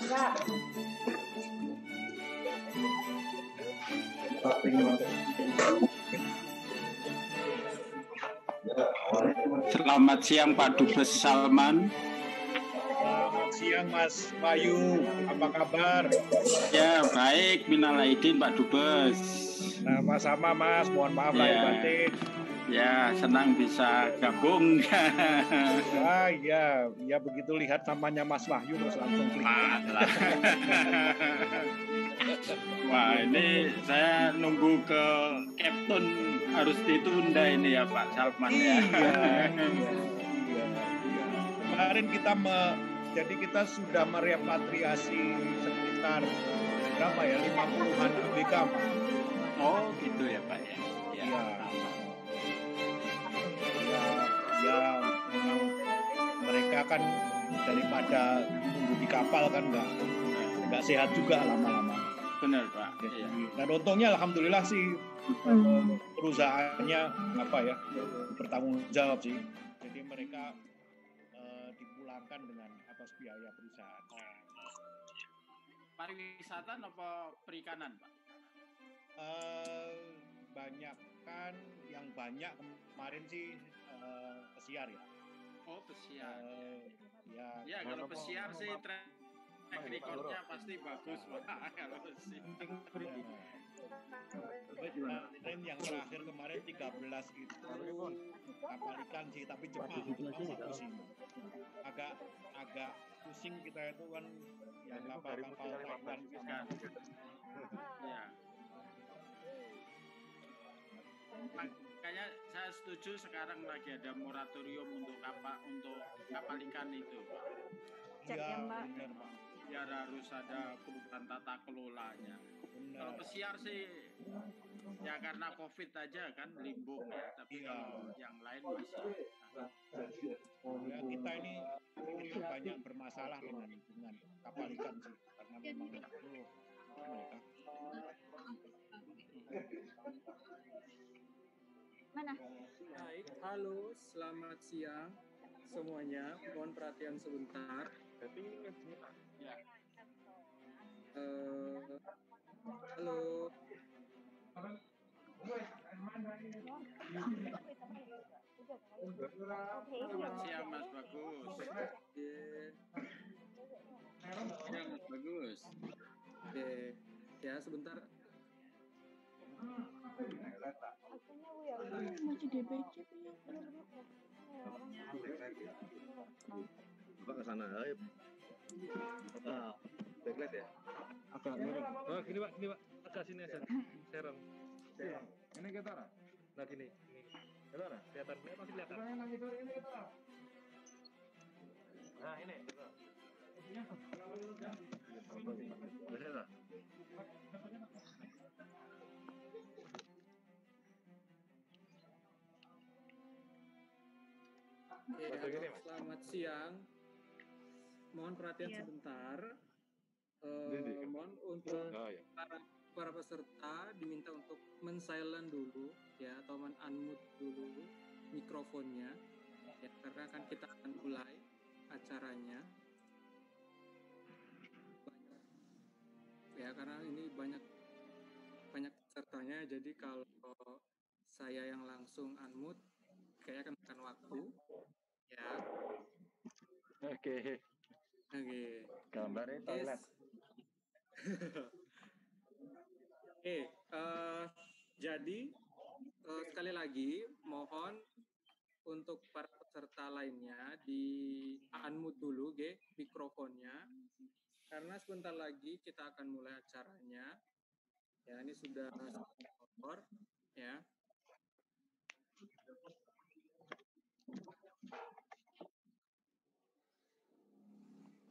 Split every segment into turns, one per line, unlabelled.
enggak
Selamat siang Pak Dubes Salman.
Selamat siang Mas Bayu, apa kabar?
Ya baik, minal aidin Pak Dubes.
Sama-sama Mas, mohon maaf lahir
Ya.
batin.
Ya senang bisa gabung.
Ah iya, ya begitu lihat namanya Mas Wahyu Mas langsung klik.
Malah. Wah ini saya nunggu ke Captain harus ditunda ini ya Pak Salman ya.
Iya, iya, iya. Kemarin kita me, jadi kita sudah merepatriasi sekitar berapa ya, 50-an ABK.
Oh gitu ya Pak ya. Ya.
Iya. Ya, ya memang mereka kan daripada nunggu di kapal kan nggak nggak sehat juga lama-lama.
Benar Pak.
Jadi,
Iya.
dan untungnya alhamdulillah sih eh, perusahaannya apa ya bertanggung jawab sih. Jadi mereka eh, dipulangkan dengan atas biaya perusahaan.
Pariwisata apa perikanan Pak?
Eh, banyak kan yang banyak kemarin sih eh, pesiar ya.
Oh pesiar.
Eh, ya,
Ya kalau pesiar sih track recordnya pasti bagus Pak. Kalau pesiar.
Kemarin yang terakhir kemarin 13 itu kapal ikan sih tapi Jepang agak pusing. Agak agak pusing kita itu kan yang kapal-kapal ikan
Kan. Ya. Makanya saya setuju sekarang lagi ada moratorium untuk kapal untuk kapal ikan itu, Pak.
Cek ya, Mbak.
benar Pak.
Biar harus ada perubahan tata kelolanya. Kalau
Benar.
pesiar sih ya karena covid aja kan limbung ya, tapi
Iya.
kalau yang lain masih.
Ya, kita ini ini banyak bermasalah dengan dengan kapal ikan sih karena memang oh, mereka
mana
Baik, halo, selamat siang semuanya. Mohon perhatian sebentar.
Ya.
Eh, halo,
Selamat siang Mas Bagus.
Ye,
Siang Mas Bagus.
oke. Ya, sebentar.
Masih DPC
Pak ke sana. Ayo. Ah, backlight ya?
Agak miring.
Oh, gini Pak, gini Pak. Agak sini aja. Serem. Ini kita Nah, gini. Ini. Kita Kelihatan. Ini masih kelihatan. Nah, ini. Bisa, Mas.
selamat siang. Mohon perhatian
Iya.
sebentar. Eh,
ini.
mohon untuk
Oh ya.
para para peserta diminta untuk men-silent dulu ya atau men-unmute dulu mikrofonnya ya karena kan kita akan mulai acaranya. Banyak ya karena ini banyak banyak pesertanya jadi kalau saya yang langsung unmute kayak akan makan waktu ya
Oke.
oke
Gambarnya toilet.
Oke, eh, jadi eh, sekali lagi mohon untuk para peserta lainnya di unmute dulu, G, mikrofonnya, karena sebentar lagi kita akan mulai acaranya. Ya, ini sudah ya.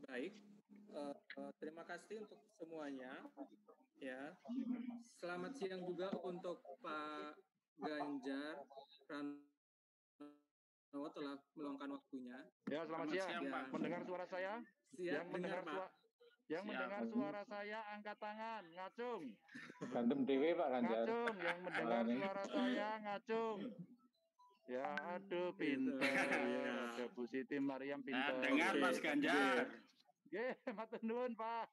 Baik, eh, eh, terima kasih untuk semuanya. Ya, selamat siang juga untuk Pak Ganjar Pranowo telah meluangkan waktunya.
Ya, selamat
Selamat
siang.
siang, Pak.
Mendengar suara saya?
Siap
yang mendengar
dengar, Pak.
suara yang
Siap.
mendengar suara saya angkat tangan, ngacung.
Gantem dewe Pak Ganjar.
Ngacung, yang mendengar suara saya ngacung. Ya, aduh pinter.
Iya.
Ada Bu Siti Mariam
Nah,
pinter.
dengar
Oke,
Mas Ganjar.
Ye, matur nuwun, Pak.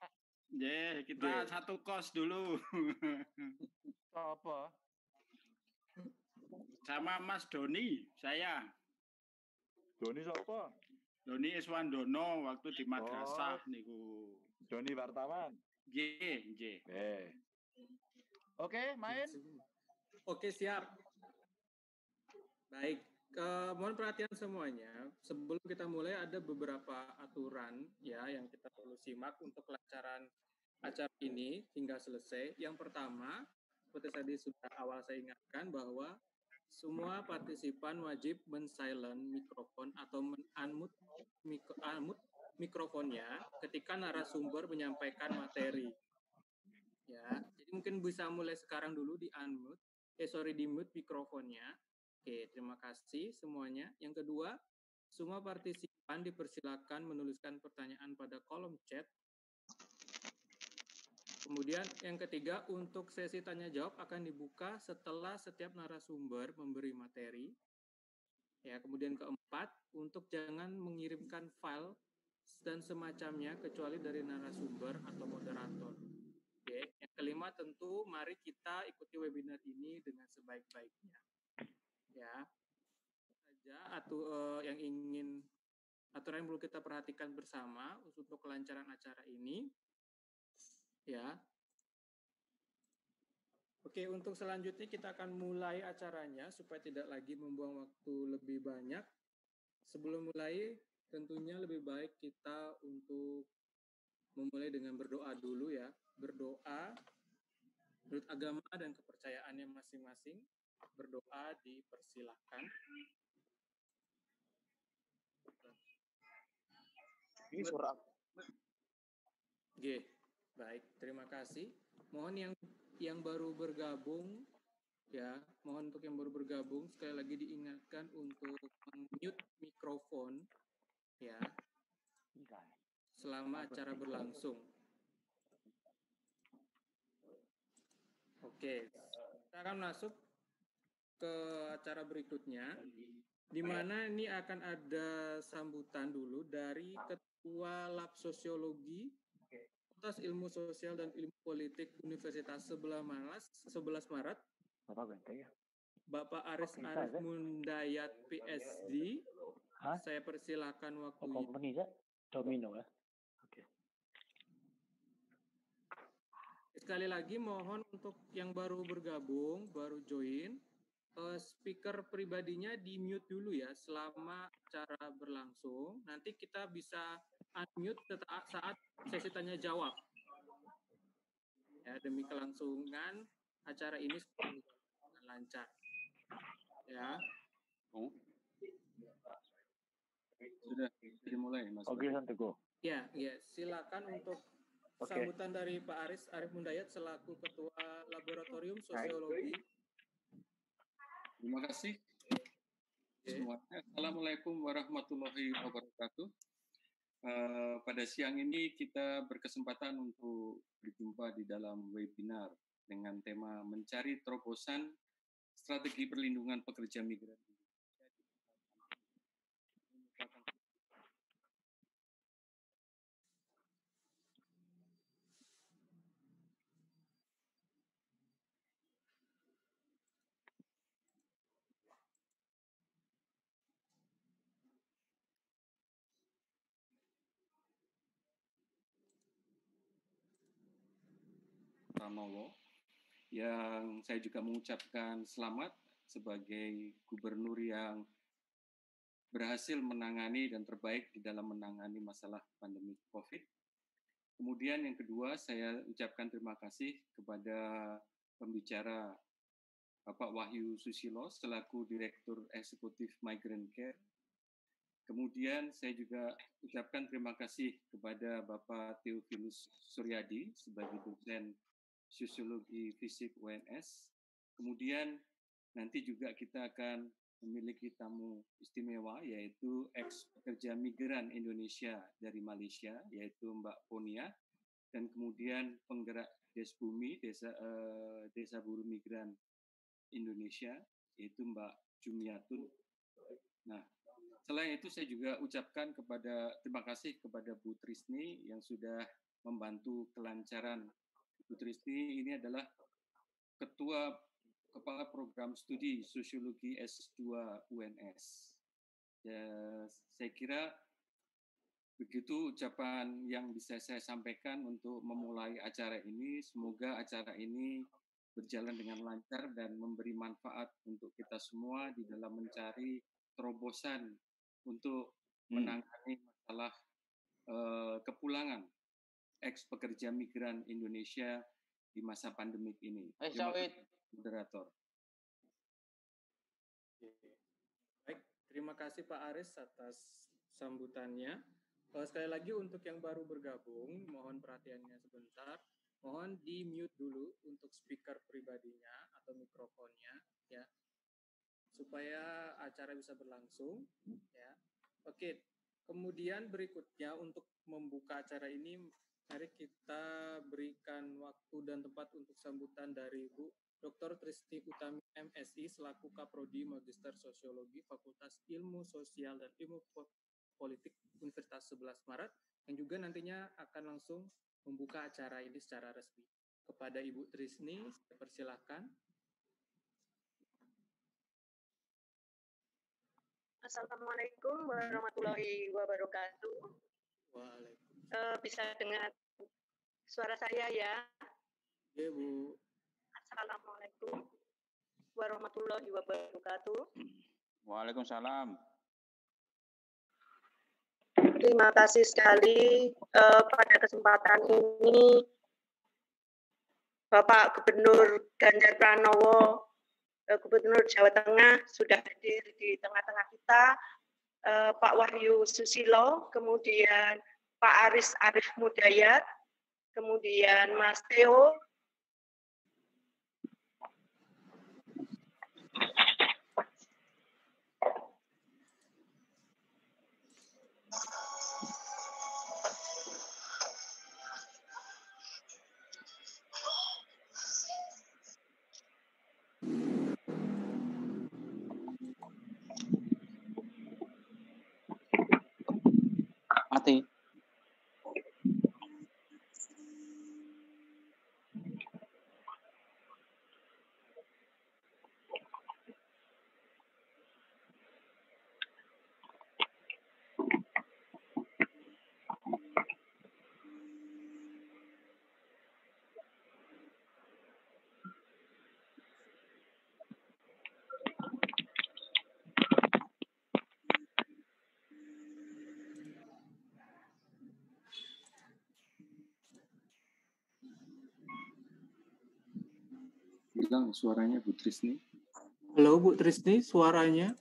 Ye, kita
Oke.
satu kos dulu
Apa?
sama Mas Doni, saya.
Doni sapa?
Doni Iswandono waktu di madrasah niku.
Doni wartawan.
J, J.
Eh. Oke, main.
Oke, siap. Baik, ke, mohon perhatian semuanya. Sebelum kita mulai ada beberapa aturan ya yang kita perlu simak untuk kelancaran acara ini hingga selesai. Yang pertama, seperti tadi sudah awal saya ingatkan bahwa semua partisipan wajib men-silent mikrofon atau men-unmute mikro, mikrofonnya ketika narasumber menyampaikan materi. Ya, jadi mungkin bisa mulai sekarang dulu di unmute, eh sorry di mute mikrofonnya. Oke, terima kasih semuanya. Yang kedua, semua partisipan dipersilakan menuliskan pertanyaan pada kolom chat. Kemudian yang ketiga, untuk sesi tanya jawab akan dibuka setelah setiap narasumber memberi materi. Ya, kemudian keempat, untuk jangan mengirimkan file dan semacamnya kecuali dari narasumber atau moderator. Oke, yang kelima tentu mari kita ikuti webinar ini dengan sebaik-baiknya. Ya, saja atau eh, yang ingin aturan yang perlu kita perhatikan bersama untuk kelancaran acara ini. Ya. Oke, untuk selanjutnya kita akan mulai acaranya supaya tidak lagi membuang waktu lebih banyak. Sebelum mulai, tentunya lebih baik kita untuk memulai dengan berdoa dulu ya. Berdoa menurut agama dan kepercayaannya masing-masing. Berdoa dipersilahkan.
Ini suara
Oke, baik. Terima kasih. Mohon yang yang baru bergabung ya, mohon untuk yang baru bergabung sekali lagi diingatkan untuk mute mikrofon ya selama acara berlangsung. Oke, kita akan masuk ke acara berikutnya di mana ini akan ada sambutan dulu dari Ketua Lab Sosiologi Fakultas Ilmu Sosial dan Ilmu Politik Universitas 11 Maret, 11 Maret
Bapak ya.
Bapak Aris Arif? Mundayat PSD.
Hah?
Saya persilakan
Oh,
waktunya.
company ya? Domino ya. Oke.
Sekali lagi mohon untuk yang baru bergabung, baru join, eh, speaker pribadinya di mute dulu ya selama acara berlangsung. Nanti kita bisa unmute saat sesi tanya jawab. Ya, demi kelangsungan acara ini dengan lancar. Ya.
Sudah dimulai, Mas.
Oke, santai go.
Ya, ya, silakan untuk
Oke.
sambutan dari Pak Aris Arif Mundayat selaku Ketua Laboratorium Sosiologi.
Terima kasih. semuanya. Assalamualaikum warahmatullahi wabarakatuh. Uh, pada siang ini kita berkesempatan untuk berjumpa di dalam webinar dengan tema mencari terobosan strategi perlindungan pekerja migran Pranowo yang saya juga mengucapkan selamat sebagai gubernur yang berhasil menangani dan terbaik di dalam menangani masalah pandemi COVID. Kemudian yang kedua, saya ucapkan terima kasih kepada pembicara Bapak Wahyu Susilo selaku Direktur Eksekutif Migrant Care. Kemudian saya juga ucapkan terima kasih kepada Bapak Theophilus Suryadi sebagai dosen Sosiologi Fisik UNS. Kemudian nanti juga kita akan memiliki tamu istimewa yaitu ex pekerja migran Indonesia dari Malaysia yaitu Mbak Ponia dan kemudian penggerak Des Bumi Desa uh, Desa Buruh Migran Indonesia yaitu Mbak Jumiatun. Nah, selain itu saya juga ucapkan kepada terima kasih kepada Bu Trisni yang sudah membantu kelancaran Bu Tristi ini adalah Ketua Kepala Program Studi Sosiologi S2 UNS. Ya, saya kira begitu ucapan yang bisa saya sampaikan untuk memulai acara ini. Semoga acara ini berjalan dengan lancar dan memberi manfaat untuk kita semua di dalam mencari terobosan untuk hmm. menangani masalah uh, kepulangan ex pekerja migran Indonesia di masa pandemik ini.
Eh, Terima kasih,
moderator.
Baik, terima kasih Pak Aris atas sambutannya. Uh, sekali lagi untuk yang baru bergabung, mohon perhatiannya sebentar. Mohon di mute dulu untuk speaker pribadinya atau mikrofonnya, ya, supaya acara bisa berlangsung. Ya, oke. Kemudian berikutnya untuk membuka acara ini Mari kita berikan waktu dan tempat untuk sambutan dari Bu Dr. Tristi Utami MSI selaku Kaprodi Magister Sosiologi Fakultas Ilmu Sosial dan Ilmu Politik Universitas 11 Maret yang juga nantinya akan langsung membuka acara ini secara resmi. Kepada Ibu Trisni, saya persilahkan.
Assalamualaikum warahmatullahi wabarakatuh.
Waalaikumsalam
uh, bisa dengar suara saya ya?
Ya, Bu.
Assalamualaikum warahmatullahi wabarakatuh.
Waalaikumsalam.
Terima kasih sekali uh, pada kesempatan ini Bapak Gubernur Ganjar Pranowo, uh, Gubernur Jawa Tengah sudah hadir di tengah-tengah kita, uh, Pak Wahyu Susilo, kemudian Pak Aris Arif Mudayat, kemudian Mas Theo,
mati
hilang suaranya Bu Trisni.
Halo Bu Trisni, suaranya.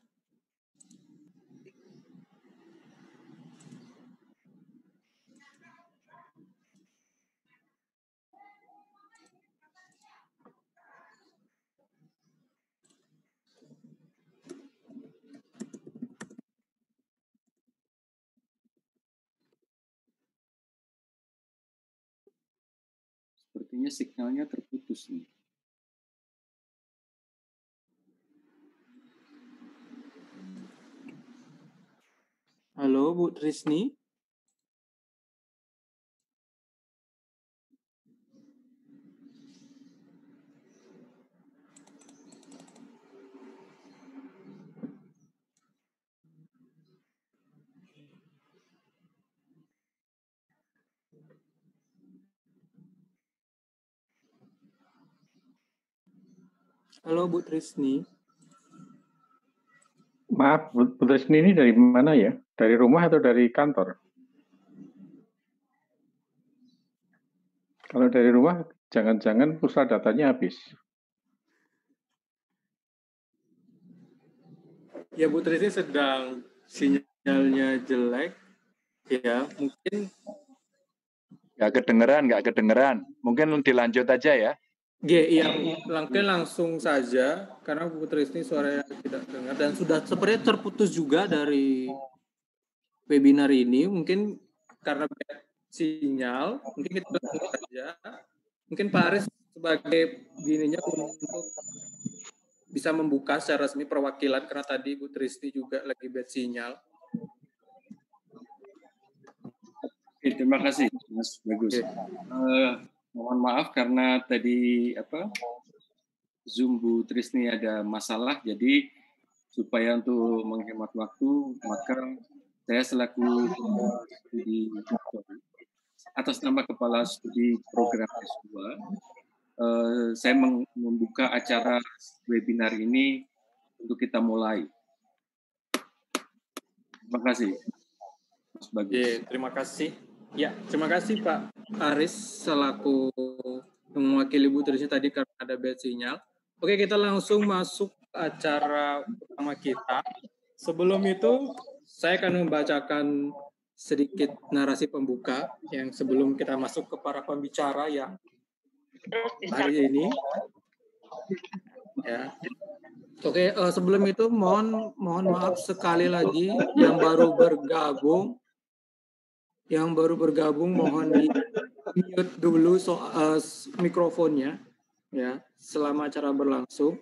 Sepertinya signalnya terputus nih.
Halo Bu Trisni. Halo Bu Trisni.
Maaf, Bu Bu Trisni ini dari mana ya? Dari rumah atau dari kantor? Kalau dari rumah, jangan-jangan pulsa datanya habis.
Ya Bu Trisni sedang sinyalnya jelek. Ya, mungkin
Nggak kedengeran, nggak kedengeran. Mungkin dilanjut aja ya.
G, iya, mungkin langsung saja karena Bu Trisni suaranya tidak dengar dan sudah sepertinya terputus juga dari webinar ini. Mungkin karena bad sinyal, mungkin kita langsung saja. Mungkin Pak Aris sebagai bininya untuk bisa membuka secara resmi perwakilan karena tadi Bu Trisni juga lagi bad sinyal.
Oke, terima kasih Mas Bagus. Eh, mohon maaf karena tadi apa Zoom Trisni ada masalah, jadi supaya untuk menghemat waktu, maka saya selaku studi atas nama kepala studi program S2, eh, saya membuka acara webinar ini untuk kita mulai. Terima kasih,
terima kasih. Ya, terima kasih Pak Aris selaku mewakili Bu Trisni tadi karena ada bad sinyal. Oke, kita langsung masuk acara utama kita. Sebelum itu, saya akan membacakan sedikit narasi pembuka yang sebelum kita masuk ke para pembicara yang hari ini. Ya. Oke, eh, sebelum itu mohon mohon maaf sekali lagi yang baru bergabung yang baru bergabung mohon di mute dulu so, s- mikrofonnya ya selama acara berlangsung.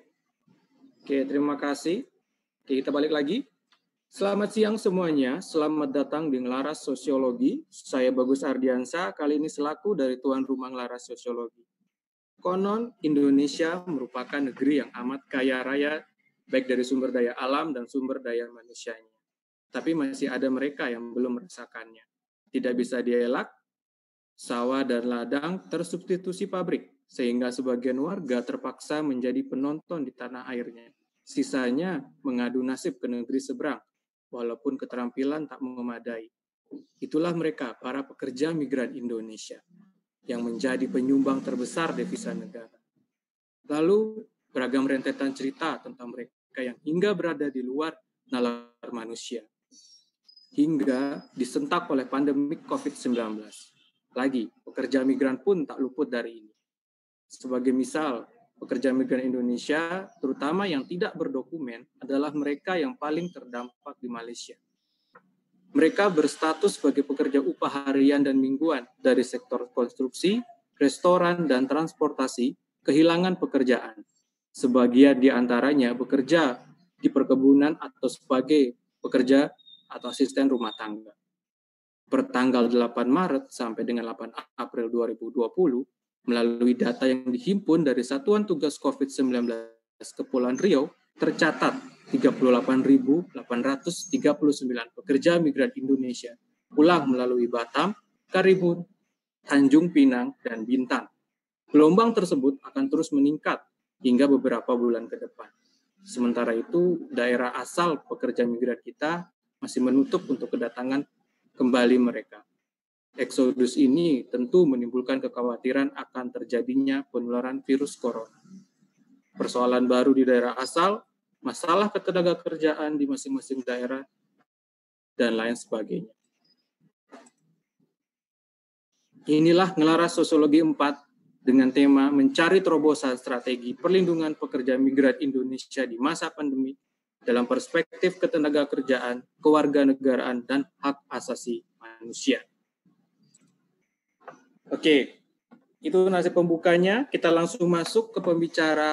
Oke, terima kasih. Oke, kita balik lagi. Selamat siang semuanya. Selamat datang di Ngelaras Sosiologi. Saya Bagus Ardiansa, kali ini selaku dari tuan rumah Ngelaras Sosiologi. Konon Indonesia merupakan negeri yang amat kaya raya baik dari sumber daya alam dan sumber daya manusianya. Tapi masih ada mereka yang belum merasakannya tidak bisa dielak, sawah dan ladang tersubstitusi pabrik, sehingga sebagian warga terpaksa menjadi penonton di tanah airnya. Sisanya mengadu nasib ke negeri seberang, walaupun keterampilan tak memadai. Itulah mereka, para pekerja migran Indonesia, yang menjadi penyumbang terbesar devisa negara. Lalu, beragam rentetan cerita tentang mereka yang hingga berada di luar nalar manusia hingga disentak oleh pandemi COVID-19. Lagi, pekerja migran pun tak luput dari ini. Sebagai misal, pekerja migran Indonesia, terutama yang tidak berdokumen, adalah mereka yang paling terdampak di Malaysia. Mereka berstatus sebagai pekerja upah harian dan mingguan dari sektor konstruksi, restoran, dan transportasi, kehilangan pekerjaan. Sebagian di antaranya bekerja di perkebunan atau sebagai pekerja atau asisten rumah tangga. Pertanggal 8 Maret sampai dengan 8 April 2020, melalui data yang dihimpun dari Satuan Tugas COVID-19 Kepulauan Riau, tercatat 38.839 pekerja migran Indonesia pulang melalui Batam, Karimun, Tanjung Pinang, dan Bintan. Gelombang tersebut akan terus meningkat hingga beberapa bulan ke depan. Sementara itu, daerah asal pekerja migran kita masih menutup untuk kedatangan kembali mereka. Eksodus ini tentu menimbulkan kekhawatiran akan terjadinya penularan virus corona. Persoalan baru di daerah asal, masalah ketenaga kerjaan di masing-masing daerah, dan lain sebagainya. Inilah ngelaras sosiologi 4 dengan tema mencari terobosan strategi perlindungan pekerja migran Indonesia di masa pandemi dalam perspektif ketenaga kerjaan, kewarganegaraan, dan hak asasi manusia. Oke, itu nasi pembukanya. Kita langsung masuk ke pembicara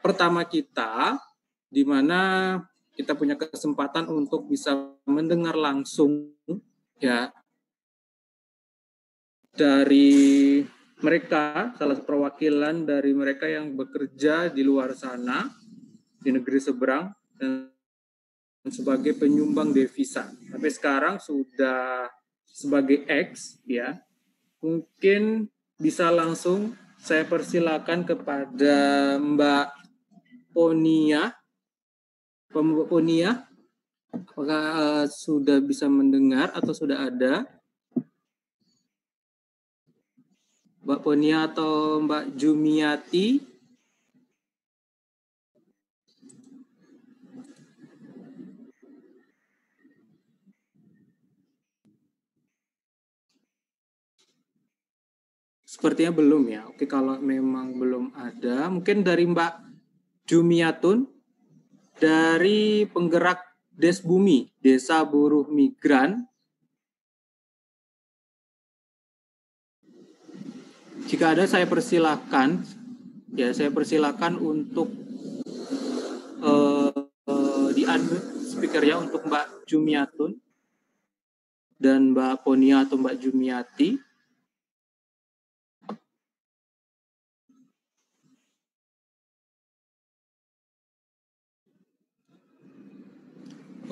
pertama kita, di mana kita punya kesempatan untuk bisa mendengar langsung ya dari mereka, salah satu perwakilan dari mereka yang bekerja di luar sana, di negeri seberang, dan sebagai penyumbang devisa. Tapi sekarang sudah sebagai X, ya, mungkin bisa langsung saya persilakan kepada Mbak Ponia. Mbak Ponia, apakah uh, sudah bisa mendengar atau sudah ada? Mbak Ponia atau Mbak Jumiati. Sepertinya belum ya. Oke, kalau memang belum ada, mungkin dari Mbak Jumiatun dari penggerak Des Bumi, Desa Buruh Migran Jika ada saya persilahkan, ya saya persilahkan untuk uh, uh, di unmute speakernya untuk Mbak Jumiatun dan Mbak Ponia atau Mbak Jumiati.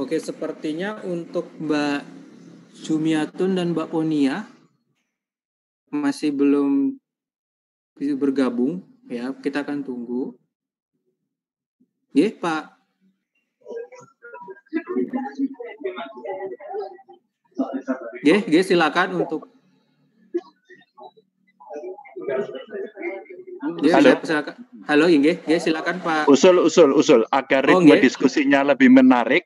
Oke, sepertinya untuk Mbak Jumiatun dan Mbak Ponia masih belum bisa bergabung ya kita akan tunggu ya Pak ya ya silakan untuk Ya,
Halo.
silakan. Halo, Inge. Ya, silakan Pak.
Usul, usul, usul. Agar
Oh,
ritme
nggih.
diskusinya lebih menarik,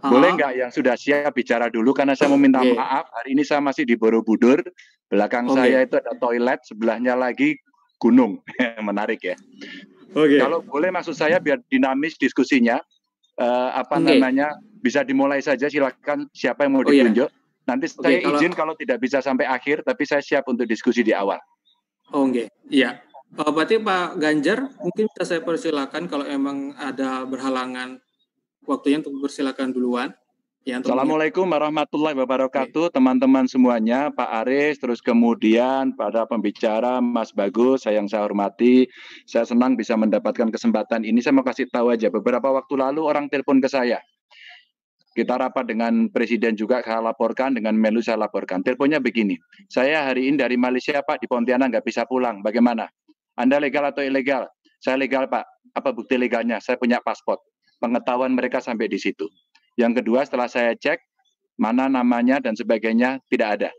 Ah.
boleh nggak yang sudah siap bicara dulu? Karena saya mau minta
Oke.
maaf. Hari ini saya masih di Borobudur. Belakang
Oke.
saya itu ada toilet, sebelahnya lagi gunung. menarik ya.
Oke.
Kalau boleh maksud saya biar dinamis diskusinya, eh, apa
Oke.
namanya bisa dimulai saja. Silakan siapa yang mau
Oh, iya.
ditunjuk. Nanti
Oke,
saya
kalau-
izin kalau tidak bisa sampai akhir, tapi saya siap untuk diskusi di awal.
Oh, enggak. Iya. Oh, berarti Pak Ganjar mungkin bisa saya persilakan kalau emang ada berhalangan waktunya untuk bersilakan duluan. Ya, untuk
Assalamualaikum warahmatullahi wabarakatuh, teman-teman semuanya, Pak Aris, terus kemudian pada pembicara Mas Bagus, saya yang saya hormati, saya senang bisa mendapatkan kesempatan ini. Saya mau kasih tahu aja, beberapa waktu lalu orang telepon ke saya. Kita rapat dengan Presiden juga, saya laporkan, dengan Melu saya laporkan. Teleponnya begini, saya hari ini dari Malaysia Pak, di Pontianak nggak bisa pulang, bagaimana? Anda legal atau ilegal? Saya legal Pak, apa bukti legalnya? Saya punya paspor. Pengetahuan mereka sampai di situ. Yang kedua setelah saya cek mana namanya dan sebagainya tidak ada.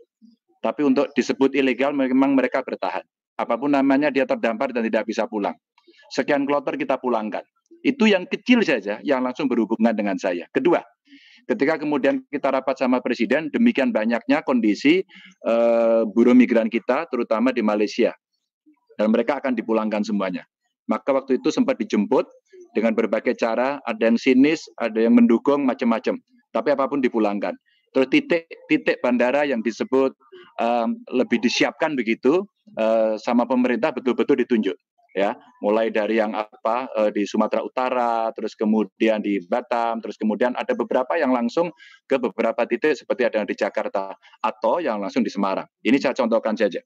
Tapi untuk disebut ilegal memang mereka bertahan. Apa pun namanya dia terdampar dan tidak bisa pulang. Sekian kloter kita pulangkan. Itu yang kecil saja yang langsung berhubungan dengan saya. Kedua, ketika kemudian kita rapat sama presiden, demikian banyaknya kondisi eh, buruh migran kita, terutama di Malaysia, dan mereka akan dipulangkan semuanya. Maka waktu itu sempat dijemput dengan berbagai cara, ada yang sinis, ada yang mendukung, macam-macam. Tapi apa pun dipulangkan. Terus titik-titik bandara yang disebut um, lebih disiapkan begitu uh, sama pemerintah betul-betul ditunjuk ya mulai dari yang apa uh, di Sumatera Utara terus kemudian di Batam terus kemudian ada beberapa yang langsung ke beberapa titik seperti ada yang di Jakarta atau yang langsung di Semarang ini saya contohkan saja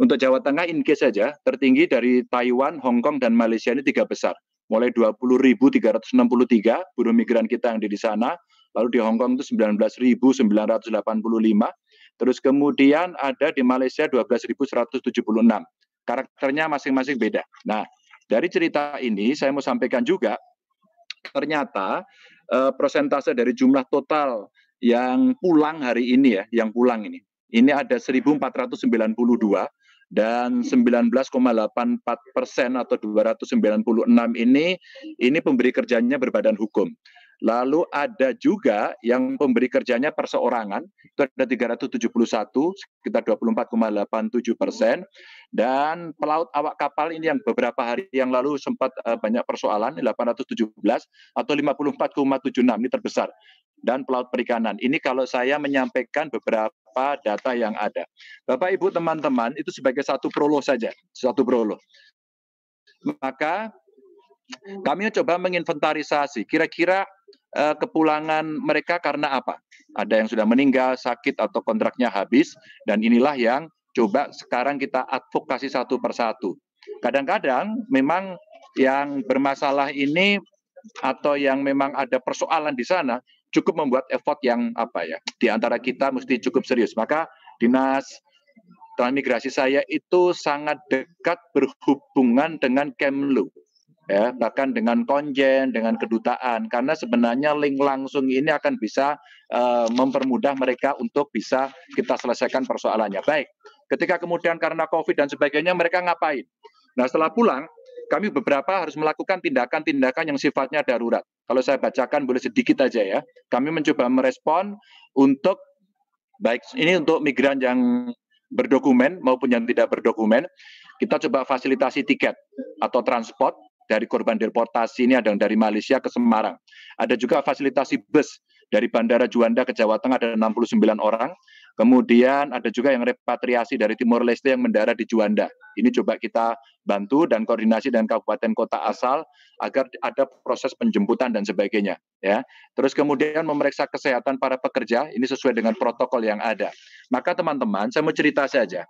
untuk Jawa Tengah in case saja tertinggi dari Taiwan Hong Kong dan Malaysia ini tiga besar mulai 20.363 buruh migran kita yang di sana lalu di Hong Kong itu 19.985 terus kemudian ada di Malaysia 12.176 karakternya masing-masing beda. Nah, dari cerita ini saya mau sampaikan juga ternyata eh, persentase dari jumlah total yang pulang hari ini ya, yang pulang ini. Ini ada 1492 dan 19,84 persen atau 296 ini ini pemberi kerjanya berbadan hukum. Lalu ada juga yang pemberi kerjanya perseorangan, itu ada 371, sekitar 24,87 persen. Dan pelaut awak kapal ini yang beberapa hari yang lalu sempat uh, banyak persoalan, 817 atau 54,76, ini terbesar. Dan pelaut perikanan. Ini kalau saya menyampaikan beberapa data yang ada. Bapak Ibu teman-teman itu sebagai satu prolo saja, satu prolo. Maka kami coba menginventarisasi kira-kira uh, kepulangan mereka karena apa? Ada yang sudah meninggal, sakit atau kontraknya habis dan inilah yang coba sekarang kita advokasi satu persatu. Kadang-kadang memang yang bermasalah ini atau yang memang ada persoalan di sana cukup membuat effort yang apa ya di antara kita mesti cukup serius maka dinas transmigrasi saya itu sangat dekat berhubungan dengan Kemlu ya bahkan dengan konjen dengan kedutaan karena sebenarnya link langsung ini akan bisa uh, mempermudah mereka untuk bisa kita selesaikan persoalannya baik ketika kemudian karena covid dan sebagainya mereka ngapain nah setelah pulang kami beberapa harus melakukan tindakan-tindakan yang sifatnya darurat. Kalau saya bacakan boleh sedikit aja ya. Kami mencoba merespon untuk baik ini untuk migran yang berdokumen maupun yang tidak berdokumen. Kita coba fasilitasi tiket atau transport dari korban deportasi ini ada yang dari Malaysia ke Semarang. Ada juga fasilitasi bus dari Bandara Juanda ke Jawa Tengah ada 69 orang. Kemudian ada juga yang repatriasi dari Timur Leste yang mendarat di Juanda. Ini coba kita bantu dan koordinasi dengan kabupaten kota asal agar ada proses penjemputan dan sebagainya ya. Terus kemudian memeriksa kesehatan para pekerja ini sesuai dengan protokol yang ada. Maka teman-teman saya mau cerita saja.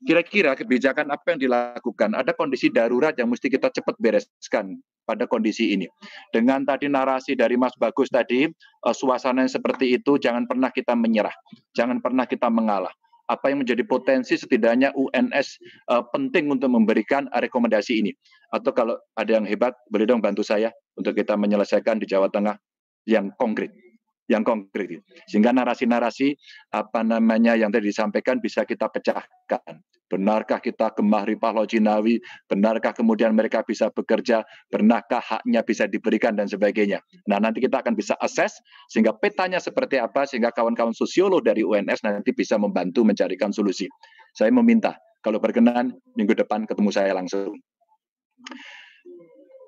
Kira-kira kebijakan apa yang dilakukan? Ada kondisi darurat yang mesti kita cepat bereskan pada kondisi ini. Dengan tadi narasi dari Mas Bagus tadi, uh, suasana yang seperti itu jangan pernah kita menyerah, jangan pernah kita mengalah apa yang menjadi potensi setidaknya UNS uh, penting untuk memberikan rekomendasi ini. Atau kalau ada yang hebat, boleh dong bantu saya untuk kita menyelesaikan di Jawa Tengah yang konkret yang konkret sehingga narasi-narasi apa namanya yang tadi disampaikan bisa kita pecahkan. Benarkah kita gemah ripah lojinawi benarkah kemudian mereka bisa bekerja? Benarkah haknya bisa diberikan dan sebagainya? Nah nanti kita akan bisa assess sehingga petanya seperti apa sehingga kawan-kawan sosiolog dari UNS nanti bisa membantu mencarikan solusi. Saya meminta kalau berkenan minggu depan ketemu saya langsung.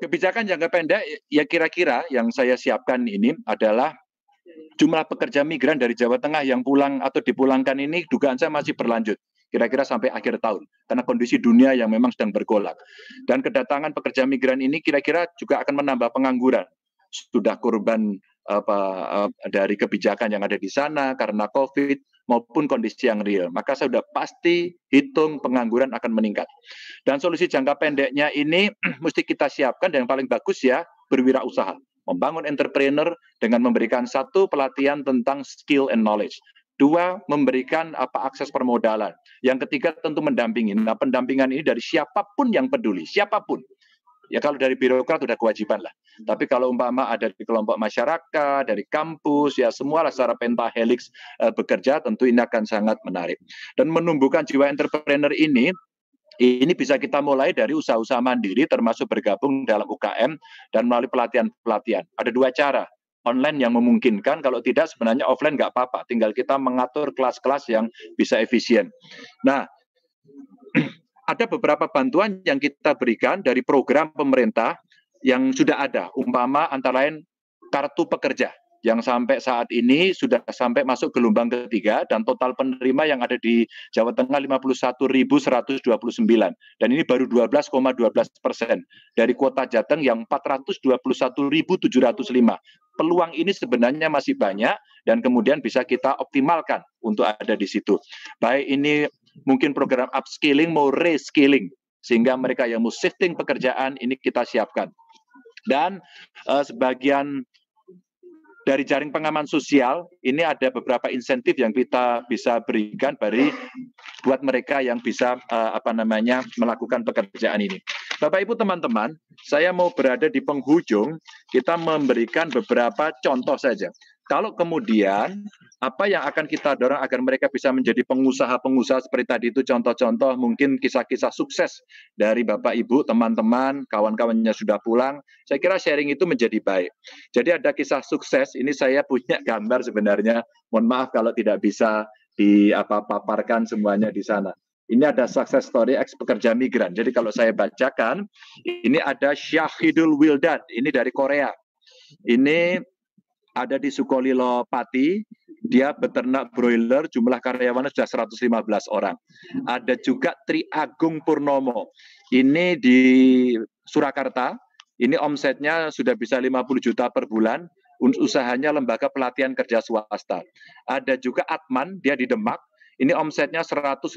Kebijakan jangka pendek ya kira-kira yang saya siapkan ini adalah jumlah pekerja migran dari Jawa Tengah yang pulang atau dipulangkan ini dugaan saya masih berlanjut kira-kira sampai akhir tahun karena kondisi dunia yang memang sedang bergolak. Dan kedatangan pekerja migran ini kira-kira juga akan menambah pengangguran. Sudah korban apa dari kebijakan yang ada di sana karena COVID maupun kondisi yang real maka saya sudah pasti hitung pengangguran akan meningkat. Dan solusi jangka pendeknya ini mesti kita siapkan dan yang paling bagus ya berwirausaha membangun entrepreneur dengan memberikan satu pelatihan tentang skill and knowledge. Dua, memberikan apa akses permodalan. Yang ketiga tentu mendampingi. Nah, pendampingan ini dari siapa pun yang peduli, siapa pun. Ya kalau dari birokrat sudah kewajiban lah. Tapi kalau umpama ada di kelompok masyarakat, dari kampus, ya semua secara pentahelix eh, bekerja, tentu ini akan sangat menarik. Dan menumbuhkan jiwa entrepreneur ini ini bisa kita mulai dari usaha-usaha mandiri termasuk bergabung dalam UKM dan melalui pelatihan-pelatihan. Ada dua cara, online yang memungkinkan, kalau tidak sebenarnya offline nggak apa-apa, tinggal kita mengatur kelas-kelas yang bisa efisien. Nah, ada beberapa bantuan yang kita berikan dari program pemerintah yang sudah ada, umpama antara lain kartu pekerja yang sampai saat ini sudah sampai masuk gelombang ketiga dan total penerima yang ada di Jawa Tengah 51.129 dan ini baru 12,12 persen dari kuota Jateng yang 421.705. Peluang ini sebenarnya masih banyak dan kemudian bisa kita optimalkan untuk ada di situ. Baik ini mungkin program upskilling mau reskilling sehingga mereka yang mau shifting pekerjaan ini kita siapkan. Dan uh, sebagian dari jaring pengaman sosial ini ada beberapa insentif yang kita bisa berikan bagi buat mereka yang bisa uh, apa namanya melakukan pekerjaan ini. Bapak Ibu teman-teman, saya mau berada di penghujung, kita memberikan beberapa contoh saja. Kalau kemudian apa yang akan kita dorong agar mereka bisa menjadi pengusaha-pengusaha seperti tadi itu contoh-contoh mungkin kisah-kisah sukses dari Bapak Ibu, teman-teman, kawan-kawannya sudah pulang. Saya kira sharing itu menjadi baik. Jadi ada kisah sukses, ini saya punya gambar sebenarnya. Mohon maaf kalau tidak bisa di apa paparkan semuanya di sana. Ini ada success story ex pekerja migran. Jadi kalau saya bacakan, ini ada Syahidul Wildan, ini dari Korea. Ini ada di Sukolilo Pati, dia beternak broiler, jumlah karyawannya sudah 115 orang. Ada juga Tri Agung Purnomo, ini di Surakarta, ini omsetnya sudah bisa 50 juta per bulan, usahanya lembaga pelatihan kerja swasta. Ada juga Atman, dia di Demak, ini omsetnya 150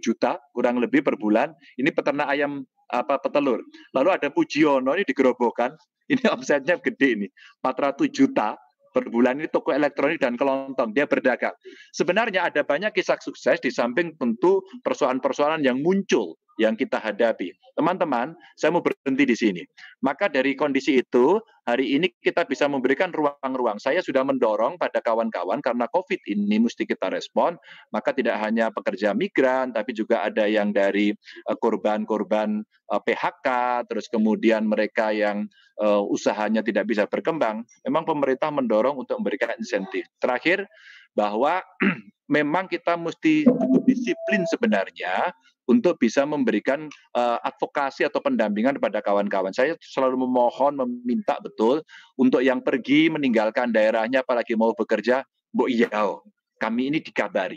juta kurang lebih per bulan. Ini peternak ayam apa petelur. Lalu ada Pujiono ini di Gerobokan, ini omsetnya gede ini, 400 juta per bulan ini toko elektronik dan kelontong dia berdagang. Sebenarnya ada banyak kisah sukses di samping tentu persoalan-persoalan yang muncul yang kita hadapi. Teman-teman, saya mau berhenti di sini. Maka dari kondisi itu, hari ini kita bisa memberikan ruang-ruang. Saya sudah mendorong pada kawan-kawan karena COVID ini mesti kita respon, maka tidak hanya pekerja migran, tapi juga ada yang dari eh, korban-korban uh, PHK, terus kemudian mereka yang uh, usahanya tidak bisa berkembang. Memang pemerintah mendorong untuk memberikan insentif. Terakhir, bahwa memang kita mesti cukup disiplin sebenarnya untuk bisa memberikan uh, advokasi atau pendampingan kepada kawan-kawan. Saya selalu memohon, meminta betul untuk yang pergi meninggalkan daerahnya, apalagi mau bekerja, Bu Iyao, kami ini dikabari.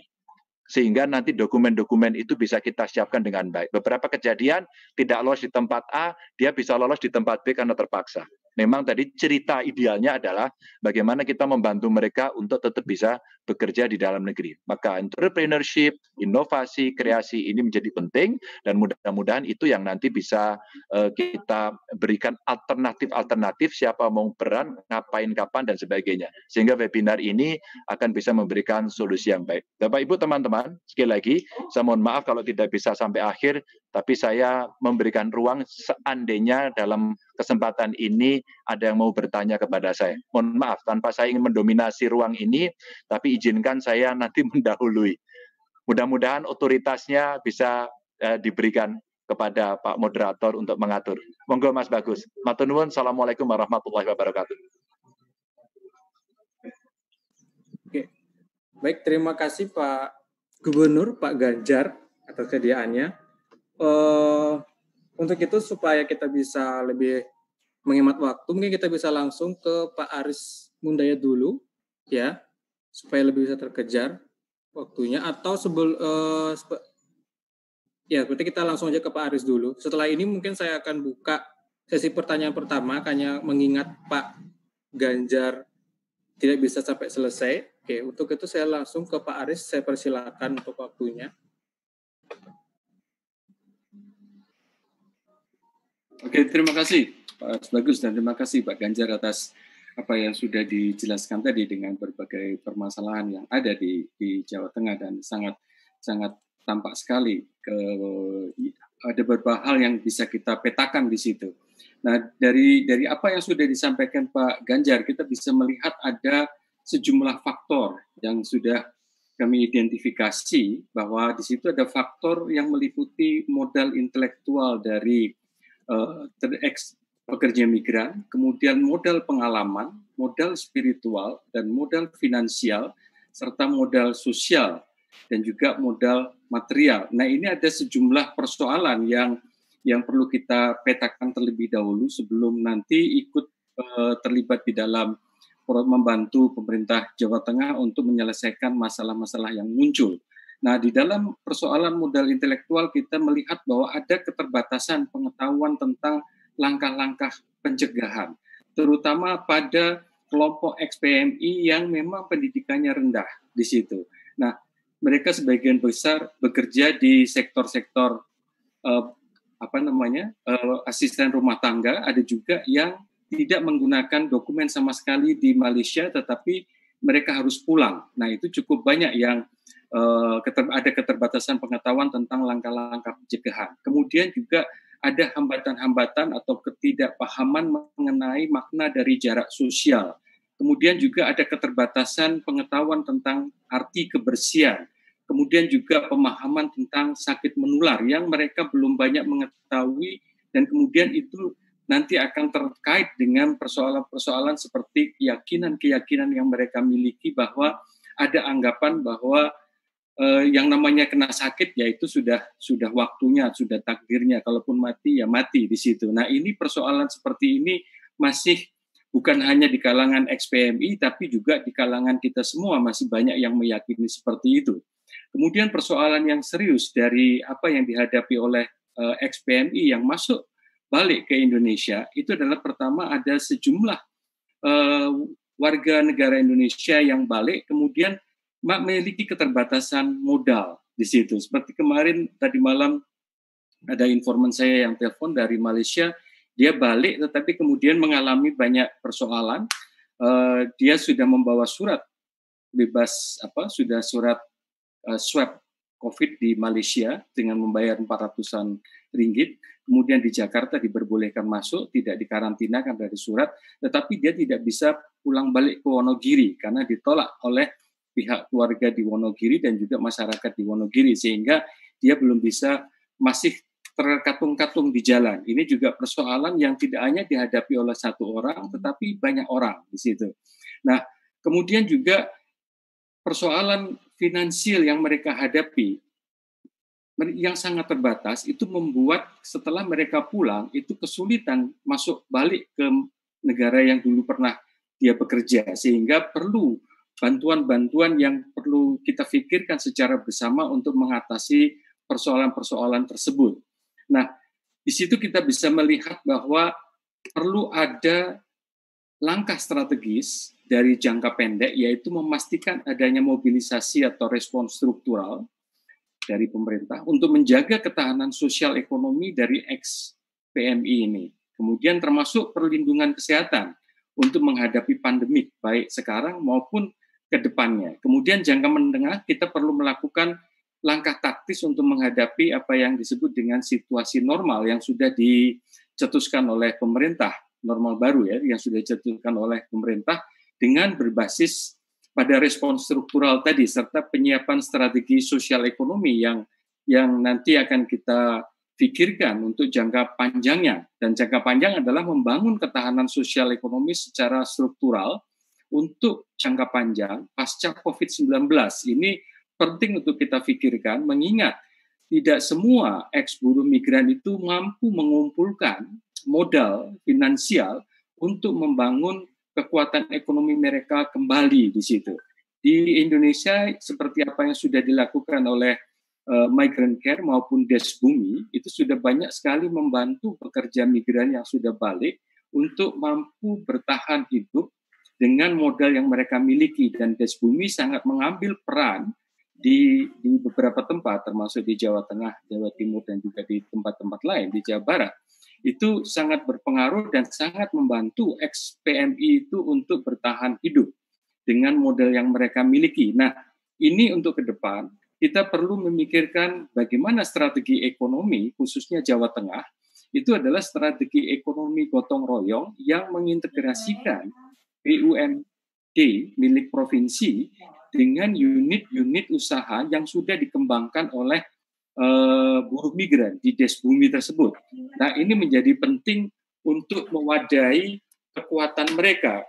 Sehingga nanti dokumen-dokumen itu bisa kita siapkan dengan baik. Beberapa kejadian tidak lolos di tempat A, dia bisa lolos di tempat B karena terpaksa memang tadi cerita idealnya adalah bagaimana kita membantu mereka untuk tetap bisa bekerja di dalam negeri. Maka entrepreneurship, inovasi, kreasi ini menjadi penting dan mudah-mudahan itu yang nanti bisa uh, kita berikan alternatif-alternatif siapa mau peran, ngapain, kapan dan sebagainya. Sehingga webinar ini akan bisa memberikan solusi yang baik. Bapak Ibu teman-teman, sekali lagi saya mohon maaf kalau tidak bisa sampai akhir tapi saya memberikan ruang seandainya dalam kesempatan ini ada yang mau bertanya kepada saya. Mohon maaf, tanpa saya ingin mendominasi ruang ini, tapi izinkan saya nanti mendahului. Mudah-mudahan otoritasnya bisa eh, diberikan kepada Pak Moderator untuk mengatur. Monggo Mas Bagus. Matur nuwun. Assalamualaikum warahmatullahi wabarakatuh.
Oke. Baik, terima kasih Pak Gubernur, Pak Ganjar atas kediaannya uh, untuk itu supaya kita bisa lebih menghemat waktu, mungkin kita bisa langsung ke Pak Aris Mundaya dulu, ya, supaya lebih bisa terkejar waktunya. Atau sebelum, uh, ya, berarti kita langsung aja ke Pak Aris dulu. Setelah ini mungkin saya akan buka sesi pertanyaan pertama, hanya mengingat Pak Ganjar tidak bisa sampai selesai. Oke, untuk itu saya langsung ke Pak Aris, saya persilakan untuk waktunya.
Oke, terima kasih Pak Bagus dan terima kasih Pak Ganjar atas apa yang sudah dijelaskan tadi dengan berbagai permasalahan yang ada di, di Jawa Tengah dan sangat sangat tampak sekali ke ada beberapa hal yang bisa kita petakan di situ. Nah, dari dari apa yang sudah disampaikan Pak Ganjar, kita bisa melihat ada sejumlah faktor yang sudah kami identifikasi bahwa di situ ada faktor yang meliputi modal intelektual dari uh, pekerja migran, kemudian modal pengalaman, modal spiritual, dan modal finansial, serta modal sosial, dan juga modal material. Nah ini ada sejumlah persoalan yang yang perlu kita petakan terlebih dahulu sebelum nanti ikut uh, terlibat di dalam membantu pemerintah Jawa Tengah untuk menyelesaikan masalah-masalah yang muncul. Nah, di dalam persoalan modal intelektual kita melihat bahwa ada keterbatasan pengetahuan tentang langkah-langkah pencegahan, terutama pada kelompok XPMI yang memang pendidikannya rendah di situ. Nah, mereka sebagian besar bekerja di sektor-sektor uh, apa namanya uh, asisten rumah tangga, ada juga yang tidak menggunakan dokumen sama sekali di Malaysia, tetapi mereka harus pulang. Nah, itu cukup banyak yang uh, keter, ada keterbatasan pengetahuan tentang langkah-langkah pencegahan. Kemudian juga ada hambatan-hambatan atau ketidakpahaman mengenai makna dari jarak sosial. Kemudian juga ada keterbatasan pengetahuan tentang arti kebersihan. Kemudian juga pemahaman tentang sakit menular yang mereka belum banyak mengetahui dan kemudian itu nanti akan terkait dengan persoalan-persoalan seperti keyakinan-keyakinan yang mereka miliki bahwa ada anggapan bahwa eh, yang namanya kena sakit yaitu sudah sudah waktunya, sudah takdirnya. Kalaupun mati ya mati di situ. Nah ini persoalan seperti ini masih bukan hanya di kalangan XPMI tapi juga di kalangan kita semua masih banyak yang meyakini seperti itu. Kemudian persoalan yang serius dari apa yang dihadapi oleh eh, XPMI yang masuk balik ke Indonesia itu adalah pertama ada sejumlah uh, warga negara Indonesia yang balik kemudian memiliki keterbatasan modal di situ. Seperti kemarin tadi malam ada informan saya yang telepon dari Malaysia dia balik tetapi kemudian mengalami banyak persoalan. Uh, dia sudah membawa surat bebas apa sudah surat uh, swab COVID di Malaysia dengan membayar 400-an ringgit. Kemudian di Jakarta diperbolehkan masuk, tidak dikarantina kan dari surat, tetapi dia tidak bisa pulang balik ke Wonogiri karena ditolak oleh pihak keluarga di Wonogiri dan juga masyarakat di Wonogiri sehingga dia belum bisa masih terkatung-katung di jalan. Ini juga persoalan yang tidak hanya dihadapi oleh satu orang, tetapi banyak orang di situ. Nah, kemudian juga persoalan finansial yang mereka hadapi yang sangat terbatas itu membuat setelah mereka pulang itu kesulitan masuk balik ke negara yang dulu pernah dia bekerja sehingga perlu bantuan-bantuan yang perlu kita pikirkan secara bersama untuk mengatasi persoalan-persoalan tersebut. Nah, di situ kita bisa melihat bahwa perlu ada langkah strategis dari jangka pendek, yaitu memastikan adanya mobilisasi atau respons struktural dari pemerintah untuk menjaga ketahanan sosial ekonomi dari ex-PMI ini. Kemudian termasuk perlindungan kesehatan untuk menghadapi pandemik, baik sekarang maupun ke depannya. Kemudian jangka menengah kita perlu melakukan langkah taktis untuk menghadapi apa yang disebut dengan situasi normal yang sudah dicetuskan oleh pemerintah normal baru ya yang sudah dicetuskan oleh pemerintah dengan berbasis pada respons struktural tadi serta penyiapan strategi sosial ekonomi yang yang nanti akan kita pikirkan untuk jangka panjangnya dan jangka panjang adalah membangun ketahanan sosial ekonomi secara struktural untuk jangka panjang pasca COVID-19 ini penting untuk kita pikirkan mengingat tidak semua ex buruh migran itu mampu mengumpulkan modal finansial untuk membangun kekuatan ekonomi mereka kembali di situ. Di Indonesia seperti apa yang sudah dilakukan oleh uh, Migrant Care maupun Des Bumi itu sudah banyak sekali membantu pekerja migran yang sudah balik untuk mampu bertahan hidup dengan modal yang mereka miliki. Dan Des Bumi sangat mengambil peran di, di beberapa tempat, termasuk di Jawa Tengah, Jawa Timur, dan juga di tempat-tempat lain di Jawa Barat, itu sangat berpengaruh dan sangat membantu ex-PMI itu untuk bertahan hidup dengan model yang mereka miliki. Nah, ini untuk ke depan kita perlu memikirkan bagaimana strategi ekonomi, khususnya Jawa Tengah, itu adalah strategi ekonomi gotong royong yang mengintegrasikan BUMD milik provinsi dengan unit-unit usaha yang sudah dikembangkan oleh uh, buruh migran di des bumi tersebut. Nah, ini menjadi penting untuk mewadahi kekuatan mereka.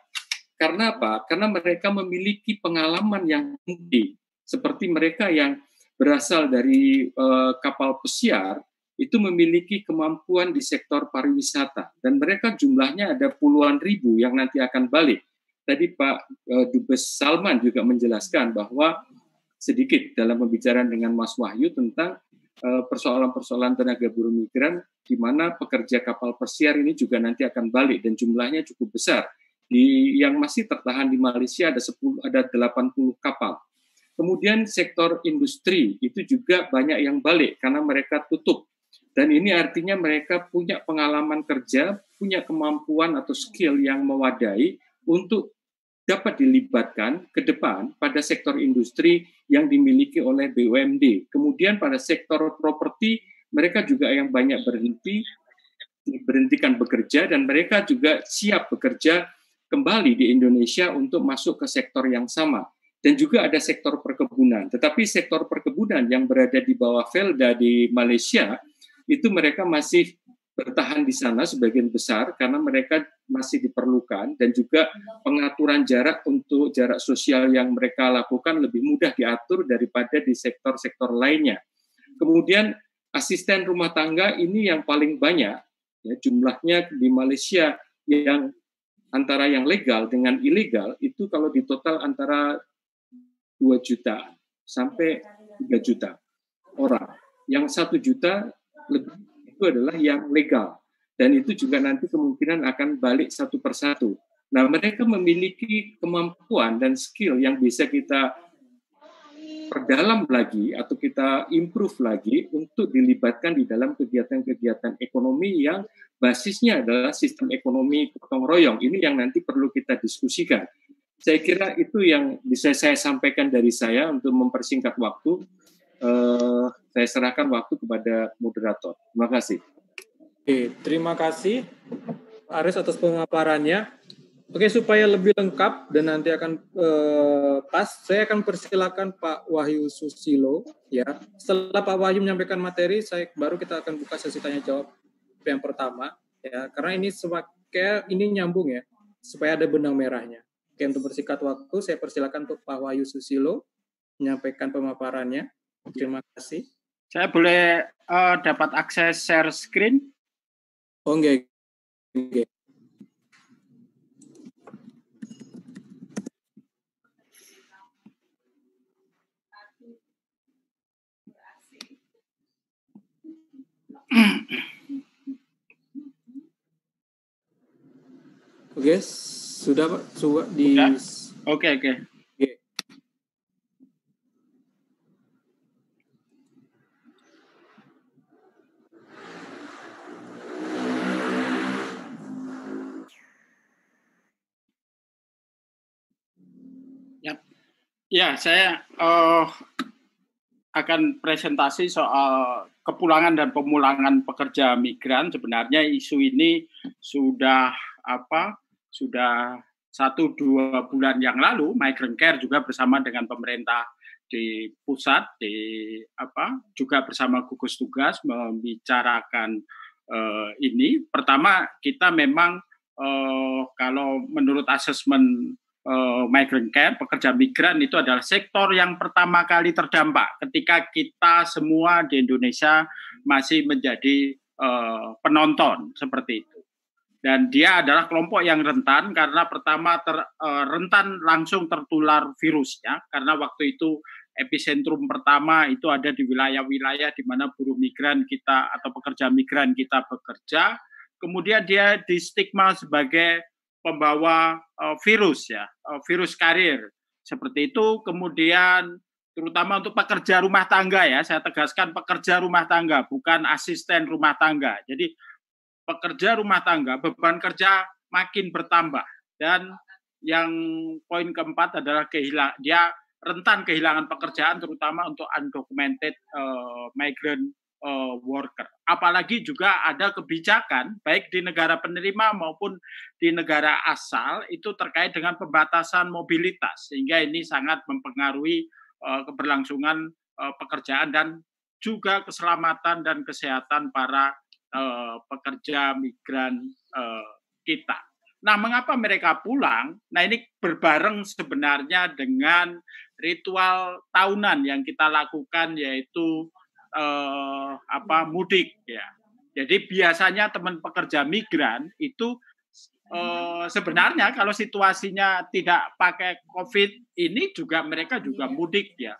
Karena apa? Karena mereka memiliki pengalaman yang tinggi, seperti mereka yang berasal dari uh, kapal pesiar itu memiliki kemampuan di sektor pariwisata dan mereka jumlahnya ada puluhan ribu yang nanti akan balik tadi Pak uh, Dubes Salman juga menjelaskan bahwa sedikit dalam pembicaraan dengan Mas Wahyu tentang eh, persoalan-persoalan tenaga buruh migran di mana pekerja kapal pesiar ini juga nanti akan balik dan jumlahnya cukup besar. Di yang masih tertahan di Malaysia ada 10 ada 80 kapal. Kemudian sektor industri itu juga banyak yang balik karena mereka tutup. Dan ini artinya mereka punya pengalaman kerja, punya kemampuan atau skill yang mewadai untuk dapat dilibatkan ke depan pada sektor industri yang dimiliki oleh BUMD. Kemudian pada sektor properti mereka juga yang banyak berhenti diberhentikan bekerja dan mereka juga siap bekerja kembali di Indonesia untuk masuk ke sektor yang sama. Dan juga ada sektor perkebunan. Tetapi sektor perkebunan yang berada di bawah Velda di Malaysia itu mereka masih bertahan di sana sebagian besar karena mereka masih diperlukan dan juga pengaturan jarak untuk jarak sosial yang mereka lakukan lebih mudah diatur daripada di sektor-sektor lainnya. Kemudian asisten rumah tangga ini yang paling banyak ya jumlahnya di Malaysia yang antara yang legal dengan ilegal itu kalau di total antara 2 juta sampai 3 juta orang. Yang satu juta lebih itu adalah yang legal dan itu juga nanti kemungkinan akan balik satu persatu. Nah, mereka memiliki kemampuan dan skill yang bisa kita perdalam lagi atau kita improve lagi untuk dilibatkan di dalam kegiatan-kegiatan ekonomi yang basisnya adalah sistem ekonomi gotong royong. Ini yang nanti perlu kita diskusikan. Saya kira itu yang bisa saya sampaikan dari saya untuk mempersingkat waktu. Uh, saya serahkan waktu kepada moderator. Terima kasih.
Oke, terima kasih Aris atas pemaparannya. Oke, supaya lebih lengkap dan nanti akan eh, pas, saya akan persilakan Pak Wahyu Susilo. Ya, setelah Pak Wahyu menyampaikan materi, saya baru kita akan buka sesi tanya jawab yang pertama. Ya, karena ini kayak ini nyambung ya, supaya ada benang merahnya. Oke, untuk bersingkat waktu, saya persilakan untuk Pak Wahyu Susilo menyampaikan pemaparannya. Terima kasih.
Saya boleh uh, dapat akses share screen?
Oh, enggak. enggak. Oke, sudah Pak, sudah di
Oke, oke. Ya, ya saya uh, akan presentasi soal kepulangan dan pemulangan pekerja migran. Sebenarnya isu ini sudah apa? Sudah satu dua bulan yang lalu, Migrant Care juga bersama dengan pemerintah di pusat, di apa, juga bersama gugus tugas membicarakan uh, ini. Pertama, kita memang uh, kalau menurut asesmen uh, migrant care, pekerja migran itu adalah sektor yang pertama kali terdampak ketika kita semua di Indonesia masih menjadi uh, penonton seperti itu. Dan dia adalah kelompok yang rentan karena pertama ter, uh, rentan langsung tertular virus ya, karena waktu itu epicentrum pertama itu ada di wilayah-wilayah di mana buruh migran kita atau pekerja migran kita bekerja. Kemudian dia di stigma sebagai pembawa uh, virus ya, uh, virus karir. Seperti itu kemudian terutama untuk pekerja rumah tangga ya, saya tegaskan pekerja rumah tangga bukan asisten rumah tangga. Jadi pekerja rumah tangga beban kerja makin bertambah dan yang poin keempat adalah kehilangan dia rentan kehilangan pekerjaan terutama untuk undocumented uh, migrant uh, worker. Apalagi juga ada kebijakan baik di negara penerima maupun di negara asal itu terkait dengan pembatasan mobilitas sehingga ini sangat mempengaruhi uh, keberlangsungan uh, pekerjaan dan juga keselamatan dan kesehatan para uh, pekerja migran uh, kita. Nah, mengapa mereka pulang? Nah, ini berbareng sebenarnya dengan ritual tahunan yang kita lakukan yaitu eh, apa mudik ya. Jadi biasanya teman pekerja migran itu eh, sebenarnya kalau situasinya tidak pakai COVID ini juga mereka juga mudik ya.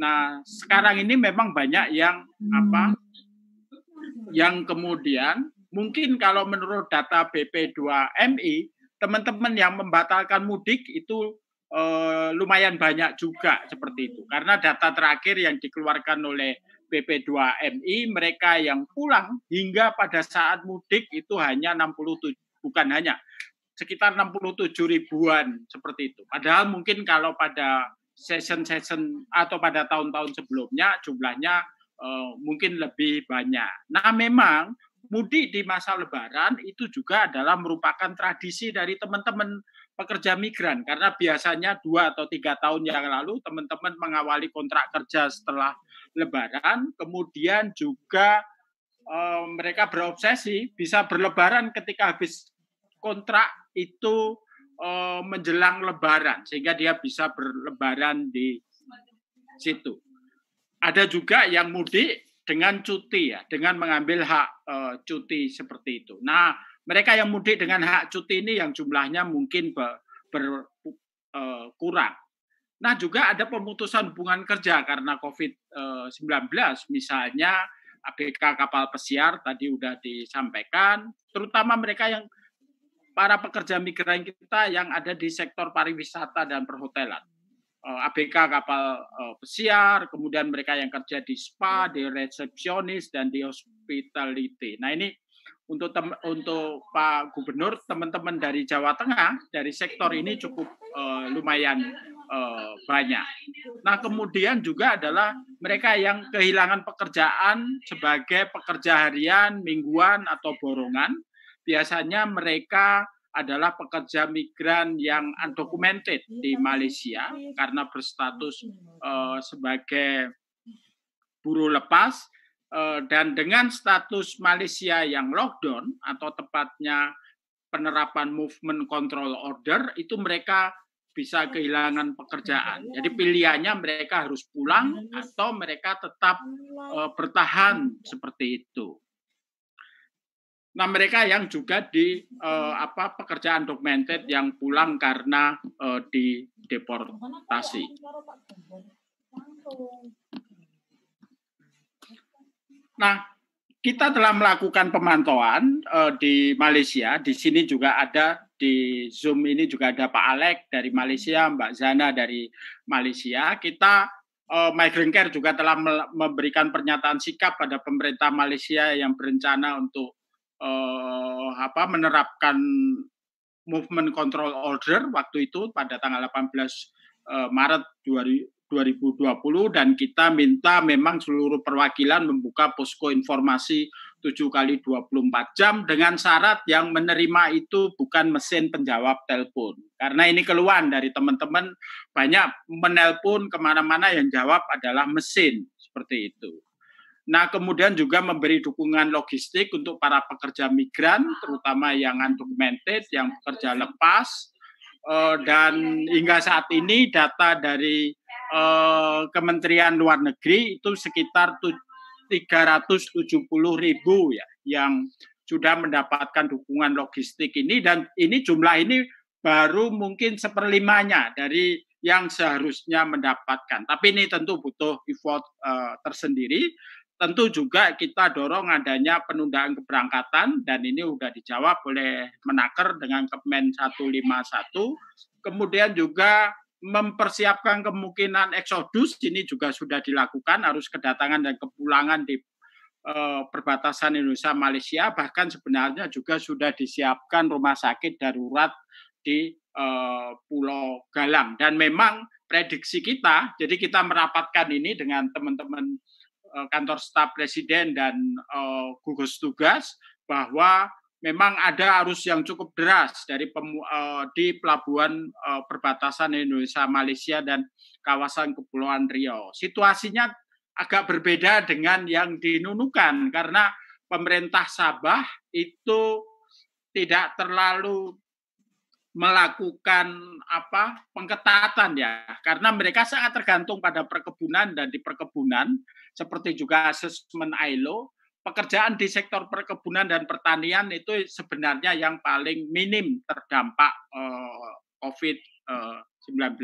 Nah sekarang ini memang banyak yang apa yang kemudian mungkin kalau menurut data BP2MI teman-teman yang membatalkan mudik itu eh, lumayan banyak juga seperti itu karena data terakhir yang dikeluarkan oleh BP2MI mereka yang pulang hingga pada saat mudik itu hanya 67 bukan hanya sekitar 67 ribuan seperti itu. Padahal mungkin kalau pada season-season atau pada tahun-tahun sebelumnya jumlahnya uh, mungkin lebih banyak. Nah, memang mudik di masa lebaran itu juga adalah merupakan tradisi dari teman-teman pekerja migran karena biasanya dua atau tiga tahun yang lalu teman-teman mengawali kontrak kerja setelah Lebaran, kemudian juga uh, mereka berobsesi bisa berlebaran ketika habis kontrak itu uh, menjelang Lebaran, sehingga dia bisa berlebaran di situ. Ada juga yang mudik dengan cuti ya, dengan mengambil hak uh, cuti seperti itu. Nah, mereka yang mudik dengan hak cuti ini yang jumlahnya mungkin berkurang. Nah, juga ada pemutusan hubungan kerja karena COVID-19, misalnya ABK kapal pesiar tadi sudah disampaikan, terutama mereka yang para pekerja migran kita yang ada di sektor pariwisata dan perhotelan. ABK kapal pesiar, kemudian mereka yang kerja di spa, di resepsionis, dan di hospitality. Nah ini untuk tem untuk Pak Gubernur, teman-teman dari Jawa Tengah, dari sektor ini cukup uh, lumayan uh, banyak. Nah kemudian juga adalah mereka yang kehilangan pekerjaan sebagai pekerja harian, mingguan, atau borongan. Biasanya mereka adalah pekerja migran yang undocumented di Malaysia karena berstatus uh, sebagai buruh lepas dan dengan status Malaysia yang lockdown atau tepatnya penerapan movement control order itu mereka bisa kehilangan pekerjaan. Jadi pilihannya mereka harus pulang atau mereka tetap uh, bertahan seperti itu. Nah, mereka yang juga di uh, apa pekerjaan documented yang pulang karena uh, di deportasi. Nah, kita telah melakukan pemantauan uh, di Malaysia. Di sini juga ada di Zoom ini juga ada Pak Alek dari Malaysia, Mbak Zana dari Malaysia. Kita uh, Migrant Care juga telah memberikan pernyataan sikap pada pemerintah Malaysia yang berencana untuk uh, apa menerapkan movement control order waktu itu pada tanggal 18 uh, Maret 2020 dan kita minta memang seluruh perwakilan membuka posko informasi 7 kali 24 jam dengan syarat yang menerima itu bukan mesin penjawab telepon. Karena ini keluhan dari teman-teman banyak menelpon ke mana-mana yang jawab adalah mesin seperti itu. Nah, kemudian juga memberi dukungan logistik untuk para pekerja migran, terutama yang undocumented, yang pekerja lepas, uh, dan hingga saat ini data dari uh, Kementerian Luar Negeri itu sekitar 370 ribu ya yang sudah mendapatkan dukungan logistik ini dan ini jumlah ini baru mungkin seperlimanya dari yang seharusnya mendapatkan. Tapi ini tentu butuh effort uh, tersendiri tentu juga kita dorong adanya penundaan keberangkatan dan ini sudah dijawab oleh Menaker dengan Kemen 151. Kemudian juga mempersiapkan kemungkinan eksodus ini juga sudah dilakukan harus kedatangan dan kepulangan di eh, perbatasan Indonesia Malaysia bahkan sebenarnya juga sudah disiapkan rumah sakit darurat di eh, Pulau Galang. Dan memang prediksi kita jadi kita merapatkan ini dengan teman-teman Eh, kantor staf presiden dan uh, gugus tugas bahwa memang ada arus yang cukup deras dari pemu, uh, di pelabuhan uh, perbatasan Indonesia Malaysia dan kawasan Kepulauan Riau. Situasinya agak berbeda dengan yang dinunukan karena pemerintah Sabah itu tidak terlalu melakukan apa pengetatan ya karena mereka sangat tergantung pada perkebunan dan di perkebunan seperti juga asesmen ILO, pekerjaan di sektor perkebunan dan pertanian itu sebenarnya yang paling minim terdampak uh, COVID-19.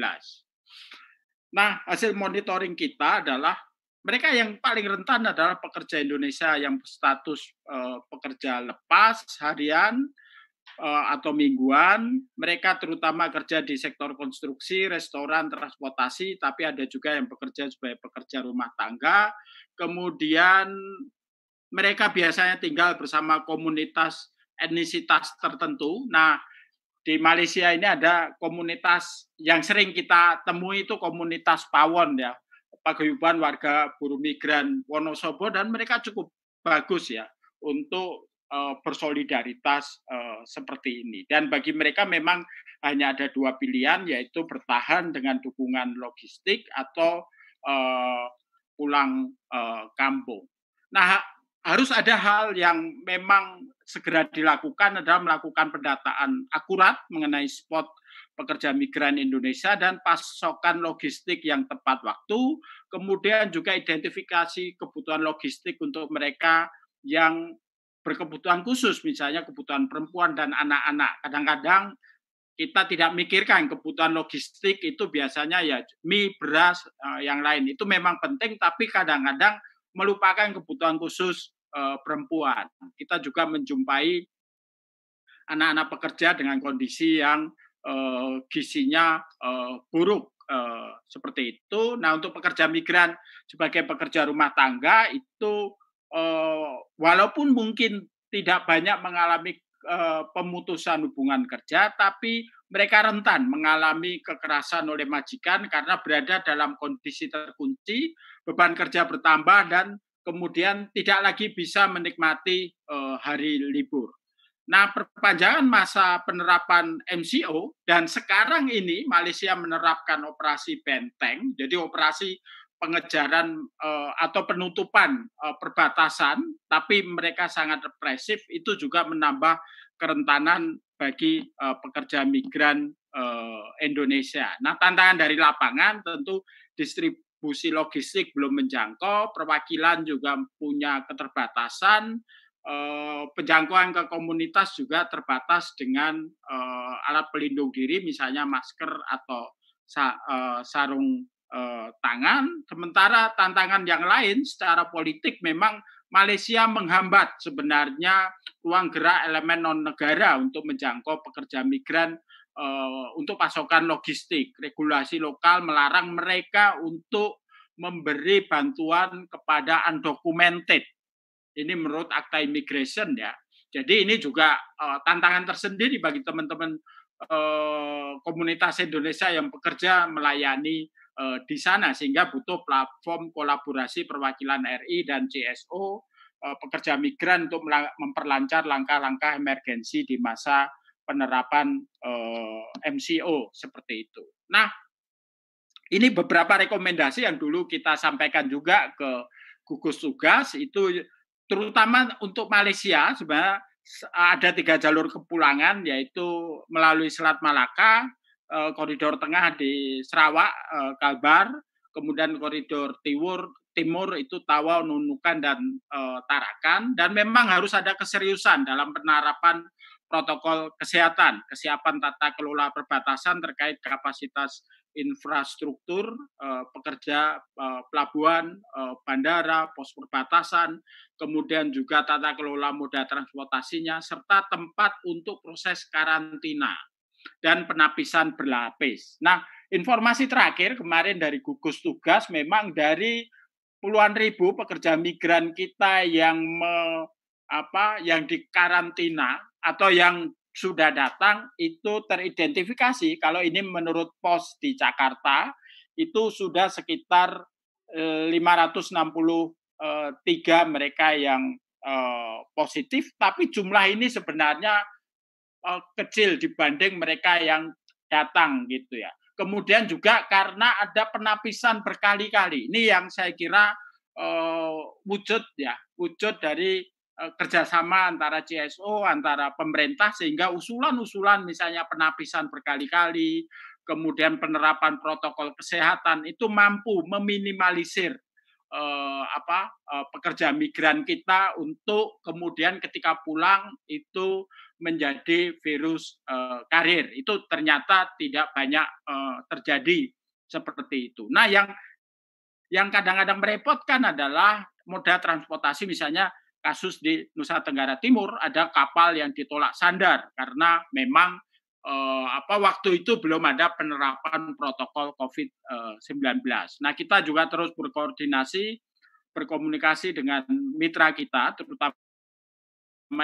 Nah, hasil monitoring kita adalah mereka yang paling rentan adalah pekerja Indonesia yang status uh, pekerja lepas harian atau mingguan. Mereka terutama kerja di sektor konstruksi, restoran, transportasi, tapi ada juga yang bekerja sebagai pekerja rumah tangga. Kemudian mereka biasanya tinggal bersama komunitas etnisitas tertentu. Nah, di Malaysia ini ada komunitas yang sering kita temui itu komunitas Pawon ya, paguyuban warga buruh migran Wonosobo dan mereka cukup bagus ya untuk uh, bersolidaritas uh, seperti ini. Dan bagi mereka memang hanya ada dua pilihan, yaitu bertahan dengan dukungan logistik atau uh, pulang kampung. Nah, harus ada hal yang memang segera dilakukan adalah melakukan pendataan akurat mengenai spot pekerja migran Indonesia dan pasokan logistik yang tepat waktu, kemudian juga identifikasi kebutuhan logistik untuk mereka yang berkebutuhan khusus, misalnya kebutuhan perempuan dan anak-anak. Kadang-kadang kita tidak mikirkan kebutuhan logistik itu biasanya ya mie, beras, eh, yang lain. Itu memang penting, tapi kadang-kadang melupakan kebutuhan khusus eh, perempuan. Kita juga menjumpai anak-anak pekerja dengan kondisi yang uh, gizinya uh, buruk seperti itu. Nah, untuk pekerja migran sebagai pekerja rumah tangga itu walaupun mungkin tidak banyak mengalami pemutusan hubungan kerja, tapi mereka rentan mengalami kekerasan oleh majikan karena berada dalam kondisi terkunci, beban kerja bertambah dan kemudian tidak lagi bisa menikmati uh, hari libur. Nah, perpanjangan masa penerapan MCO dan sekarang ini Malaysia menerapkan operasi benteng, jadi operasi pengejaran uh, atau penutupan uh, perbatasan, tapi mereka sangat represif, itu juga menambah kerentanan bagi pekerja migran Indonesia. Nah, tantangan dari lapangan tentu distribusi logistik belum menjangkau, perwakilan juga punya keterbatasan, Eh, penjangkauan ke komunitas juga terbatas dengan uh, alat pelindung diri, misalnya masker atau uh, sarung tangan. Sementara tantangan yang lain secara politik memang Malaysia menghambat sebenarnya ruang gerak elemen non negara untuk menjangkau pekerja migran uh, untuk pasokan logistik. Regulasi lokal melarang mereka untuk memberi bantuan kepada undocumented ini menurut akta immigration ya. Jadi ini juga uh, tantangan tersendiri bagi teman-teman uh, komunitas Indonesia yang bekerja melayani uh, di sana sehingga butuh platform kolaborasi perwakilan RI dan CSO uh, pekerja migran untuk memperlancar langkah-langkah emergensi di masa penerapan uh, MCO seperti itu. Nah, ini beberapa rekomendasi yang dulu kita sampaikan juga ke gugus tugas itu terutama untuk Malaysia sebenarnya ada tiga jalur kepulangan yaitu melalui Selat Malaka, eh, koridor tengah di Sarawak, eh, Kalbar, kemudian koridor timur timur itu Tawau, Nunukan dan eh, Tarakan dan memang harus ada keseriusan dalam penerapan protokol kesehatan, kesiapan tata kelola perbatasan terkait kapasitas infrastruktur, eh, pekerja eh, pelabuhan, eh, bandara, pos perbatasan, kemudian juga tata kelola moda transportasinya, serta tempat untuk proses karantina dan penapisan berlapis. Nah, informasi terakhir kemarin dari gugus tugas memang dari puluhan ribu pekerja migran kita yang apa yang dikarantina atau yang sudah datang itu teridentifikasi kalau ini menurut pos di Jakarta itu sudah sekitar 563 eh, mereka yang eh, positif tapi jumlah ini sebenarnya eh, kecil dibanding mereka yang datang gitu ya. Kemudian juga karena ada penapisan berkali-kali. Ini yang saya kira wujud ya, wujud dari Eh, kerjasama antara CSO, antara pemerintah, sehingga usulan-usulan misalnya penapisan berkali-kali, kemudian penerapan protokol kesehatan itu mampu meminimalisir eh, apa eh, pekerja migran kita untuk kemudian ketika pulang itu menjadi virus eh, karir itu ternyata tidak banyak eh, terjadi seperti itu. Nah yang yang kadang-kadang merepotkan adalah moda transportasi misalnya kasus di Nusa Tenggara Timur ada kapal yang ditolak sandar karena memang eh, apa waktu itu belum ada penerapan protokol COVID-19. Nah, kita juga terus berkoordinasi berkomunikasi dengan mitra kita terutama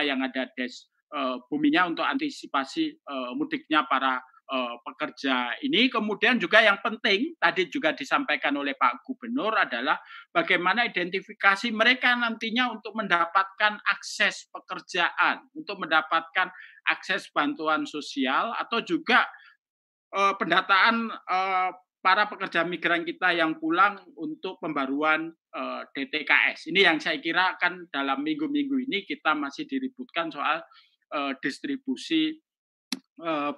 yang ada des eh, buminya untuk antisipasi eh, mudiknya para uh, pekerja ini. Kemudian juga yang penting tadi juga disampaikan oleh Pak Gubernur adalah bagaimana identifikasi mereka nantinya untuk mendapatkan akses pekerjaan, untuk mendapatkan akses bantuan sosial atau juga uh, pendataan uh, para pekerja migran kita yang pulang untuk pembaruan DTKS. Ini yang saya kira kan dalam minggu-minggu ini kita masih diributkan soal distribusi Eh,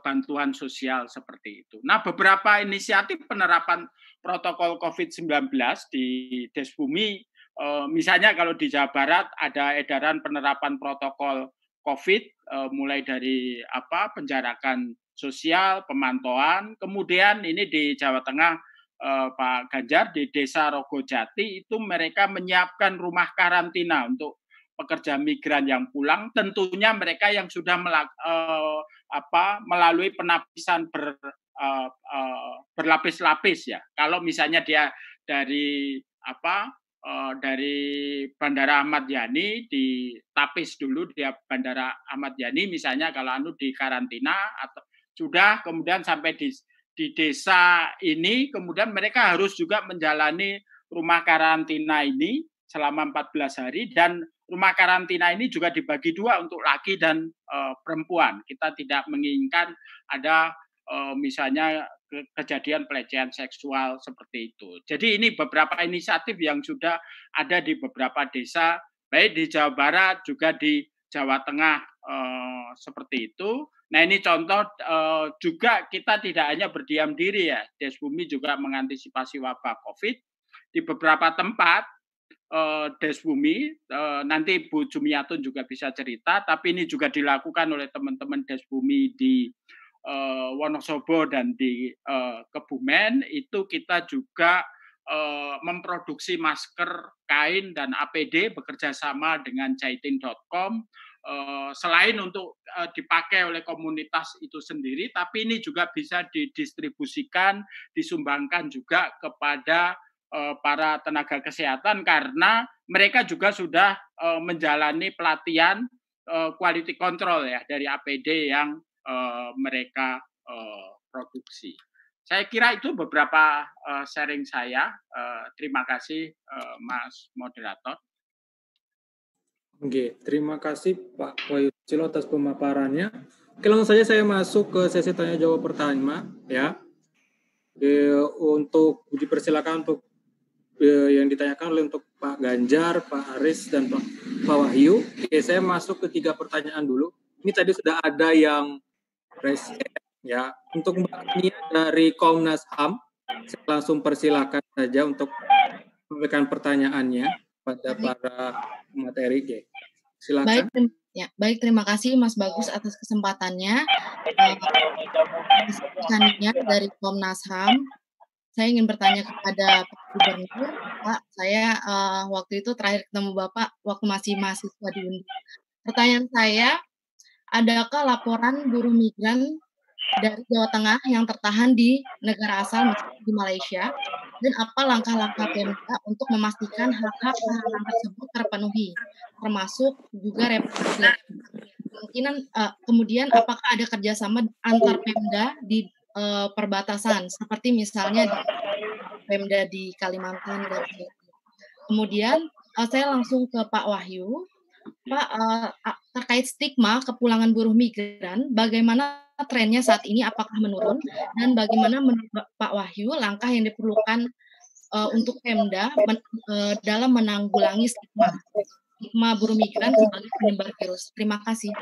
bantuan sosial seperti itu. Nah, beberapa inisiatif penerapan protokol COVID-19 di Desbumi uh, misalnya kalau di Jawa Barat ada edaran penerapan protokol COVID uh, mulai dari apa penjarakan sosial, pemantauan, kemudian ini di Jawa Tengah Pak Ganjar di Desa Rogojati itu mereka menyiapkan rumah karantina untuk pekerja migran yang pulang, tentunya mereka yang sudah melak, uh, apa, melalui penapisan ber, uh, uh, berlapis-lapis ya. Kalau misalnya dia dari apa uh, dari Bandara Ahmad Yani di tapis dulu dia Bandara Ahmad Yani misalnya kalau anu di karantina atau sudah kemudian sampai di di desa ini kemudian mereka harus juga menjalani rumah karantina ini selama 14 hari dan rumah karantina ini juga dibagi dua untuk laki dan uh, perempuan. Kita tidak menginginkan ada uh, misalnya ke kejadian pelecehan seksual seperti itu. Jadi ini beberapa inisiatif yang sudah ada di beberapa desa, baik di Jawa Barat juga di Jawa Tengah uh, seperti itu. Nah ini contoh uh, juga kita tidak hanya berdiam diri ya, Desbumi juga mengantisipasi wabah COVID di beberapa tempat uh, Desbumi, uh, nanti Bu Jumiatun juga bisa cerita, tapi ini juga dilakukan oleh teman-teman Desbumi di uh, Wonosobo dan di Kebumen, itu kita juga memproduksi masker, kain, dan APD bekerja sama dengan jaitin.com, selain untuk dipakai oleh komunitas itu sendiri, tapi ini juga bisa didistribusikan, disumbangkan juga kepada Eh, para tenaga kesehatan karena mereka juga sudah uh, menjalani pelatihan uh, quality control ya dari APD yang mereka produksi. Saya kira itu beberapa sharing saya. Terima kasih Mas moderator.
Oke, terima kasih Pak Wahyu Cilo atas pemaparannya. Oke, langsung saja saya masuk ke sesi tanya jawab pertanyaan ya. Oke, untuk dipersilakan untuk yang ditanyakan oleh untuk Pak Ganjar, Pak Aris, dan Pak, Pak Wahyu. Oke, saya masuk ke tiga pertanyaan dulu. Ini tadi sudah ada yang raise ya. Untuk Mbak Nia dari Komnas HAM, saya langsung persilakan saja untuk memberikan pertanyaannya pada para materi. Oke. Silakan.
Baik, ya, baik terima kasih Mas Bagus atas kesempatannya. Uh, dari Komnas HAM saya ingin bertanya kepada Pak Gubernur, Pak, saya uh, waktu itu terakhir ketemu Bapak waktu masih mahasiswa di Undip. Pertanyaan saya, adakah laporan buruh migran dari Jawa Tengah yang tertahan di negara asal di Malaysia dan apa langkah-langkah Pemda untuk memastikan hak-hak tahanan tersebut terpenuhi termasuk juga repatriasi. Kemungkinan uh, kemudian apakah ada kerjasama antar Pemda di uh, perbatasan. Seperti misalnya di Pemda di Kalimantan dan kemudian uh, saya langsung ke Pak Wahyu. Pak uh, terkait stigma kepulangan buruh migran bagaimana trennya saat ini? Apakah menurun? Dan bagaimana menurut Pak Wahyu langkah yang diperlukan uh, untuk Pemda men, uh, dalam menanggulangi stigma stigma buruh migran sebagai penyebar virus. Terima kasih.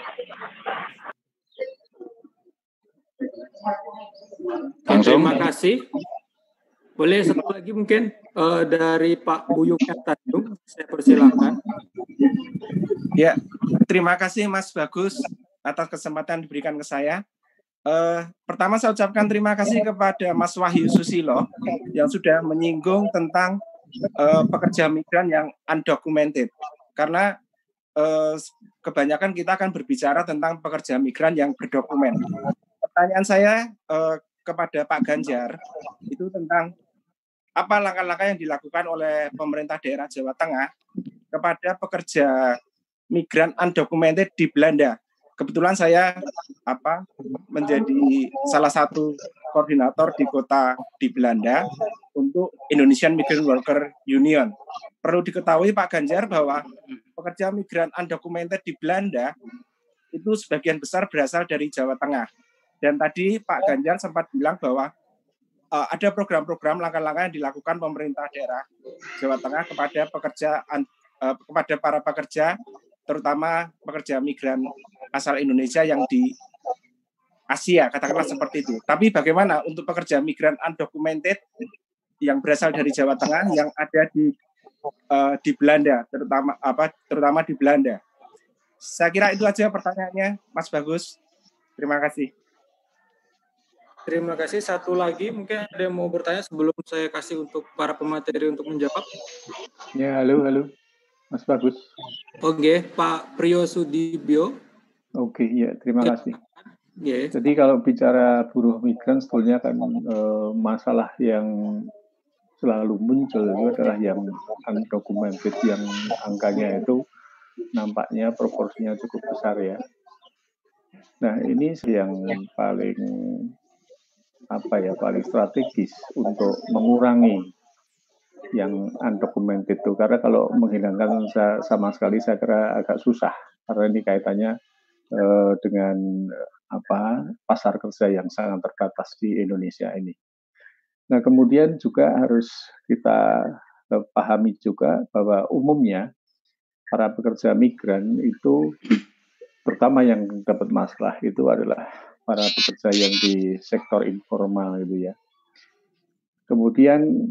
Langsung. Terima kasih. Boleh satu lagi mungkin uh, dari Pak Buyung Tanjung, saya persilakan.
Ya, terima kasih Mas Bagus atas kesempatan diberikan ke saya. Uh, pertama saya ucapkan terima kasih kepada Mas Wahyu Susilo yang sudah menyinggung tentang uh, pekerja migran yang undocumented. Karena uh, kebanyakan kita akan berbicara tentang pekerja migran yang berdokumen pertanyaan saya uh, kepada Pak Ganjar itu tentang apa langkah-langkah yang dilakukan oleh pemerintah daerah Jawa Tengah kepada pekerja migran undocumented di Belanda. Kebetulan saya apa menjadi salah satu koordinator di kota di Belanda untuk Indonesian Migrant Worker Union. Perlu diketahui Pak Ganjar bahwa pekerja migran undocumented di Belanda itu sebagian besar berasal dari Jawa Tengah. Dan tadi Pak Ganjar sempat bilang bahwa uh, ada program-program langkah-langkah yang dilakukan pemerintah daerah Jawa Tengah kepada pekerja uh, kepada para pekerja terutama pekerja migran asal Indonesia yang di Asia katakanlah seperti itu. Tapi bagaimana untuk pekerja migran undocumented yang berasal dari Jawa Tengah yang ada di uh, di Belanda, terutama apa terutama di Belanda. Saya kira itu aja pertanyaannya, Mas Bagus. Terima kasih.
Terima kasih. Satu lagi mungkin ada yang mau bertanya sebelum saya kasih untuk para pemateri untuk menjawab.
Ya, halo, halo. Mas Bagus.
Oke, Pak Priyo Sudibyo.
Oke, ya, terima
Ya.
kasih.
Ya.
Jadi kalau bicara buruh migran sebetulnya kan eh, masalah yang selalu muncul itu adalah yang undocumented yang angkanya itu nampaknya proporsinya cukup besar ya. Nah ini yang paling apa ya paling strategis untuk mengurangi yang undocumented itu karena kalau menghilangkan sa- sama sekali saya kira agak susah karena ini kaitannya eh, dengan eh, apa pasar kerja yang sangat terbatas di Indonesia ini. Nah kemudian juga harus kita eh, pahami juga bahwa umumnya para pekerja migran itu pertama yang dapat masalah itu adalah para pekerja yang di sektor informal itu ya. Kemudian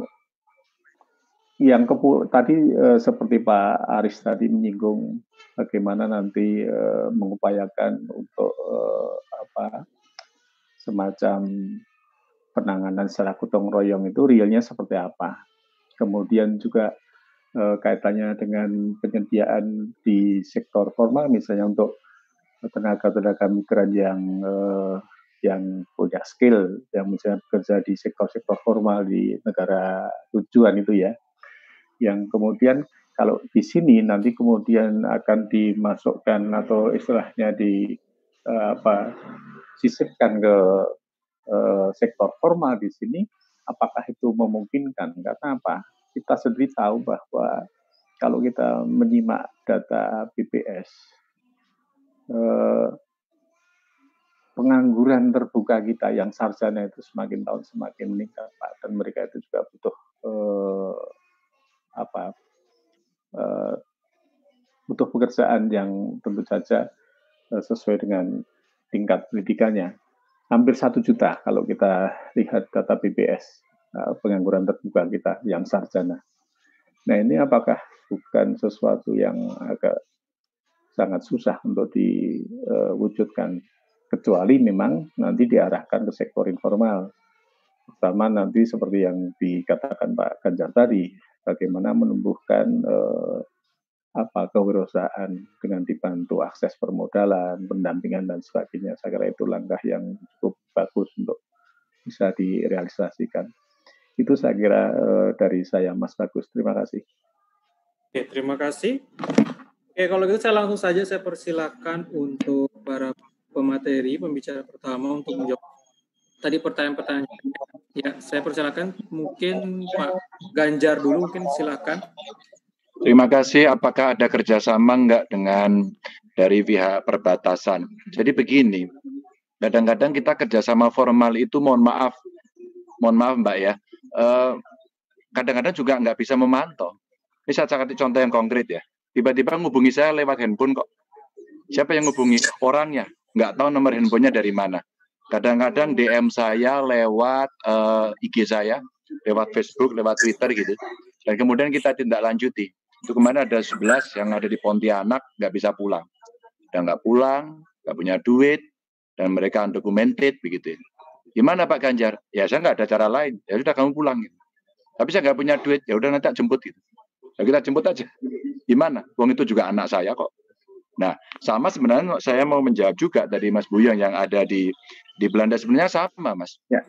yang tadi eh, seperti Pak Aris tadi menyinggung bagaimana nanti eh, mengupayakan untuk eh, apa semacam penanganan secara gotong royong itu realnya seperti apa. Kemudian juga eh, kaitannya dengan penyediaan di sektor formal misalnya untuk tenaga-tenaga migran yang eh, yang punya skill yang misalnya bekerja di sektor-sektor formal di negara tujuan itu ya. Yang kemudian kalau di sini nanti kemudian akan dimasukkan atau istilahnya di eh, apa sisipkan ke eh, sektor formal di sini apakah itu memungkinkan? Karena apa? Kita sendiri tahu bahwa kalau kita menyimak data BPS eh, pengangguran terbuka kita yang sarjana itu semakin tahun semakin meningkat Pak dan mereka itu juga butuh eh, apa eh, butuh pekerjaan yang tentu saja eh, sesuai dengan tingkat pendidikannya hampir satu juta kalau kita lihat data BPS eh, pengangguran terbuka kita yang sarjana. Nah ini apakah bukan sesuatu yang agak sangat susah untuk diwujudkan kecuali memang nanti diarahkan ke sektor informal. Pertama nanti seperti yang dikatakan Pak Ganjar tadi, bagaimana menumbuhkan eh, apa kewirausahaan dengan dibantu akses permodalan, pendampingan dan sebagainya. Saya kira itu langkah yang cukup bagus untuk bisa direalisasikan. Itu saya kira eh, dari saya Mas Bagus. Terima kasih.
Oke, terima kasih. Oke, kalau gitu saya langsung saja saya persilakan untuk para pemateri pembicara pertama untuk menjawab tadi pertanyaan-pertanyaan. Ya, saya persilakan mungkin Pak Ganjar dulu mungkin silakan.
Terima kasih. Apakah ada kerjasama enggak dengan dari pihak perbatasan? Jadi begini, kadang-kadang kita kerjasama formal itu mohon maaf, mohon maaf Mbak ya, eh, kadang-kadang juga nggak bisa memantau. Ini saya contoh yang konkret ya. Tiba-tiba ngubungi saya lewat handphone kok. Siapa yang ngubungi? Orangnya. Nggak tahu nomor handphonenya dari mana. Kadang-kadang DM saya lewat eh, IG saya, lewat Facebook, lewat Twitter gitu. Dan kemudian kita tindak lanjuti. Itu kemarin ada 11 yang ada di Pontianak nggak bisa pulang. Dan nggak pulang, nggak punya duit, dan mereka undocumented begitu. Gimana Pak Ganjar? Ya saya nggak ada cara lain. Ya sudah kamu pulang. Tapi saya nggak punya duit. Ya udah nanti jemput gitu. Ya kita jemput aja. Gimana? Wong itu juga anak saya kok. Nah, sama sebenarnya saya mau menjawab juga dari Mas Buyong yang ada di di Belanda sebenarnya sama, Mas.
Ya.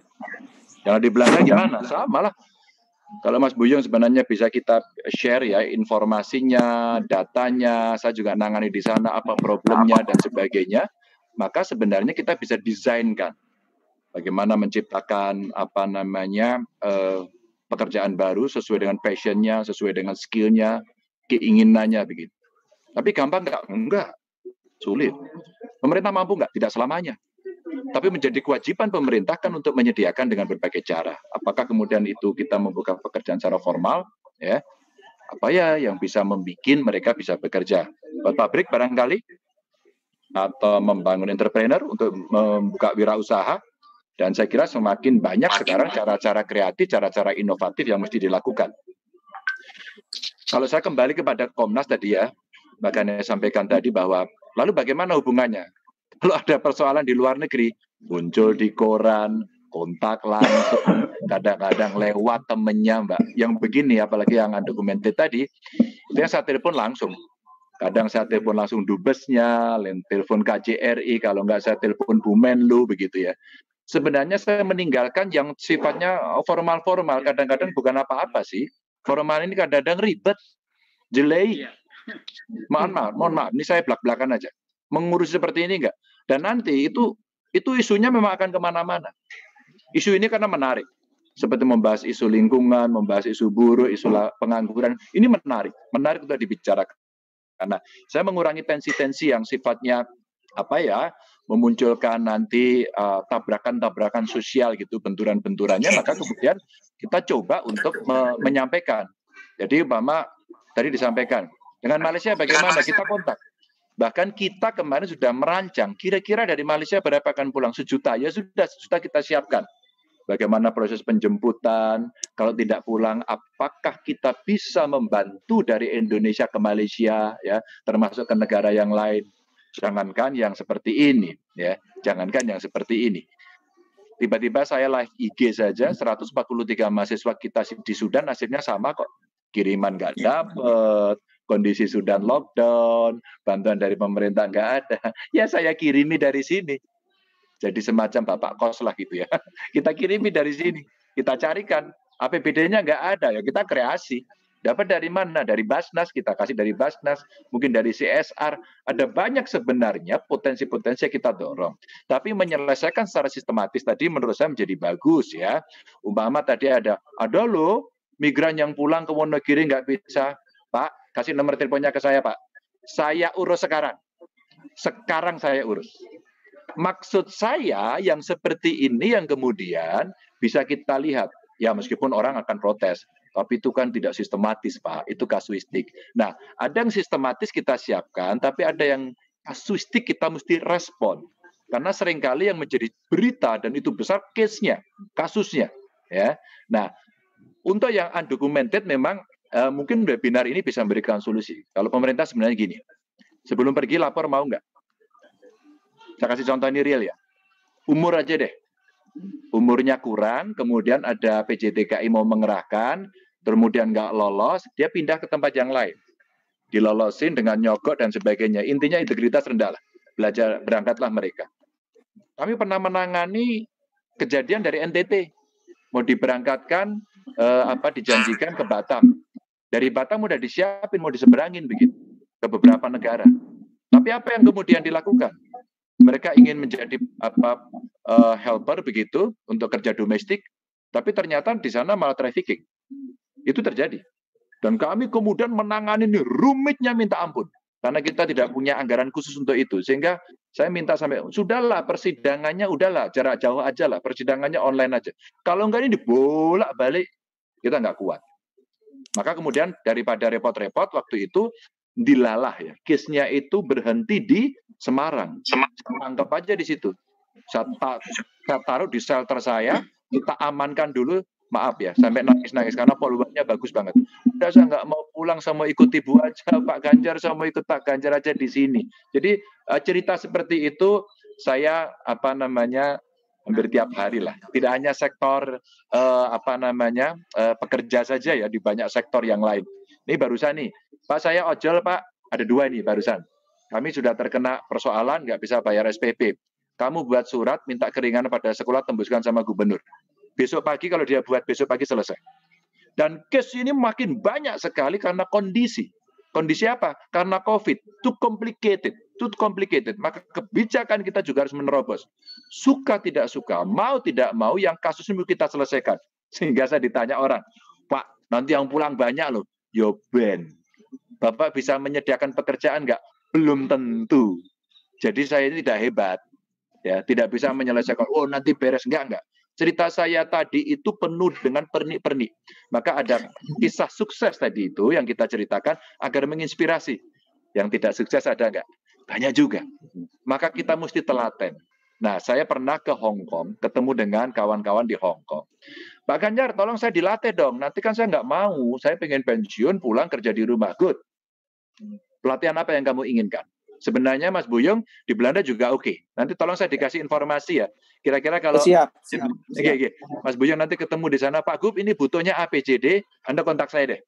Yang di Belanda gimana? Sama lah. Kalau Mas Buyong sebenarnya bisa kita share ya informasinya, datanya, saya juga nangani di sana apa problemnya dan sebagainya, maka sebenarnya kita bisa desainkan bagaimana menciptakan apa namanya eh, pekerjaan baru sesuai dengan passionnya, sesuai dengan skillnya, keinginannya begitu. Tapi gampang nggak? Enggak. Sulit. Pemerintah mampu nggak? Tidak selamanya. Tapi menjadi kewajiban pemerintah kan untuk menyediakan dengan berbagai cara. Apakah kemudian itu kita membuka pekerjaan secara formal, ya? Apa ya yang bisa membuat mereka bisa bekerja? Buat pabrik barangkali, atau membangun entrepreneur untuk membuka wirausaha. Dan saya kira semakin banyak sekarang cara-cara kreatif, cara-cara inovatif yang mesti dilakukan. Kalau saya kembali kepada Komnas tadi ya, makanya saya sampaikan tadi bahwa lalu bagaimana hubungannya? Kalau ada persoalan di luar negeri, muncul di koran, kontak langsung, kadang-kadang lewat temennya mbak. Yang begini, apalagi yang undocumented tadi, itu yang saya telepon langsung. Kadang saya telepon langsung dubesnya, telepon KJRI, kalau nggak saya telepon Bu Menlu, begitu ya. Sebenarnya saya meninggalkan yang sifatnya formal-formal, kadang-kadang bukan apa-apa sih. Formal ini kadang-kadang ribet, jelek. Mohon maaf, mohon maaf, ini saya belak-belakan aja. Mengurus seperti ini enggak? Dan nanti itu itu isunya memang akan ke mana-mana. Isu ini karena menarik. Seperti membahas isu lingkungan, membahas isu buruh, isu pengangguran. Ini menarik. Menarik untuk dibicarakan. Karena saya mengurangi tensi-tensi yang sifatnya apa ya memunculkan nanti uh, tabrakan-tabrakan sosial gitu benturan-benturannya maka kemudian kita coba untuk me menyampaikan. Jadi Obama tadi disampaikan dengan Malaysia bagaimana? Kita kontak. Bahkan kita kemarin sudah merancang, kira-kira dari Malaysia berapa akan pulang? Sejuta, ya sudah, sejuta kita siapkan. Bagaimana proses penjemputan, kalau tidak pulang, apakah kita bisa membantu dari Indonesia ke Malaysia, ya, termasuk ke negara yang lain. Jangankan yang seperti ini, ya, jangankan yang seperti ini. Tiba-tiba saya live IG saja, 143 mahasiswa kita di Sudan nasibnya sama kok. Kiriman nggak dapat, kondisi Sudan lockdown, bantuan dari pemerintah nggak ada, ya saya kirimi dari sini. Jadi semacam bapak kos lah gitu ya. Kita kirimi dari sini, kita carikan. APBD-nya nggak ada, ya kita kreasi. Dapat dari mana? Dari Basnas, kita kasih dari Basnas, mungkin dari CSR. Ada banyak sebenarnya potensi-potensi kita dorong. Tapi menyelesaikan secara sistematis tadi menurut saya menjadi bagus ya. Umpama tadi ada, ada loh migran yang pulang ke Wonogiri nggak bisa. Pak, Kasih nomor teleponnya ke saya, Pak. Saya urus sekarang. Sekarang saya urus. Maksud saya yang seperti ini yang kemudian bisa kita lihat. Ya meskipun orang akan protes. Tapi itu kan tidak sistematis, Pak. Itu kasuistik. Nah, ada yang sistematis kita siapkan, tapi ada yang kasuistik kita mesti respon. Karena sering kali yang menjadi berita dan itu besar case-nya, kasusnya. ya. Nah, untuk yang undocumented memang uh, mungkin webinar ini bisa memberikan solusi. Kalau pemerintah sebenarnya gini, sebelum pergi lapor mau nggak? Saya kasih contoh ini real ya. Umur aja deh. Umurnya kurang, kemudian ada PJTKI mau mengerahkan, kemudian nggak lolos, dia pindah ke tempat yang lain. Dilolosin dengan nyogok dan sebagainya. Intinya integritas rendah lah. Belajar, berangkatlah mereka. Kami pernah menangani kejadian dari NTT. Mau diberangkatkan, eh, apa dijanjikan ke Batam dari Batam udah disiapin mau diseberangin begitu ke beberapa negara. Tapi apa yang kemudian dilakukan? Mereka ingin menjadi apa uh, helper begitu untuk kerja domestik, tapi ternyata di sana malah trafficking. Itu terjadi. Dan kami kemudian menangani ini rumitnya minta ampun karena kita tidak punya anggaran khusus untuk itu. Sehingga saya minta sampai sudahlah persidangannya udahlah jarak jauh aja lah persidangannya online aja. Kalau enggak ini dibolak balik kita nggak kuat. Maka kemudian daripada repot-repot waktu itu dilalah ya. Case-nya itu berhenti di Semarang. Anggap aja di situ. Saya taruh di shelter saya, kita amankan dulu maaf ya sampai nangis-nangis karena poluannya bagus banget. Udah saya nggak mau pulang sama ikut ibu aja Pak Ganjar sama ikut Pak Ganjar aja di sini. Jadi eh, cerita seperti itu saya apa namanya hampir tiap hari lah. Tidak hanya sektor uh, apa namanya uh, pekerja saja ya, di banyak sektor yang lain. Ini barusan nih, Pak saya ojol Pak, ada dua nih barusan. Kami sudah terkena persoalan nggak bisa bayar SPP. Kamu buat surat minta keringan pada sekolah tembuskan sama gubernur. Besok pagi kalau dia buat besok pagi selesai. Dan case ini makin banyak sekali karena kondisi. Kondisi apa? Karena COVID. Too complicated. Too complicated. Maka kebijakan kita juga harus menerobos. Suka tidak suka, mau tidak mau, yang kasus ini kita selesaikan. Sehingga saya ditanya orang, Pak, nanti yang pulang banyak loh. Yo Ben, Bapak bisa menyediakan pekerjaan nggak? Belum tentu. Jadi saya ini tidak hebat. Ya, tidak bisa menyelesaikan, oh nanti beres. Enggak, enggak. Cerita saya tadi itu penuh dengan pernik-pernik. Maka ada kisah sukses tadi itu yang kita ceritakan agar menginspirasi. Yang tidak sukses ada enggak? Banyak juga. Maka kita mesti telaten. Nah, saya pernah ke Hong Kong, ketemu dengan kawan-kawan di Hong Kong. Pak Ganjar, tolong saya dilatih dong. Nanti kan saya nggak mau. Saya pengen pensiun, pulang kerja di rumah. Good. Pelatihan apa yang kamu inginkan? Sebenarnya Mas Buyung di Belanda juga oke. Okay. Nanti tolong saya dikasih informasi ya. Kira-kira kalau
siap, siap,
siap. Okay, okay. Mas Buyung nanti ketemu di sana Pak Gub ini butuhnya APCD, Anda kontak saya deh.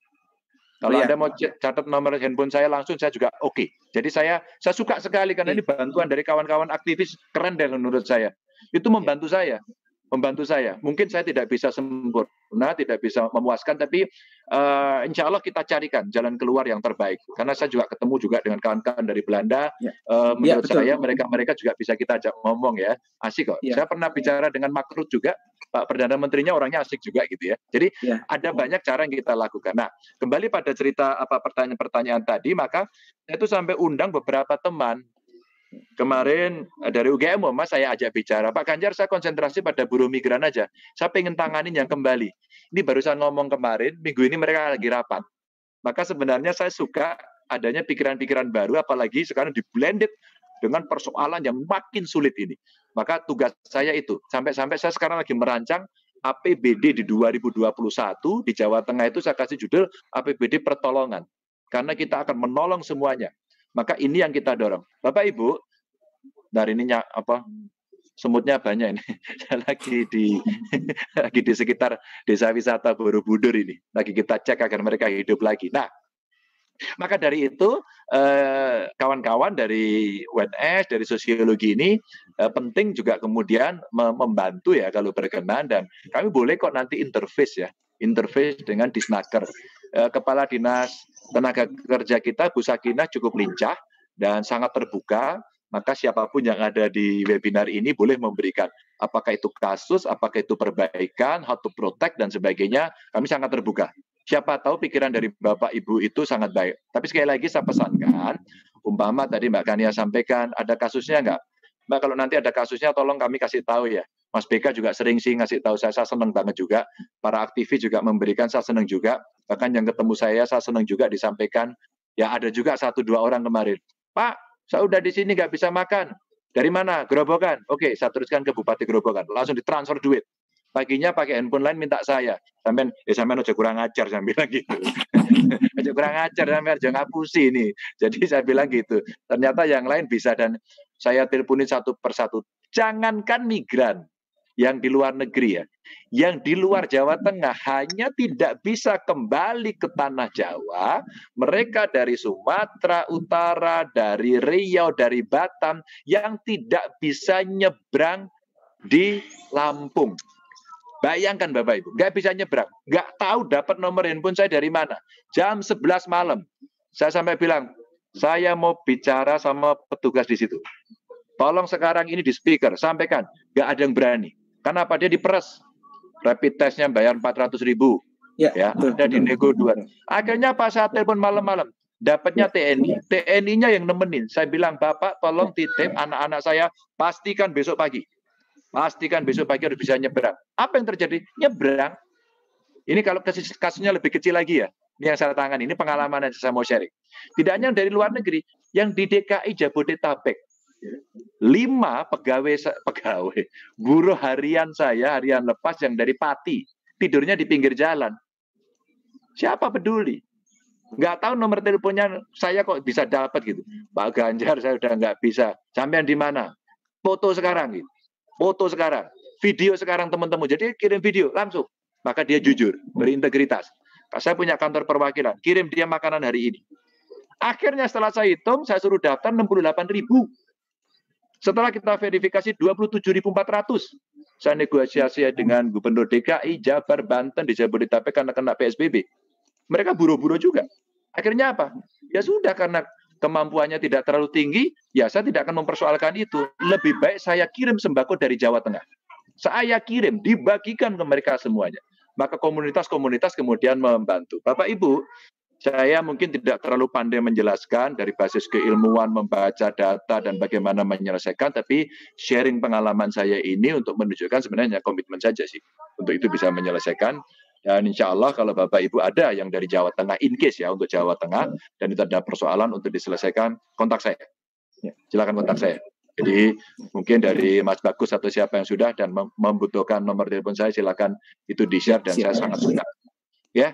Kalau oh, iya. Anda mau catat nomor handphone saya langsung saya juga oke. Okay. Jadi saya saya suka sekali karena ini bantuan dari kawan-kawan aktivis keren deh menurut saya. Itu membantu saya membantu saya. Mungkin saya tidak bisa sempurna, tidak bisa memuaskan, tapi uh, insya Allah kita carikan jalan keluar yang terbaik. Karena saya juga ketemu juga dengan kawan-kawan dari Belanda. Ya. Uh, menurut ya, saya mereka-mereka juga bisa kita ajak ngomong ya, asik kok. Ya. Saya pernah bicara dengan Makrut juga, Pak Perdana Menterinya orangnya asik juga gitu ya. Jadi ya. ada banyak cara yang kita lakukan. Nah, kembali pada cerita apa pertanyaan-pertanyaan tadi, maka saya itu sampai undang beberapa teman Kemarin eh, dari UGM Mas saya ajak bicara, Pak Ganjar saya konsentrasi pada buruh migran aja. Saya pengen tanganin yang kembali. Ini barusan ngomong kemarin, minggu ini mereka lagi rapat. Maka sebenarnya saya suka adanya pikiran-pikiran baru, apalagi sekarang di blended dengan persoalan yang makin sulit ini. Maka tugas saya itu, sampai-sampai saya sekarang lagi merancang APBD di 2021 di Jawa Tengah itu saya kasih judul APBD pertolongan. Karena kita akan menolong semuanya. Maka ini yang kita dorong. Bapak Ibu, dari ini apa semutnya banyak ini. Lagi di lagi di sekitar desa wisata Borobudur ini. Lagi kita cek agar mereka hidup lagi. Nah, maka dari itu eh, kawan-kawan dari UNS, dari sosiologi ini eh, penting juga kemudian membantu ya kalau berkenan dan kami boleh kok nanti interface ya, interface dengan Disnaker. Eh, Kepala Dinas tenaga kerja kita Bu Sakinah cukup lincah dan sangat terbuka maka siapa pun yang ada di webinar ini boleh memberikan apakah itu kasus, apakah itu perbaikan, how to protect dan sebagainya, kami sangat terbuka. Siapa tahu pikiran dari Bapak Ibu itu sangat baik. Tapi sekali lagi saya pesankan, umpama tadi Mbak Kania sampaikan ada kasusnya enggak? Mbak kalau nanti ada kasusnya tolong kami kasih tahu ya. Mas BK juga sering sih ngasih tahu saya, saya senang banget juga. Para aktivis juga memberikan, saya senang juga. Bahkan yang ketemu saya, saya senang juga disampaikan. Ya ada juga satu dua orang kemarin. Pak, saya udah di sini nggak bisa makan. Dari mana? Gerobokan. Oke, saya teruskan ke Bupati Gerobokan. Langsung ditransfer duit. Paginya pakai handphone lain minta saya. Sampai, ya sampai aja kurang ajar, saya bilang gitu. aja kurang ajar, sampai aja ngapusi ini. Jadi saya bilang gitu. Ternyata yang lain bisa dan saya teleponin satu persatu. Jangankan migran, yang di luar negeri ya, yang di luar Jawa Tengah hanya tidak bisa kembali ke tanah Jawa, mereka dari Sumatera Utara, dari Riau, dari Batam yang tidak bisa nyebrang di Lampung. Bayangkan Bapak Ibu, nggak bisa nyebrang, nggak tahu dapat nomor handphone saya dari mana. Jam 11 malam, saya sampai bilang, saya mau bicara sama petugas di situ. Tolong sekarang ini di speaker, sampaikan. Nggak ada yang berani. Karena apa? Dia diperes. Rapid testnya bayar 400 ribu. Ya, ya betul, ada di nego dua. Akhirnya pas saat telepon malam-malam, dapatnya TNI, TNI-nya yang nemenin. Saya bilang, Bapak tolong titip anak-anak saya, pastikan besok pagi. Pastikan besok pagi harus bisa nyebrang. Apa yang terjadi? Nyebrang. Ini kalau kasusnya lebih kecil lagi ya. Ini yang saya tangan ini pengalaman yang saya mau sharing. Tidak hanya dari luar negeri, yang di DKI Jabodetabek lima pegawai pegawai. Buruh harian saya harian lepas yang dari Pati. Tidurnya di pinggir jalan. Siapa peduli? Nggak tahu nomor teleponnya saya kok bisa dapat gitu. Pak Ganjar saya udah nggak bisa. Sampean di mana? Foto sekarang gitu. Foto sekarang. Video sekarang teman-teman. Jadi kirim video langsung. Maka dia jujur berintegritas. Saya punya kantor perwakilan. Kirim dia makanan hari ini. Akhirnya setelah saya hitung saya suruh daftar 68 ribu setelah kita verifikasi 27.400, saya negosiasi dengan Gubernur DKI, Jabar, Banten, di Jabodetabek karena kena PSBB. Mereka buru-buru juga. Akhirnya apa? Ya sudah karena kemampuannya tidak terlalu tinggi, ya saya tidak akan mempersoalkan itu. Lebih baik saya kirim sembako dari Jawa Tengah. Saya kirim, dibagikan ke mereka semuanya. Maka komunitas-komunitas kemudian membantu. Bapak Ibu, saya mungkin tidak terlalu pandai menjelaskan dari basis keilmuan membaca data dan bagaimana menyelesaikan, tapi sharing pengalaman saya ini untuk menunjukkan sebenarnya komitmen saja sih untuk itu bisa menyelesaikan. Dan insya Allah kalau Bapak Ibu ada yang dari Jawa Tengah, in case ya untuk Jawa Tengah, dan itu ada persoalan untuk diselesaikan, kontak saya. Ya, silakan kontak saya. Jadi mungkin dari Mas Bagus atau siapa yang sudah dan membutuhkan nomor telepon saya silakan itu di share dan saya sangat suka. Ya,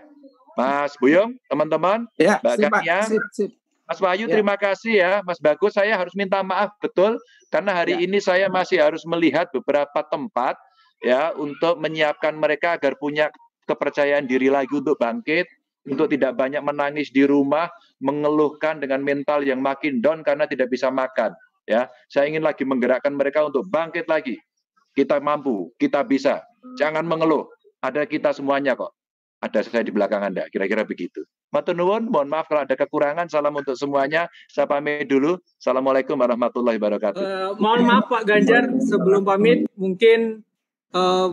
Mas Buyung, teman-teman,
ya,
Mbak
sip,
Kania,
sip, sip.
Mas Wahyu,
Ya.
terima kasih ya, Mas Bagus. Saya harus minta maaf betul karena hari ini saya masih harus melihat beberapa tempat ya untuk menyiapkan mereka agar punya kepercayaan diri lagi untuk bangkit, untuk tidak banyak menangis di rumah, mengeluhkan dengan mental yang makin down karena tidak bisa makan. Ya, saya ingin lagi menggerakkan mereka untuk bangkit lagi. Kita mampu, kita bisa. Jangan mengeluh. Ada kita semuanya kok. Ada saya di belakang Anda. Kira-kira begitu. Matur nuwun, mohon maaf kalau ada kekurangan. Salam untuk semuanya. Saya pamit dulu. Assalamualaikum warahmatullahi wabarakatuh.
Eh, mohon maaf Pak Ganjar, sebelum pamit mungkin eh,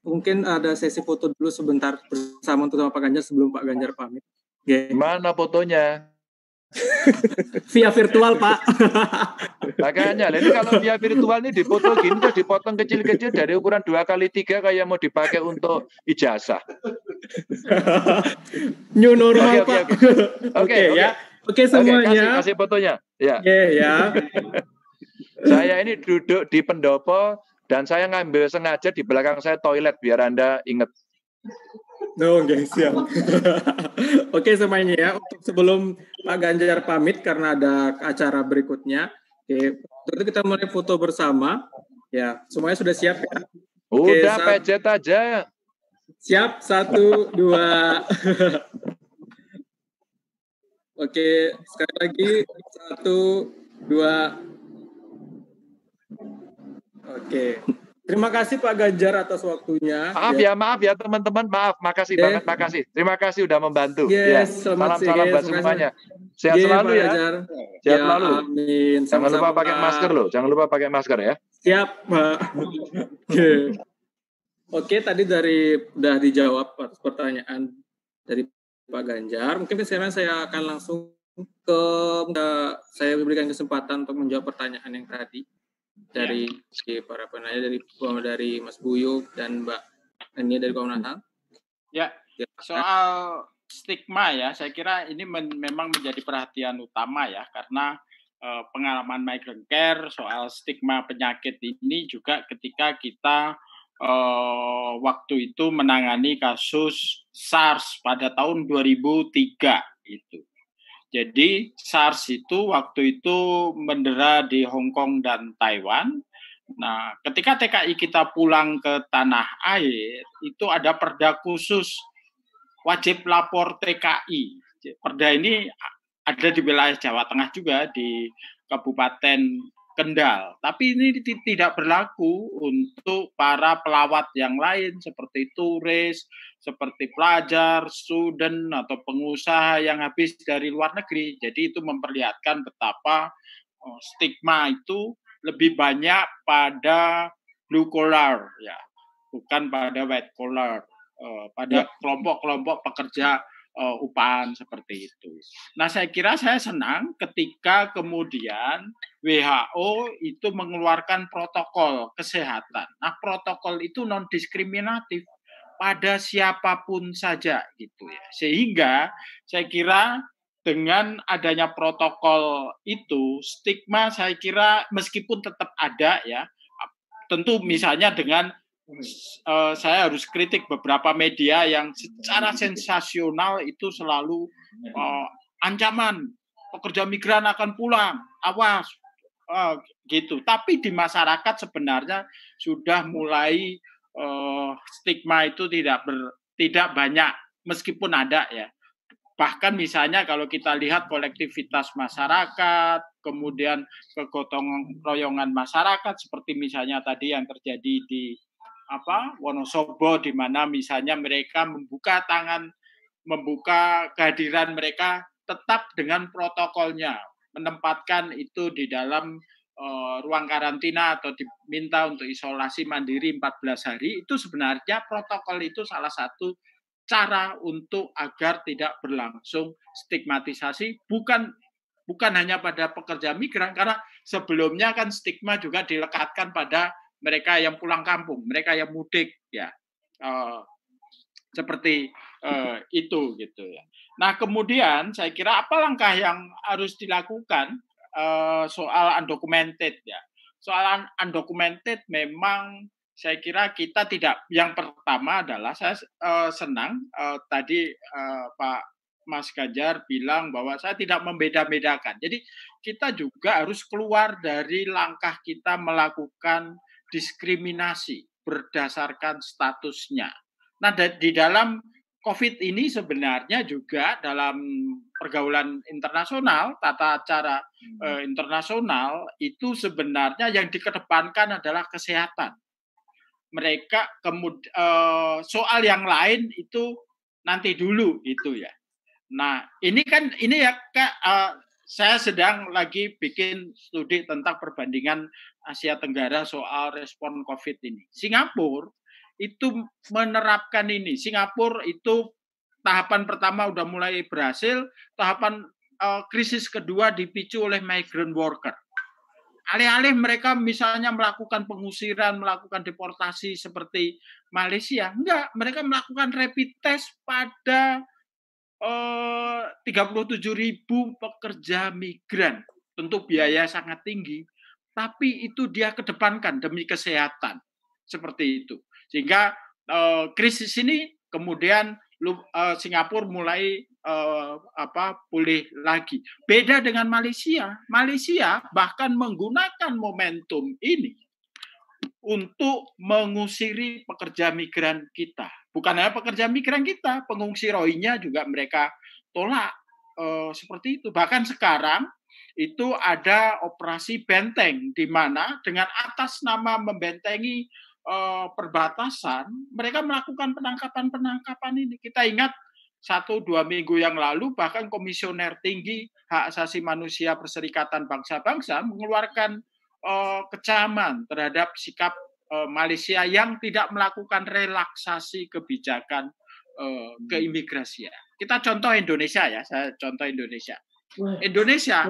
mungkin ada sesi foto dulu sebentar bersama untuk sama Pak Ganjar sebelum Pak Ganjar pamit. Oke.
Mana fotonya?
Via virtual Pak.
Makanya, ini kalau via virtual ini dipoto gini terus dipotong kecil-kecil dari ukuran dua kali tiga kayak mau dipakai untuk ijazah.
New normal
Oke, oke,
Pak.
oke.
Oke
Oke,
ya. Oke
Oke,
semuanya.
kasih, kasih fotonya. Ya.
Oke ya.
Saya ini duduk di pendopo dan saya ngambil sengaja di belakang saya toilet biar Anda ingat.
No, oke, siap. Oke semuanya ya, untuk sebelum Pak Ganjar pamit karena ada acara berikutnya. Oke, untuk itu kita mulai foto bersama. Ya, semuanya sudah siap ya? Oke,
Udah
sa-
pejet aja.
Siap, satu, dua. Oke, sekali lagi, satu, dua. Oke. Terima kasih Pak Ganjar atas waktunya.
Maaf ya, maaf ya teman-teman, maaf, makasih
Oke.
banget, makasih. Terima kasih udah membantu.
Yes,
ya.
selamat
Salam salam
siang,
buat semuanya. Sehat
Yes,
selalu
Pak
ya.
Ganjar.
Sehat
Ya,
selalu.
Amin.
Jangan lupa pakai
Pak.
masker loh, jangan lupa pakai masker ya.
Siap, Pak. Oke. Oke, tadi dari udah dijawab pertanyaan dari Pak Ganjar. Mungkin sekarang saya akan langsung ke saya berikan kesempatan untuk menjawab pertanyaan yang tadi dari si para penanya dari dari Mas Buyuk dan Mbak Ania dari Komnas HAM.
Ya, soal stigma ya, saya kira ini men- memang menjadi perhatian utama ya, karena eh, pengalaman migrant care soal stigma penyakit ini juga ketika kita eh, waktu itu menangani kasus SARS pada tahun 2003 itu. Jadi SARS itu waktu itu mendera di Hong Kong dan Taiwan. Nah, ketika TKI kita pulang ke tanah air, itu ada perda khusus wajib lapor TKI. Perda ini ada di wilayah Jawa Tengah juga di Kabupaten Kendal. Tapi ini ti- tidak berlaku untuk para pelawat yang lain seperti turis, seperti pelajar, student atau pengusaha yang habis dari luar negeri. Jadi itu memperlihatkan betapa oh, stigma itu lebih banyak pada blue collar ya, bukan pada white collar, eh, pada
Ya.
kelompok-kelompok pekerja eh, upahan seperti itu. Nah, saya kira saya senang ketika kemudian WHO itu mengeluarkan protokol kesehatan. Nah, protokol itu non diskriminatif pada siapa pun saja gitu ya. Sehingga saya kira dengan adanya protokol itu stigma saya kira meskipun tetap ada ya. Tentu misalnya dengan eh, saya harus kritik beberapa media yang secara sensasional itu selalu eh, ancaman pekerja migran akan pulang, awas eh, gitu. Tapi di masyarakat sebenarnya sudah mulai eh, stigma itu tidak ber, tidak banyak meskipun ada ya. Bahkan misalnya kalau kita lihat kolektivitas masyarakat, kemudian kegotong royongan masyarakat seperti misalnya tadi yang terjadi di apa Wonosobo di mana misalnya mereka membuka tangan membuka kehadiran mereka tetap dengan protokolnya menempatkan itu di dalam eh, ruang karantina atau diminta untuk isolasi mandiri 14 hari. Itu sebenarnya protokol itu salah satu cara untuk agar tidak berlangsung stigmatisasi bukan bukan hanya pada pekerja migran karena sebelumnya kan stigma juga dilekatkan pada mereka yang pulang kampung, mereka yang mudik ya. Eh, seperti eh, itu gitu ya. Nah, kemudian saya kira apa langkah yang harus dilakukan uh, soal undocumented ya. Soal undocumented memang saya kira kita tidak yang pertama adalah saya uh, senang uh, tadi uh, Pak Mas Ganjar bilang bahwa saya tidak membeda-bedakan. Jadi kita juga harus keluar dari langkah kita melakukan diskriminasi berdasarkan statusnya. Nah, di dalam COVID ini sebenarnya juga dalam pergaulan internasional, tata cara hmm. eh, internasional itu sebenarnya yang dikedepankan adalah kesehatan. Mereka kemudian eh, soal yang lain itu nanti dulu itu ya. Nah, ini kan ini ya Kak eh, saya sedang lagi bikin studi tentang perbandingan Asia Tenggara soal respon COVID ini. Singapura itu menerapkan ini. Singapura itu tahapan pertama udah mulai berhasil, tahapan uh, krisis kedua dipicu oleh migrant worker. Alih-alih mereka misalnya melakukan pengusiran, melakukan deportasi seperti Malaysia, enggak, mereka melakukan rapid test pada 37 ribu pekerja migran. Tentu biaya sangat tinggi, tapi itu dia kedepankan demi kesehatan. Seperti itu. Sehingga uh, krisis ini kemudian uh, Singapura mulai uh, apa pulih lagi. Beda dengan Malaysia. Malaysia bahkan menggunakan momentum ini untuk mengusiri pekerja migran kita. Bukan hanya pekerja migran kita, pengungsi Rohingya juga mereka tolak uh, seperti itu. Bahkan sekarang itu ada operasi benteng di mana dengan atas nama membentengi uh, perbatasan, mereka melakukan penangkapan-penangkapan ini. Kita ingat satu dua minggu yang lalu bahkan komisioner tinggi hak asasi manusia Perserikatan Bangsa-Bangsa mengeluarkan uh, kecaman terhadap sikap Malaysia yang tidak melakukan relaksasi kebijakan uh, keimigrasian. Kita contoh Indonesia ya, saya contoh Indonesia. Indonesia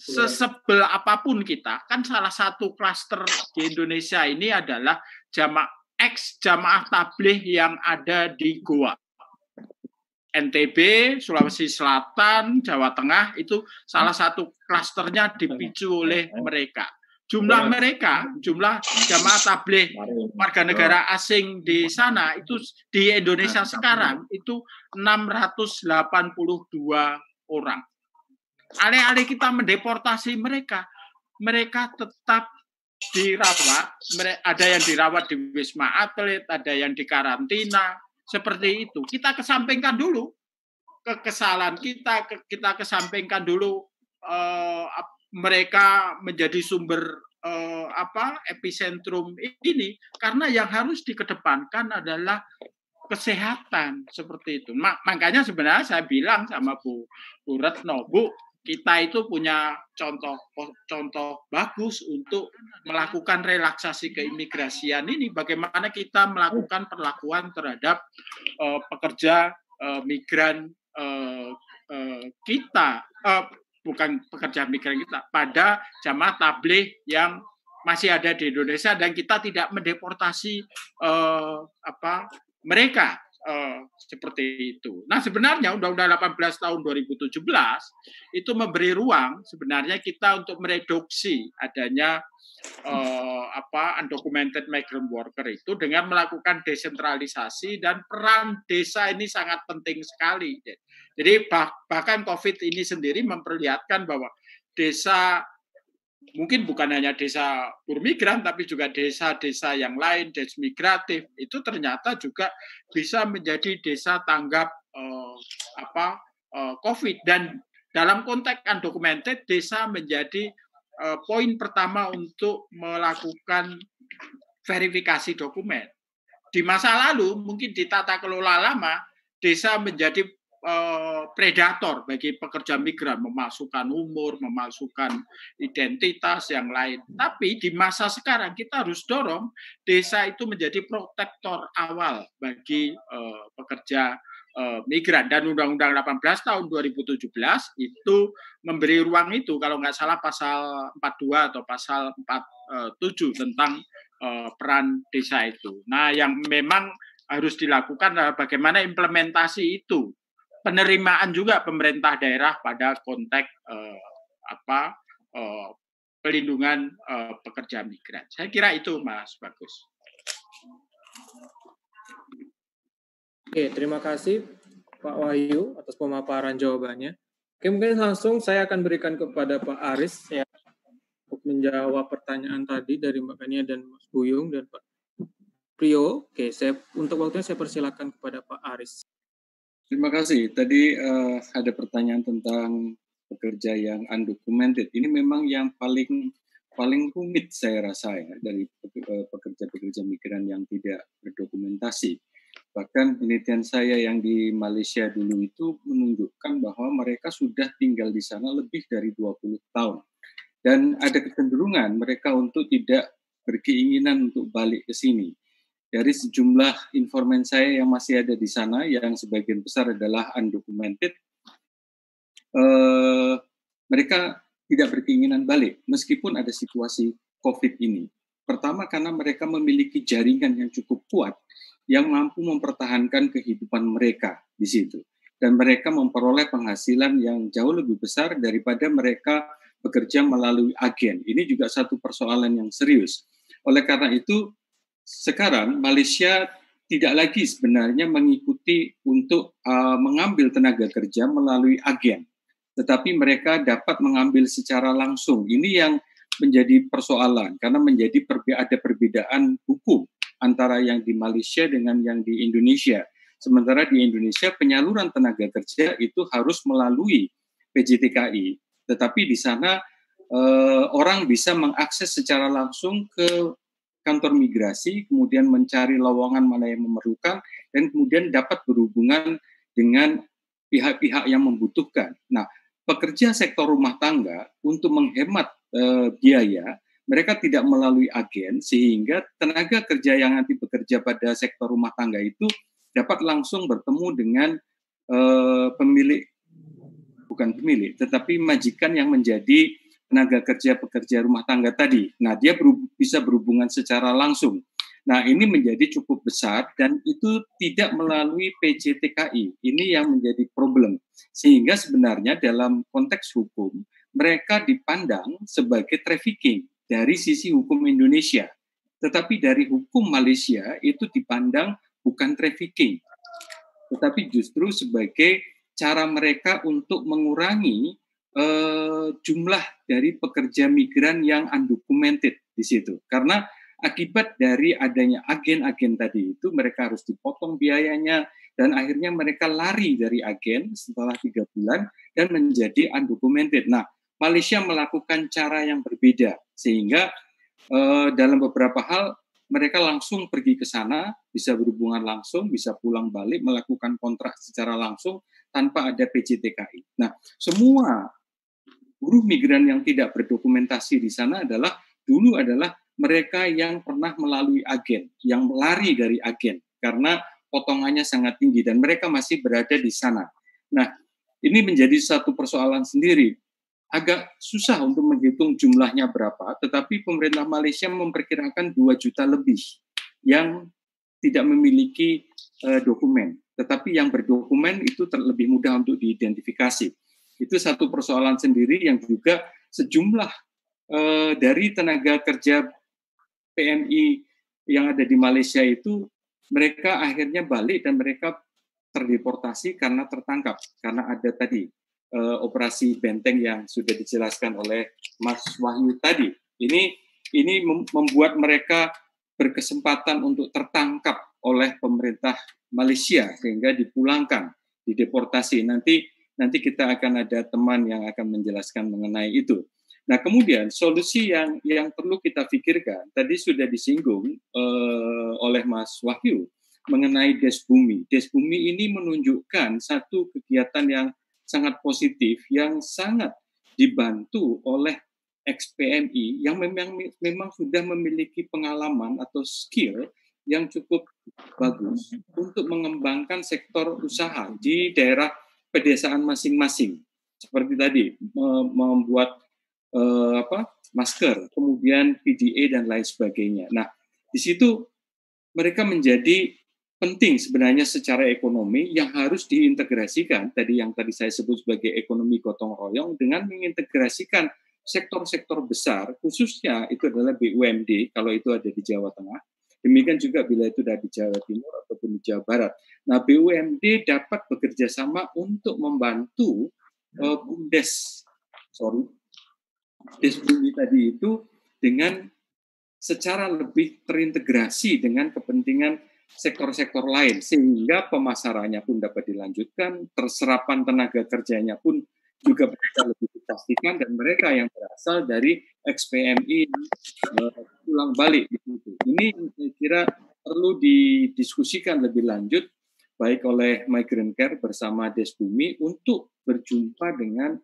sesebel apa pun kita kan salah satu klaster di Indonesia ini adalah jamaah ex jamaah tabligh yang ada di Goa. NTB, Sulawesi Selatan, Jawa Tengah itu salah satu klasternya dipicu oleh mereka. Jumlah mereka, jumlah jamaah tabligh warga negara asing di sana itu di Indonesia sekarang itu 682 orang. Alih-alih kita mendeportasi mereka, mereka tetap dirawat. Ada yang dirawat di wisma atlet, ada yang di karantina, seperti itu. Kita kesampingkan dulu kekesalan kita, kita kesampingkan dulu uh, mereka menjadi sumber uh, apa epicentrum ini karena yang harus dikedepankan adalah kesehatan seperti itu. Makanya sebenarnya saya bilang sama Bu, Bu Retno, Bu, kita itu punya contoh contoh bagus untuk melakukan relaksasi keimigrasian ini. Bagaimana kita melakukan perlakuan terhadap uh, pekerja uh, migran uh, uh, kita, uh, bukan pekerja migran kita, pada jamaah tabligh yang masih ada di Indonesia dan kita tidak mendeportasi uh, apa mereka uh, seperti itu. Nah, sebenarnya Undang-Undang 18 tahun 2017 itu memberi ruang sebenarnya kita untuk mereduksi adanya uh, apa undocumented migrant worker itu dengan melakukan desentralisasi dan peran desa ini sangat penting sekali. Jadi bah, bahkan COVID ini sendiri memperlihatkan bahwa desa mungkin bukan hanya desa migran tapi juga desa-desa yang lain desa migratif itu ternyata juga bisa menjadi desa tanggap uh, apa uh, COVID dan dalam konteks undocumented desa menjadi uh, poin pertama untuk melakukan verifikasi dokumen. Di masa lalu mungkin di tata kelola lama desa menjadi Eh, predator bagi pekerja migran, memasukkan umur, memasukkan identitas yang lain. Tapi di masa sekarang kita harus dorong desa itu menjadi protektor awal bagi uh, pekerja uh, migran dan Undang-Undang 18 tahun 2017 itu memberi ruang itu kalau nggak salah pasal 42 atau pasal 47 tentang uh, peran desa itu. Nah, yang memang harus dilakukan adalah bagaimana implementasi itu penerimaan juga pemerintah daerah pada konteks eh, apa uh, pelindungan uh, pekerja migran. Saya kira itu Mas Bagus.
Oke, terima kasih Pak Wahyu atas pemaparan jawabannya. Oke, mungkin langsung saya akan berikan kepada Pak Aris ya untuk menjawab pertanyaan tadi dari Mbak Kania dan Mas Buyung dan Pak Prio. Oke, saya untuk waktunya saya persilakan kepada Pak Aris.
Terima kasih. Tadi uh, ada pertanyaan tentang pekerja yang undocumented. Ini memang yang paling paling rumit saya rasa ya dari eh, pekerja-pekerja migran yang tidak berdokumentasi. Bahkan penelitian saya yang di Malaysia dulu itu menunjukkan bahwa mereka sudah tinggal di sana lebih dari 20 tahun. Dan ada kecenderungan mereka untuk tidak berkeinginan untuk balik ke sini. Dari sejumlah informan saya yang masih ada di sana, yang sebagian besar adalah undocumented, eh, mereka tidak berkeinginan balik meskipun ada situasi COVID ini. Pertama karena mereka memiliki jaringan yang cukup kuat yang mampu mempertahankan kehidupan mereka di situ dan mereka memperoleh penghasilan yang jauh lebih besar daripada mereka bekerja melalui agen. Ini juga satu persoalan yang serius. Oleh karena itu sekarang Malaysia tidak lagi sebenarnya mengikuti untuk uh, mengambil tenaga kerja melalui agen tetapi mereka dapat mengambil secara langsung. Ini yang menjadi persoalan karena menjadi perbe ada perbedaan hukum antara yang di Malaysia dengan yang di Indonesia. Sementara di Indonesia penyaluran tenaga kerja itu harus melalui PJTKI, tetapi di sana eh, orang bisa mengakses secara langsung ke kantor migrasi, kemudian mencari lowongan mana yang memerlukan, dan kemudian dapat berhubungan dengan pihak-pihak yang membutuhkan. Nah, pekerja sektor rumah tangga untuk menghemat e, biaya, mereka tidak melalui agen sehingga tenaga kerja yang nanti bekerja pada sektor rumah tangga itu dapat langsung bertemu dengan e, pemilik bukan pemilik, tetapi majikan yang menjadi tenaga kerja pekerja rumah tangga tadi. Nah, dia berhub bisa berhubungan secara langsung. Nah, ini menjadi cukup besar dan itu tidak melalui PJTKI. Ini yang menjadi problem. Sehingga sebenarnya dalam konteks hukum, mereka dipandang sebagai trafficking dari sisi hukum Indonesia. Tetapi dari hukum Malaysia itu dipandang bukan trafficking, tetapi justru sebagai cara mereka untuk mengurangi uh, jumlah dari pekerja migran yang undocumented di situ. Karena akibat dari adanya agen-agen tadi itu mereka harus dipotong biayanya dan akhirnya mereka lari dari agen setelah tiga bulan dan menjadi undocumented. Nah, Malaysia melakukan cara yang berbeda sehingga eh, dalam beberapa hal mereka langsung pergi ke sana, bisa berhubungan langsung, bisa pulang balik, melakukan kontrak secara langsung tanpa ada PJTKI. Nah, semua buruh migran yang tidak berdokumentasi di sana adalah dulu adalah mereka yang pernah melalui agen, yang lari dari agen karena potongannya sangat tinggi dan mereka masih berada di sana. Nah, ini menjadi satu persoalan sendiri. Agak susah untuk menghitung jumlahnya berapa, tetapi pemerintah Malaysia memperkirakan 2 juta lebih yang tidak memiliki uh, dokumen. Tetapi yang berdokumen itu terlebih mudah untuk diidentifikasi. Itu satu persoalan sendiri yang juga sejumlah uh, dari tenaga kerja PMI yang ada di Malaysia itu mereka akhirnya balik dan mereka terdeportasi karena tertangkap karena ada tadi uh, operasi benteng yang sudah dijelaskan oleh Mas Wahyu tadi. Ini ini membuat mereka berkesempatan untuk tertangkap oleh pemerintah Malaysia sehingga dipulangkan, dideportasi. Nanti nanti kita akan ada teman yang akan menjelaskan mengenai itu. Nah, kemudian solusi yang yang perlu kita pikirkan tadi sudah disinggung uh, oleh Mas Wahyu mengenai Des Bumi. Des Bumi ini menunjukkan satu kegiatan yang sangat positif yang sangat dibantu oleh XPMI yang memang memang sudah memiliki pengalaman atau skill yang cukup bagus untuk mengembangkan sektor usaha di daerah pedesaan masing-masing. Seperti tadi membuat eh, apa masker, kemudian PDA dan lain sebagainya. Nah, di situ mereka menjadi penting sebenarnya secara ekonomi yang harus diintegrasikan. Tadi yang tadi saya sebut sebagai ekonomi gotong royong dengan mengintegrasikan sektor-sektor besar khususnya itu adalah BUMD kalau itu ada di Jawa Tengah. Demikian juga bila itu ada di Jawa Timur ataupun di Jawa Barat. Nah BUMD dapat bekerja sama untuk membantu uh, BUMDes sorry Desbumi tadi itu dengan secara lebih terintegrasi dengan kepentingan sektor-sektor lain sehingga pemasarannya pun dapat dilanjutkan, terserapan tenaga kerjanya pun juga bisa lebih dipastikan dan mereka yang berasal dari XPMI pulang balik gitu. Ini saya kira perlu didiskusikan lebih lanjut baik oleh Migrant Care bersama Desbumi untuk berjumpa dengan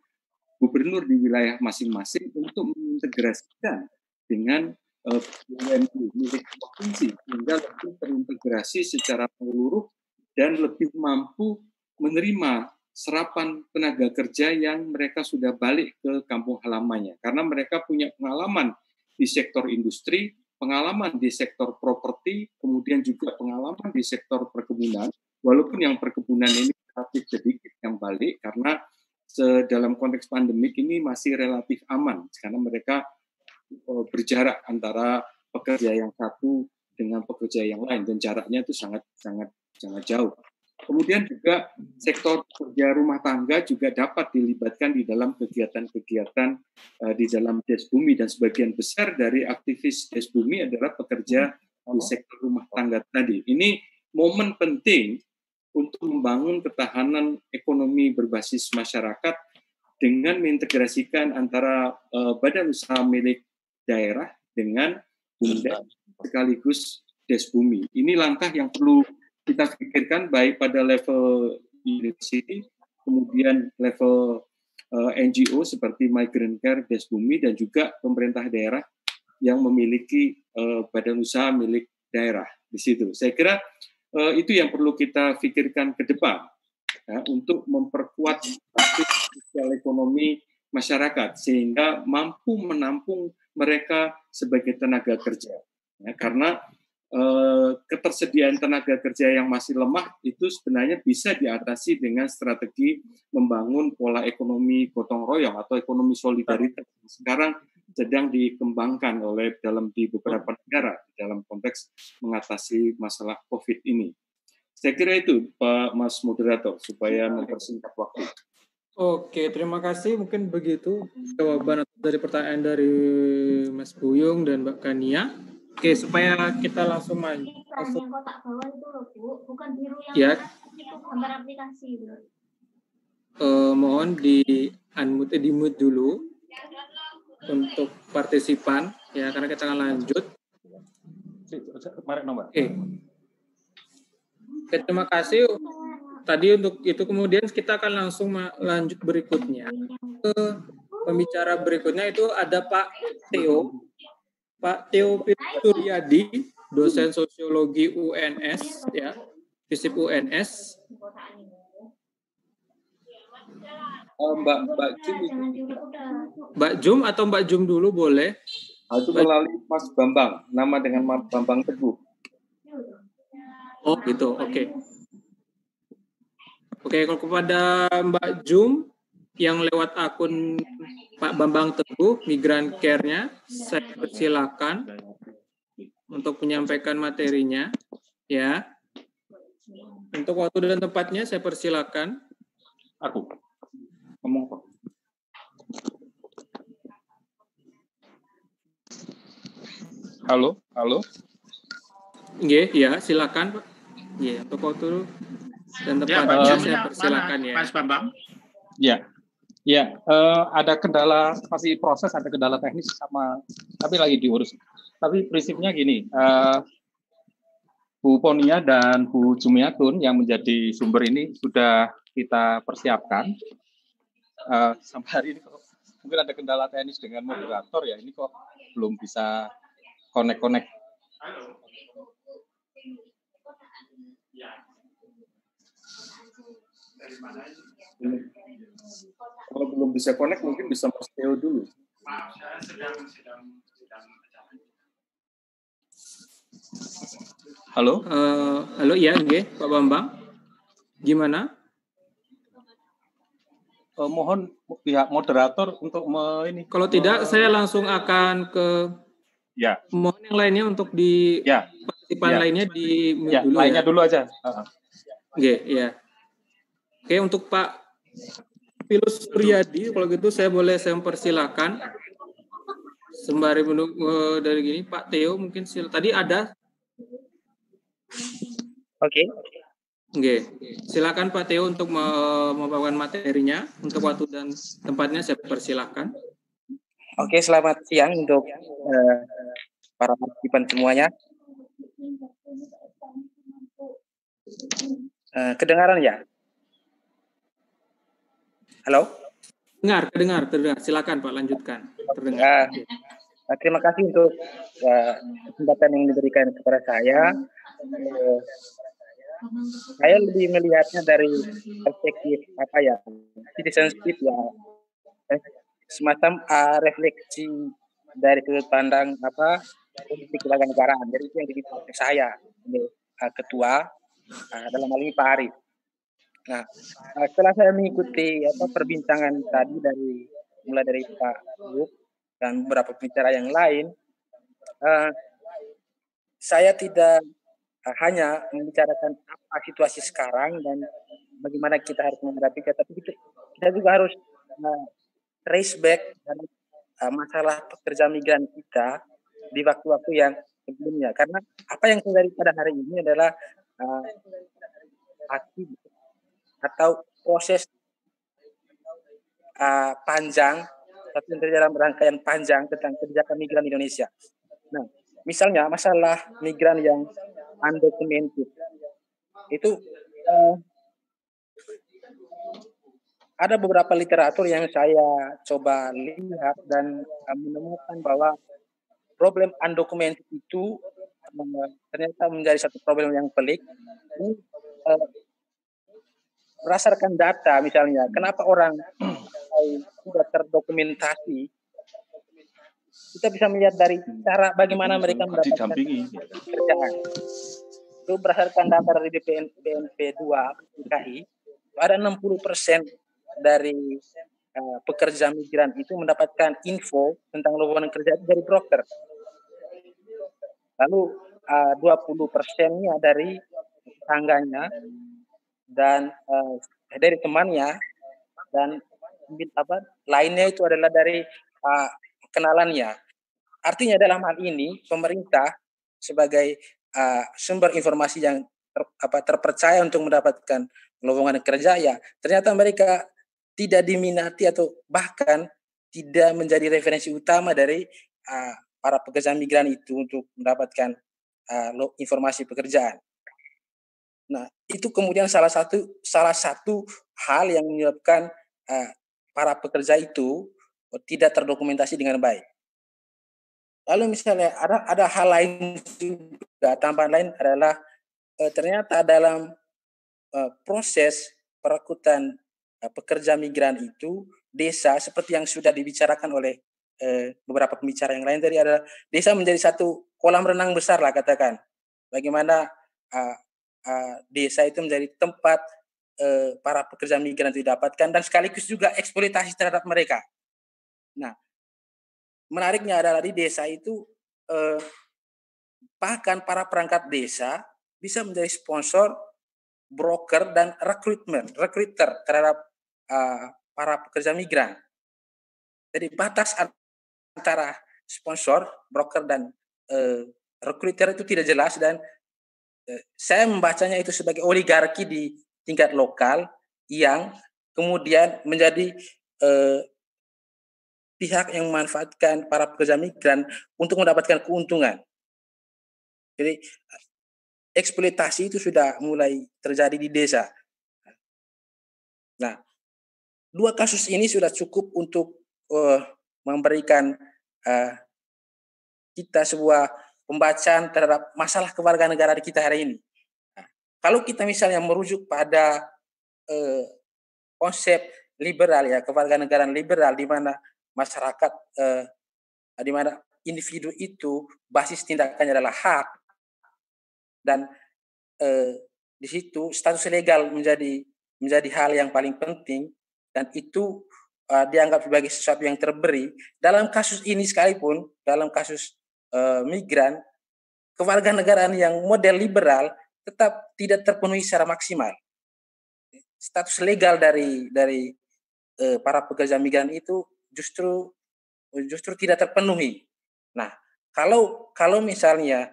gubernur di wilayah masing-masing untuk mengintegrasikan dengan BUMD milik provinsi sehingga lebih terintegrasi secara menyeluruh dan lebih mampu menerima serapan tenaga kerja yang mereka sudah balik ke kampung halamannya karena mereka punya pengalaman di sektor industri, pengalaman di sektor properti, kemudian juga pengalaman di sektor perkebunan. Walaupun yang perkebunan ini relatif sedikit yang balik karena dalam konteks pandemik ini masih relatif aman karena mereka Eh, berjarak antara pekerja yang satu dengan pekerja yang lain dan jaraknya itu sangat sangat sangat jauh. Kemudian juga sektor kerja rumah tangga juga dapat dilibatkan di dalam kegiatan-kegiatan uh, di dalam Desbumi dan sebagian besar dari aktivis Desbumi adalah pekerja di sektor rumah tangga tadi. Ini momen penting untuk membangun ketahanan ekonomi berbasis masyarakat dengan mengintegrasikan antara uh, badan usaha milik daerah dengan bunda sekaligus des bumi. Ini langkah yang perlu kita pikirkan baik pada level university, kemudian level uh, eh, NGO seperti Migrant Care, Des Bumi, dan juga pemerintah daerah yang memiliki uh, badan usaha milik daerah di situ. Saya kira uh, itu yang perlu kita pikirkan ke depan ya, untuk memperkuat sosial ekonomi masyarakat sehingga mampu menampung mereka sebagai tenaga kerja. Ya, karena eh, ketersediaan tenaga kerja yang masih lemah itu sebenarnya bisa diatasi dengan strategi membangun pola ekonomi gotong royong atau ekonomi solidaritas. Sekarang sedang dikembangkan oleh dalam di beberapa negara dalam konteks mengatasi masalah COVID ini. Saya kira itu Pak Mas Moderator supaya mempersingkat waktu.
Oke, terima kasih. Mungkin begitu jawaban dari pertanyaan dari Mas Buyung dan Mbak Kania. Oke, supaya kita langsung maju. Langsung. kotak bawah itu loh, Bu. Bukan biru yang ya. itu gambar aplikasi. Uh, mohon di unmute, di mute dulu untuk partisipan ya karena kita akan lanjut. Oke. Okay. Oke, terima kasih tadi untuk itu kemudian kita akan langsung lanjut berikutnya. Ke pembicara berikutnya itu ada Pak Theo. Pak Theo Suryadi dosen sosiologi UNS ya FISIP UNS
oh, Mbak Mbak Jum.
Mbak Jum atau Mbak Jum dulu boleh?
Itu melalui Mas Bambang. Nama dengan Mas Bambang Teguh.
Oh gitu. Oke. okay. Oke, kalau kepada Mbak Jum yang lewat akun Pak Bambang Teguh, Migran Care-nya, saya persilakan untuk menyampaikan materinya. Ya. Untuk waktu dan tempatnya saya persilakan.
Aku. Ngomong apa? Halo, halo.
Iya, ya, silakan Pak. Iya, untuk waktu dan tempatnya ya, saya persilakan ya.
Mas Bambang.
Ya, ya uh, ada kendala masih proses, ada kendala teknis sama, tapi lagi diurus. Tapi prinsipnya gini, uh, Bu Ponia dan Bu Jumiatun yang menjadi sumber ini sudah kita persiapkan. Uh, sampai hari ini kok mungkin ada kendala teknis dengan moderator ya, ini kok belum bisa connect-connect.
Kalau belum bisa connect mungkin bisa Mas Theo dulu.
Maaf, saya sedang sedang sedang
Halo?
Uh, halo, iya, nggih, Pak Bambang. Gimana?
Uh, mohon pihak moderator untuk me, ini.
Kalau tidak, uh, saya langsung akan ke
Ya.
Mohon yang lainnya untuk di
ya.
partisipan ya. lainnya di
ya, dulu lainnya ya. dulu aja. Uh.
Oke, ya. Oke, untuk Pak Pilus Suryadi, kalau gitu saya boleh saya mempersilakan sembari menunggu dari gini Pak Theo mungkin sil tadi ada
Oke. Okay.
Oke, silakan Pak Theo untuk membawakan materinya untuk waktu dan tempatnya saya persilakan.
Oke, selamat siang untuk uh, para partisipan semuanya. Uh, kedengaran ya? Halo?
Dengar, kedengar, terdengar. Silakan Pak, lanjutkan. Terdengar.
Uh, terima kasih untuk uh, kesempatan yang diberikan kepada saya. Uh, saya lebih melihatnya dari perspektif apa ya, citizenship ya, semacam uh, refleksi dari sudut pandang apa politik lembaga negaraan. Jadi itu yang jadi saya ini uh, ketua uh, dalam hal ini Pak Arif. Nah, uh, setelah saya mengikuti apa perbincangan tadi dari mulai dari Pak Buk dan beberapa pembicara yang lain, uh, saya tidak uh, hanya membicarakan apa situasi sekarang dan bagaimana kita harus menghadapinya, tapi kita, kita juga harus uh, trace back dan uh, masalah pekerja migran kita di waktu-waktu yang sebelumnya. Karena apa yang terjadi pada hari ini adalah uh, hati atau proses uh, panjang tapi dalam rangkaian panjang tentang kebijakan migran Indonesia. Nah, misalnya masalah migran yang undocumented itu uh, ada beberapa literatur yang saya coba lihat dan uh, menemukan bahwa problem undocumented itu uh, ternyata menjadi satu problem yang pelik. Uh, berdasarkan data misalnya, kenapa orang tidak terdokumentasi kita bisa melihat dari cara bagaimana mereka mendapatkan pekerjaan. Itu berdasarkan data dari BPN, BNP 2 DKI, ada 60 persen dari uh, pekerja migran itu mendapatkan info tentang lowongan kerja dari broker. Lalu uh, 20 persennya dari tetangganya dan uh, dari temannya dan apa lainnya itu adalah dari uh, kenalannya. Artinya dalam hal ini pemerintah sebagai uh, sumber informasi yang ter, apa terpercaya untuk mendapatkan lowongan kerja ya ternyata mereka tidak diminati atau bahkan tidak menjadi referensi utama dari uh, para pekerja migran itu untuk mendapatkan uh, informasi pekerjaan. Nah, itu kemudian salah satu salah satu hal yang menyebabkan uh, para pekerja itu tidak terdokumentasi dengan baik. Lalu misalnya ada ada hal lain juga tambahan lain adalah uh, ternyata dalam uh, proses perekrutan Eh, pekerja migran itu desa seperti yang sudah dibicarakan oleh eh, beberapa pembicara yang lain tadi adalah desa menjadi satu kolam renang besar lah katakan. Bagaimana uh, uh, desa itu menjadi tempat uh, para pekerja migran itu didapatkan dan sekaligus juga eksploitasi terhadap mereka. Nah, menariknya adalah di desa itu uh, bahkan para perangkat desa bisa menjadi sponsor broker dan rekrutmen, recruiter terhadap uh, para pekerja migran. Jadi batas antara sponsor, broker dan uh, recruiter itu tidak jelas dan saya membacanya itu sebagai oligarki di tingkat lokal yang kemudian menjadi uh, pihak yang memanfaatkan para pekerja migran untuk mendapatkan keuntungan. Jadi eksploitasi itu sudah mulai terjadi di desa. Nah, dua kasus ini sudah cukup untuk uh, memberikan uh, kita sebuah pembacaan terhadap masalah kewarganegaraan kita hari ini. Nah, kalau kita misalnya merujuk pada uh, konsep liberal ya kewarganegaraan liberal di mana masyarakat uh, di mana individu itu basis tindakannya adalah hak dan eh, di situ status legal menjadi menjadi hal yang paling penting dan itu uh, dianggap sebagai sesuatu yang terberi dalam kasus ini sekalipun dalam kasus uh, migran kewarganegaraan yang model liberal tetap tidak terpenuhi secara maksimal status legal dari dari uh, para pekerja migran itu justru justru tidak terpenuhi nah kalau kalau misalnya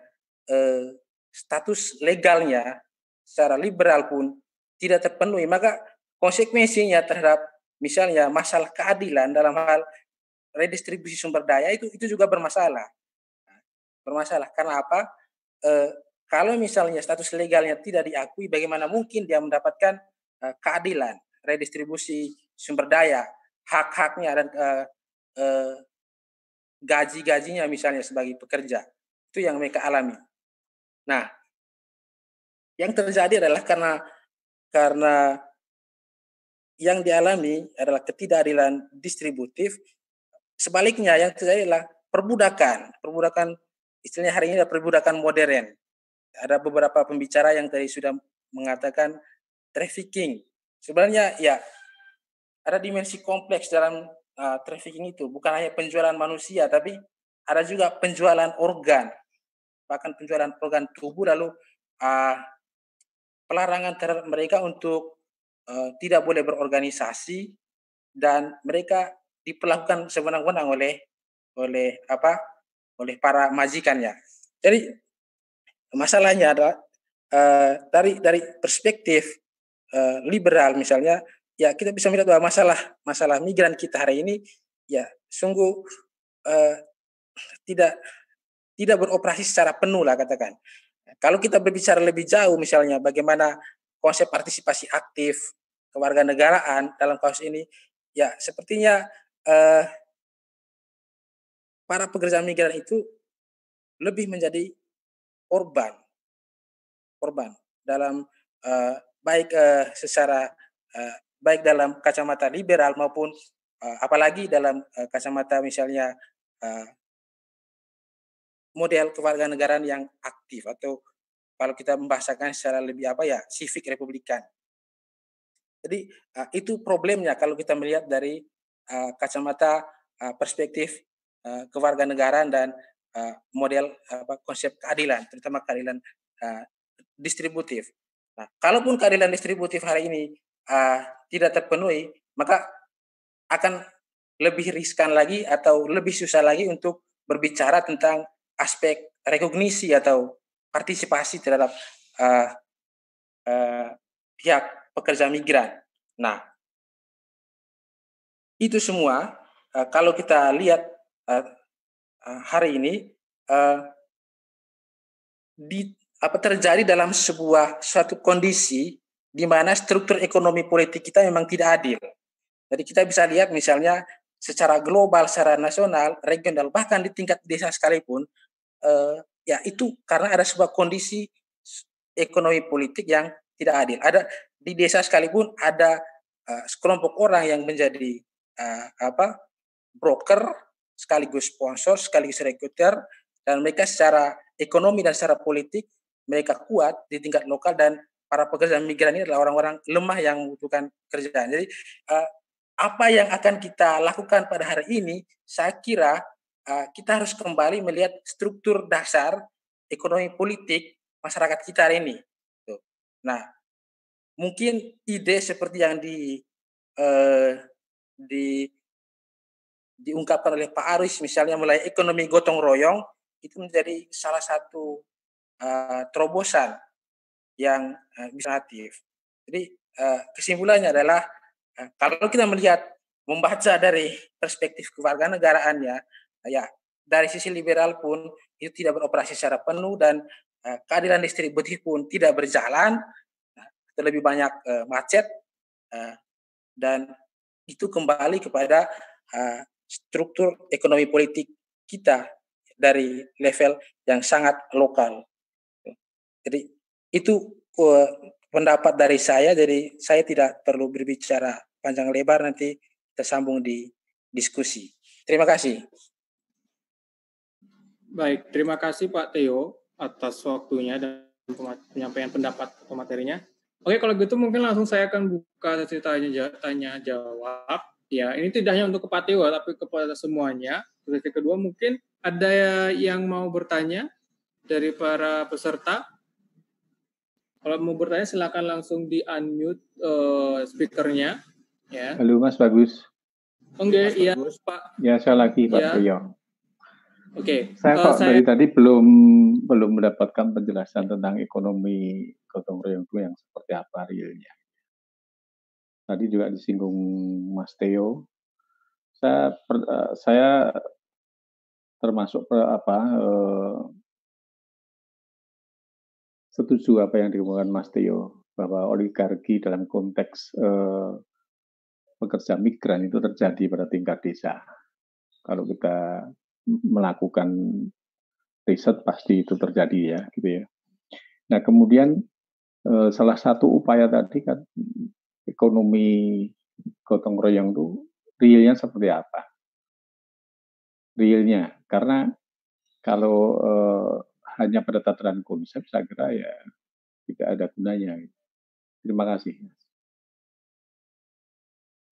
uh, status legalnya secara liberal pun tidak terpenuhi, maka konsekuensinya terhadap misalnya masalah keadilan dalam hal redistribusi sumber daya itu itu juga bermasalah. Bermasalah karena apa? E, kalau misalnya status legalnya tidak diakui, bagaimana mungkin dia mendapatkan e, keadilan, redistribusi sumber daya, hak-haknya dan e, e, gaji-gajinya misalnya sebagai pekerja. Itu yang mereka alami. Nah, yang terjadi adalah karena karena yang dialami adalah ketidakadilan distributif. Sebaliknya yang terjadi adalah perbudakan. Perbudakan istilahnya hari ini adalah perbudakan modern. Ada beberapa pembicara yang tadi sudah mengatakan trafficking. Sebenarnya ya ada dimensi kompleks dalam uh, trafficking itu. Bukan hanya penjualan manusia, tapi ada juga penjualan organ. Bahkan penjualan organ tubuh lalu uh, pelarangan terhadap mereka untuk uh, tidak boleh berorganisasi dan mereka diperlakukan sewenang-wenang oleh oleh apa oleh para majikannya. Jadi masalahnya adalah uh, dari dari perspektif uh, liberal misalnya ya kita bisa melihat bahwa masalah masalah migran kita hari ini ya sungguh uh, tidak tidak beroperasi secara penuh lah katakan. Kalau kita berbicara lebih jauh misalnya bagaimana konsep partisipasi aktif kewarganegaraan dalam kasus ini, ya sepertinya eh, para pekerja migran itu lebih menjadi korban, korban dalam eh, baik eh, secara eh, baik dalam kacamata liberal maupun eh, apalagi dalam eh, kacamata misalnya eh, model kewarganegaraan yang aktif atau kalau kita membahasakan secara lebih apa ya civic republikan. Jadi uh, itu problemnya kalau kita melihat dari uh, kacamata uh, perspektif uh, kewarganegaraan dan uh, model apa konsep keadilan, terutama keadilan uh, distributif. Nah, kalaupun keadilan distributif hari ini uh, tidak terpenuhi, maka akan lebih riskan lagi atau lebih susah lagi untuk berbicara tentang aspek rekognisi atau partisipasi terhadap uh, uh, pihak pekerja migran. Nah, itu semua uh, kalau kita lihat uh, uh, hari ini uh, di apa terjadi dalam sebuah suatu kondisi di mana struktur ekonomi politik kita memang tidak adil. Jadi kita bisa lihat misalnya secara global, secara nasional, regional, bahkan di tingkat desa sekalipun, uh, ya itu karena ada sebuah kondisi ekonomi politik yang tidak adil. Ada di desa sekalipun ada uh, sekelompok orang yang menjadi uh, apa broker sekaligus sponsor sekaligus rekruter dan mereka secara ekonomi dan secara politik mereka kuat di tingkat lokal dan para pekerja migran ini adalah orang-orang lemah yang membutuhkan kerjaan. Jadi uh, apa yang akan kita lakukan pada hari ini saya kira uh, kita harus kembali melihat struktur dasar ekonomi politik masyarakat kita hari ini. Nah, mungkin ide seperti yang di uh, di diungkapkan oleh Pak Aris misalnya mulai ekonomi gotong royong itu menjadi salah satu uh, terobosan yang uh. Jadi uh, kesimpulannya adalah uh, kalau kita melihat membaca dari perspektif kewarganegaraannya ya dari sisi liberal pun itu tidak beroperasi secara penuh dan uh, keadilan distributif pun tidak berjalan, uh, terlebih banyak uh, macet uh, dan itu kembali kepada uh, struktur ekonomi politik kita dari level yang sangat lokal. Jadi itu uh, pendapat dari saya. Jadi saya tidak perlu berbicara panjang lebar nanti kita sambung di diskusi. Terima kasih.
Baik, terima kasih Pak Theo atas waktunya dan penyampaian pendapat atau materinya. Oke, kalau gitu mungkin langsung saya akan buka sesi tanya, tanya jawab. Ya, ini tidak hanya untuk Kepatiwa, tapi kepada semuanya. Sesi kedua mungkin ada yang mau bertanya dari para peserta. Kalau mau bertanya silakan langsung di unmute uh, speakernya. Ya.
Halo Mas Bagus.
Oke, okay, iya Pak.
Ya saya lagi Pak
Ya.
Priyo.
Oke.
Saya
eh,
kok
saya
dari tadi belum belum mendapatkan penjelasan tentang ekonomi gotong royong itu yang seperti apa realnya. Tadi juga disinggung Mas Theo. Saya per- eh, saya termasuk pe- apa eh, setuju apa yang dikatakan Mas Theo bahwa oligarki dalam konteks eh, pekerja migran itu terjadi pada tingkat desa. Kalau kita melakukan riset pasti itu terjadi ya, gitu ya. Nah kemudian salah satu upaya tadi kan ekonomi gotong royong itu realnya seperti apa? Realnya, karena kalau eh, hanya pada tataran konsep saya kira ya tidak ada gunanya. Terima kasih.
Terima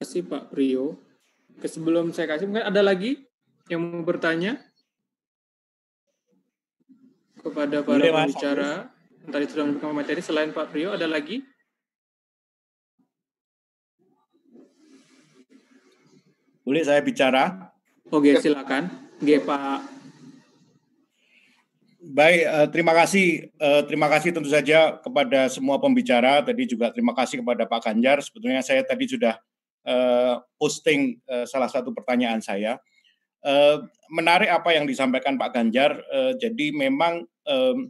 kasih Pak Prio. Sebelum saya kasih, mungkin ada lagi yang mau bertanya kepada para
Boleh,
pembicara yang tadi sudah memberikan materi. Selain Pak Prio, ada lagi?
Boleh saya bicara?
Oke, silakan. Oke, Pak.
Baik, eh, terima kasih. Eh, terima kasih tentu saja kepada semua pembicara. Tadi juga terima kasih kepada Pak Ganjar. Sebetulnya saya tadi sudah eh, posting salah satu pertanyaan saya. Menarik apa yang disampaikan Pak Ganjar. Jadi memang em,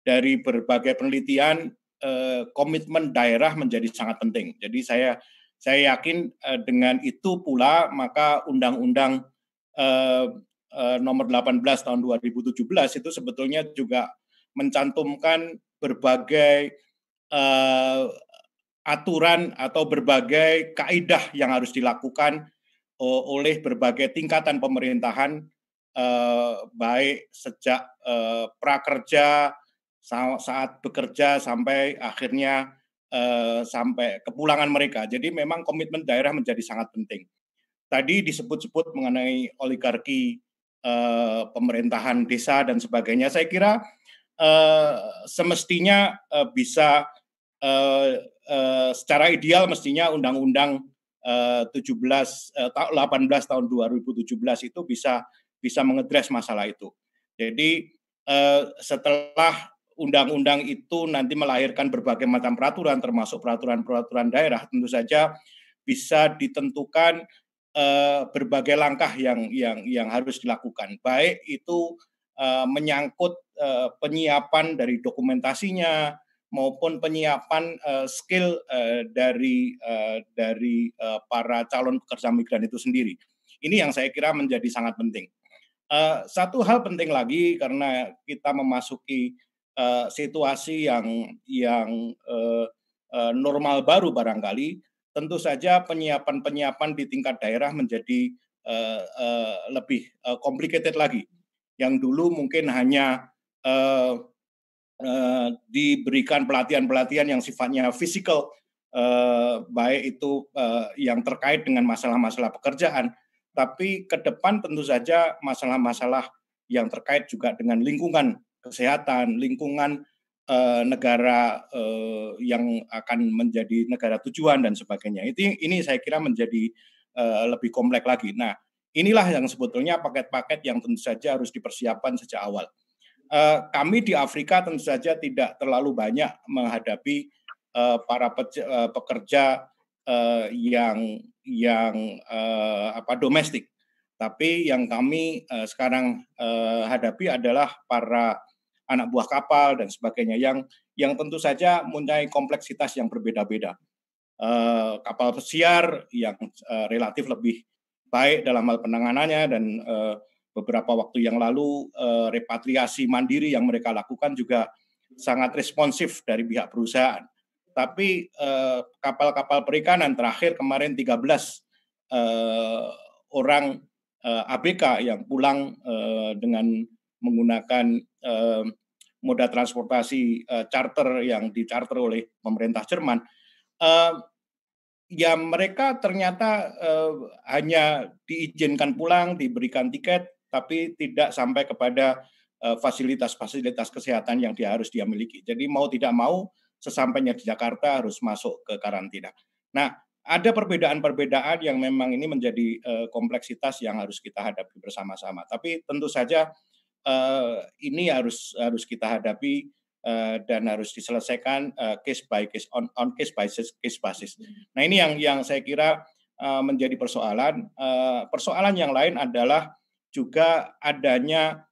dari berbagai penelitian komitmen daerah menjadi sangat penting. Jadi saya saya yakin eh, dengan itu pula maka undang-undang eh, eh, nomor 18 tahun 2017 itu sebetulnya juga mencantumkan berbagai eh, aturan atau berbagai kaidah yang harus dilakukan o- oleh berbagai tingkatan pemerintahan eh, baik sejak eh, prakerja sa- saat bekerja sampai akhirnya eh, sampai kepulangan mereka. Jadi memang komitmen daerah menjadi sangat penting. Tadi disebut-sebut mengenai oligarki eh, pemerintahan desa dan sebagainya. Saya kira eh, semestinya bisa secara ideal mestinya undang-undang eh, 17 eh, ta- 18 tahun 2017 itu bisa bisa mengedres masalah itu. Jadi setelah undang-undang itu nanti melahirkan berbagai macam peraturan termasuk peraturan-peraturan daerah tentu saja bisa ditentukan eh, berbagai langkah yang yang yang harus dilakukan baik itu eh, menyangkut eh, penyiapan dari dokumentasinya maupun penyiapan eh, skill eh, dari eh, dari eh, para calon pekerja migran itu sendiri. Ini yang saya kira menjadi sangat penting. Eh, satu hal penting lagi karena kita memasuki eh, situasi yang yang eh, eh, normal baru barangkali, tentu saja penyiapan-penyiapan di tingkat daerah menjadi eh, eh, lebih eh, complicated lagi. Yang dulu mungkin hanya eh, eh, diberikan pelatihan-pelatihan yang sifatnya fisikal, eh, baik itu eh, yang terkait dengan masalah-masalah pekerjaan, tapi ke depan tentu saja masalah-masalah yang terkait juga dengan lingkungan kesehatan, lingkungan eh, negara eh, yang akan menjadi negara tujuan dan sebagainya. Itu ini saya kira menjadi eh, lebih kompleks lagi. Nah, inilah yang sebetulnya paket-paket yang tentu saja harus dipersiapkan sejak awal. Eh, kami di Afrika tentu saja tidak terlalu banyak menghadapi eh, para eh, pekerja eh, yang yang eh, apa domestik. Tapi yang kami eh, sekarang eh, hadapi adalah para anak buah kapal dan sebagainya yang yang tentu saja mempunyai kompleksitas yang berbeda-beda. Eh, kapal pesiar yang eh, relatif lebih baik dalam hal penanganannya dan eh, beberapa waktu yang lalu repatriasi mandiri yang mereka lakukan juga sangat responsif dari pihak perusahaan. Tapi kapal-kapal perikanan terakhir kemarin 13 eh, orang ABK yang pulang dengan menggunakan eh, moda transportasi uh, charter yang dicharter oleh pemerintah Jerman, uh, ya mereka ternyata uh, hanya diizinkan pulang, diberikan tiket, tapi tidak sampai kepada fasilitas-fasilitas kesehatan yang dia harus dia miliki. Jadi mau tidak mau sesampainya di Jakarta harus masuk ke karantina. Nah, ada perbedaan-perbedaan yang memang ini menjadi uh, kompleksitas yang harus kita hadapi bersama-sama. Tapi tentu saja uh, ini harus harus kita hadapi uh, dan harus diselesaikan uh, case by case on on case by case basis. Nah ini yang yang saya kira uh, menjadi persoalan. Uh, persoalan yang lain adalah juga adanya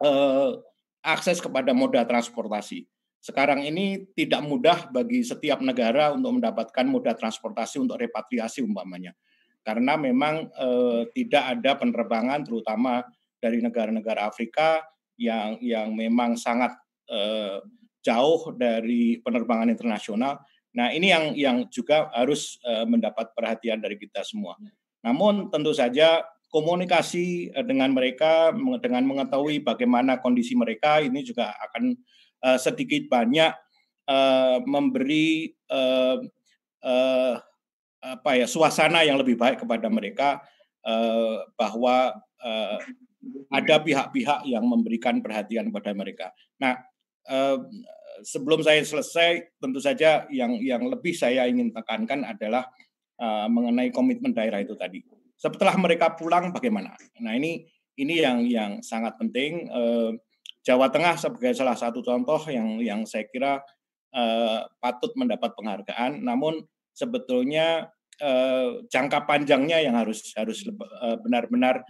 uh, akses kepada moda transportasi sekarang ini tidak mudah bagi setiap negara untuk mendapatkan moda transportasi untuk repatriasi umpamanya. Karena memang eh, tidak ada penerbangan terutama dari negara-negara Afrika yang yang memang sangat eh, jauh dari penerbangan internasional. Nah, ini yang yang juga harus eh, mendapat perhatian dari kita semua. Namun tentu saja komunikasi eh, dengan mereka dengan mengetahui bagaimana kondisi mereka ini juga akan uh, sedikit banyak uh, memberi uh, uh, apa ya suasana yang lebih baik kepada mereka uh, bahwa uh, ada pihak-pihak yang memberikan perhatian kepada mereka. Nah, uh, sebelum saya selesai, tentu saja yang yang lebih saya ingin tekankan adalah uh, mengenai komitmen daerah itu tadi. Setelah mereka pulang, bagaimana? Nah, ini ini yang yang sangat penting. Uh, Jawa Tengah sebagai salah satu contoh yang yang saya kira patut mendapat penghargaan. Namun sebetulnya jangka panjangnya yang harus harus benar-benar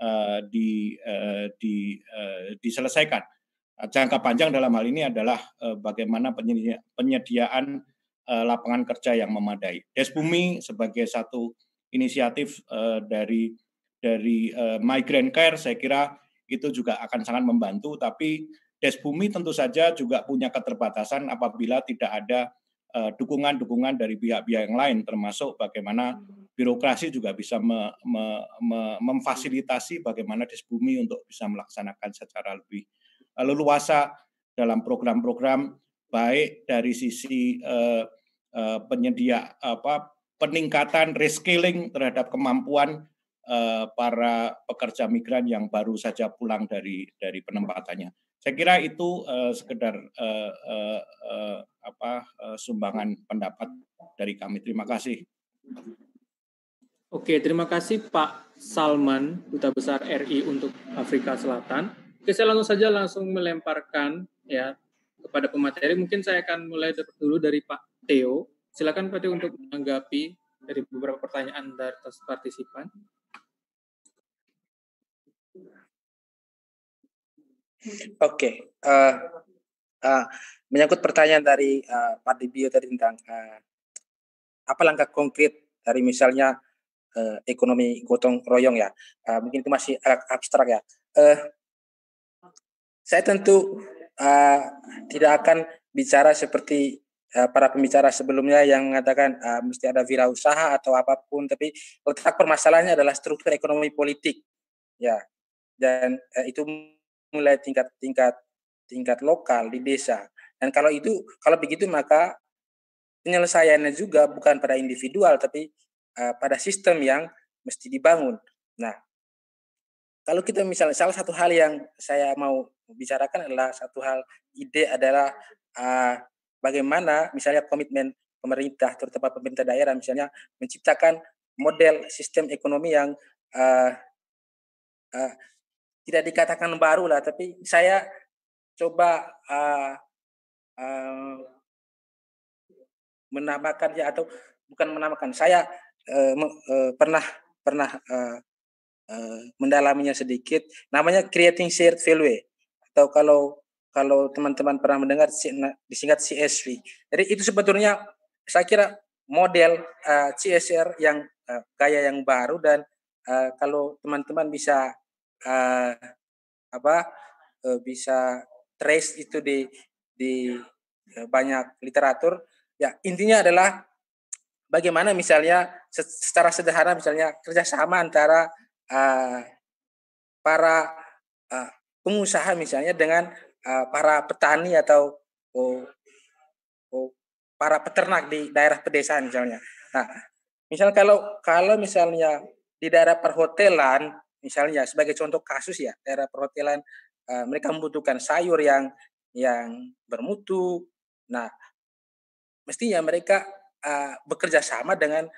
uh, di, uh, di uh, diselesaikan. Jangka panjang dalam hal ini adalah uh, bagaimana penyedia, penyediaan uh, lapangan kerja yang memadai. Desbumi sebagai satu inisiatif uh, dari dari uh, Migrant Care saya kira itu juga akan sangat membantu. Tapi Desbumi tentu saja juga punya keterbatasan apabila tidak ada dukungan-dukungan uh, dari pihak-pihak yang lain, termasuk bagaimana birokrasi juga bisa me, me, me, memfasilitasi bagaimana Desbumi untuk bisa melaksanakan secara lebih uh, leluasa dalam program-program baik dari sisi uh, uh, penyedia apa peningkatan reskilling terhadap kemampuan Eh, para pekerja migran yang baru saja pulang dari dari penempatannya. Saya kira itu uh, sekedar uh, uh, uh, apa uh, sumbangan pendapat dari kami. Terima kasih.
Oke, terima kasih Pak Salman, Duta Besar RI untuk Afrika Selatan. Oke, saya langsung saja langsung melemparkan ya kepada pemateri. Mungkin saya akan mulai dulu dari Pak Theo. Silakan Pak Theo untuk menanggapi dari beberapa pertanyaan dari partisipan.
Oke, uh, uh, menyangkut pertanyaan dari uh, Pak Dibio tadi tentang uh, apa langkah konkret dari misalnya uh, ekonomi gotong royong ya, uh, mungkin itu masih agak abstrak ya. Uh, saya tentu uh, tidak akan bicara seperti para pembicara sebelumnya yang mengatakan uh, mesti ada wirausaha atau apa pun, tapi letak permasalahannya adalah struktur ekonomi politik, ya, dan uh, itu mulai tingkat tingkat tingkat lokal di desa. Dan kalau itu kalau begitu maka penyelesaiannya juga bukan pada individual tapi uh, pada sistem yang mesti dibangun. Nah, kalau kita misalnya salah satu hal yang saya mau bicarakan adalah satu hal ide adalah uh, bagaimana misalnya komitmen pemerintah terutama pemerintah daerah misalnya menciptakan model sistem ekonomi yang uh, uh, tidak dikatakan baru lah, tapi saya coba uh, uh, menambahkan ya atau bukan menambahkan, saya uh, pernah pernah uh, uh, mendalaminya sedikit. Namanya creating shared value atau kalau kalau teman-teman pernah mendengar disingkat CSV. Jadi itu sebetulnya saya kira model uh, CSR yang uh, yang baru dan uh, kalau teman-teman bisa uh, apa uh, bisa trace itu di di banyak literatur ya intinya adalah bagaimana misalnya secara sederhana misalnya kerjasama antara uh, para uh, pengusaha misalnya dengan uh, para petani atau oh, oh, para peternak di daerah pedesaan misalnya. Nah, misal kalau kalau misalnya di daerah perhotelan, misalnya sebagai contoh kasus ya, daerah perhotelan uh, mereka membutuhkan sayur yang yang bermutu. Nah, mestinya mereka uh, bekerja sama dengan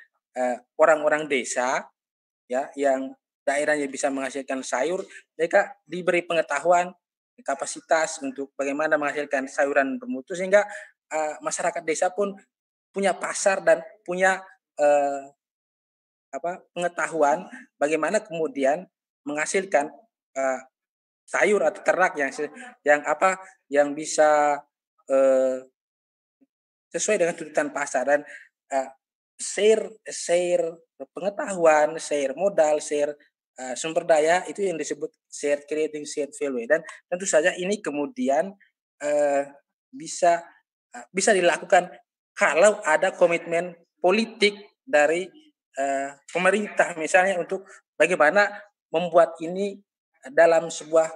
orang-orang uh, desa ya yang daerahnya bisa menghasilkan sayur, mereka diberi pengetahuan kapasitas untuk bagaimana menghasilkan sayuran bermutu sehingga uh, masyarakat desa pun punya pasar dan punya uh, apa pengetahuan bagaimana kemudian menghasilkan uh, sayur atau ternak yang yang apa yang bisa uh, sesuai dengan tuntutan pasar dan uh, share share pengetahuan, share modal, share uh, sumber daya itu yang disebut share creating shared value dan tentu saja ini kemudian uh, bisa uh, bisa dilakukan kalau ada komitmen politik dari uh, pemerintah misalnya untuk bagaimana membuat ini dalam sebuah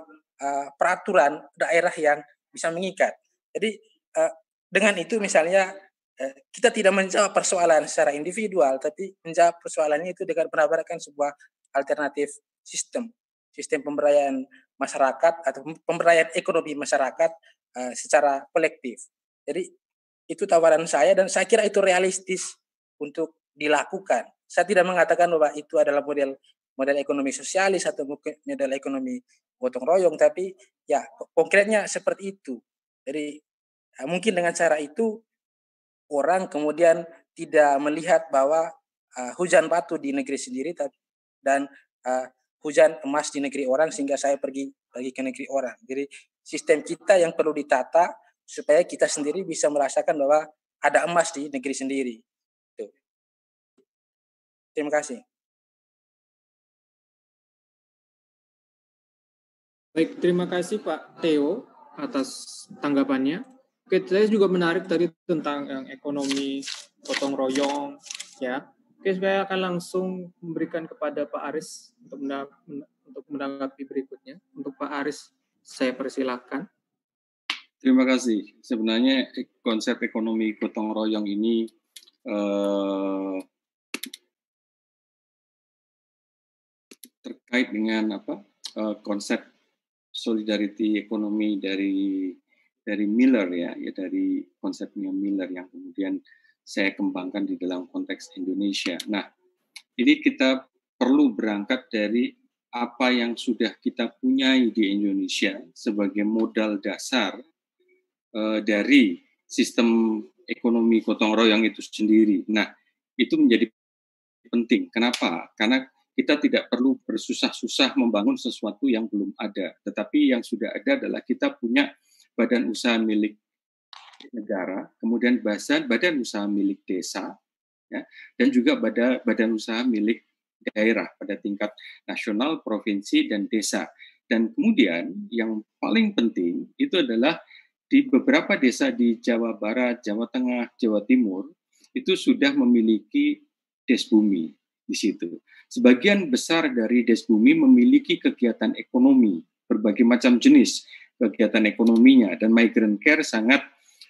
uh, peraturan daerah yang bisa mengikat. Jadi uh, dengan itu misalnya kita tidak menjawab persoalan secara individual, tapi menjawab persoalannya itu dengan menawarkan sebuah alternatif sistem, sistem pemberdayaan masyarakat atau pemberdayaan ekonomi masyarakat uh, secara kolektif. Jadi itu tawaran saya dan saya kira itu realistis untuk dilakukan. Saya tidak mengatakan bahwa itu adalah model model ekonomi sosialis atau model ekonomi gotong royong, tapi ya konkretnya seperti itu. Jadi mungkin dengan cara itu orang kemudian tidak melihat bahwa uh, hujan batu di negeri sendiri dan uh, hujan emas di negeri orang sehingga saya pergi pergi ke negeri orang. Jadi sistem kita yang perlu ditata supaya kita sendiri bisa merasakan bahwa ada emas di negeri sendiri. Tuh. Terima kasih.
Baik, terima kasih Pak Theo atas tanggapannya. Oke, saya juga menarik tadi tentang yang ekonomi potong royong, ya. Oke, saya akan langsung memberikan kepada Pak Aris untuk untuk menanggapi berikutnya. Untuk Pak Aris, saya persilahkan.
Terima kasih. Sebenarnya konsep ekonomi gotong royong ini eh, terkait dengan apa eh, konsep solidarity ekonomi dari dari Miller ya, ya dari konsepnya Miller yang kemudian saya kembangkan di dalam konteks Indonesia. Nah, ini kita perlu berangkat dari apa yang sudah kita punyai di Indonesia sebagai modal dasar uh, dari sistem ekonomi gotong royong itu sendiri. Nah, itu menjadi penting. Kenapa? Karena kita tidak perlu bersusah-susah membangun sesuatu yang belum ada, tetapi yang sudah ada adalah kita punya badan usaha milik negara, kemudian badan badan usaha milik desa, ya, dan juga badan badan usaha milik daerah pada tingkat nasional, provinsi, dan desa. Dan kemudian yang paling penting itu adalah di beberapa desa di Jawa Barat, Jawa Tengah, Jawa Timur itu sudah memiliki desbumi di situ. Sebagian besar dari desbumi memiliki kegiatan ekonomi berbagai macam jenis kegiatan ekonominya dan migrant care sangat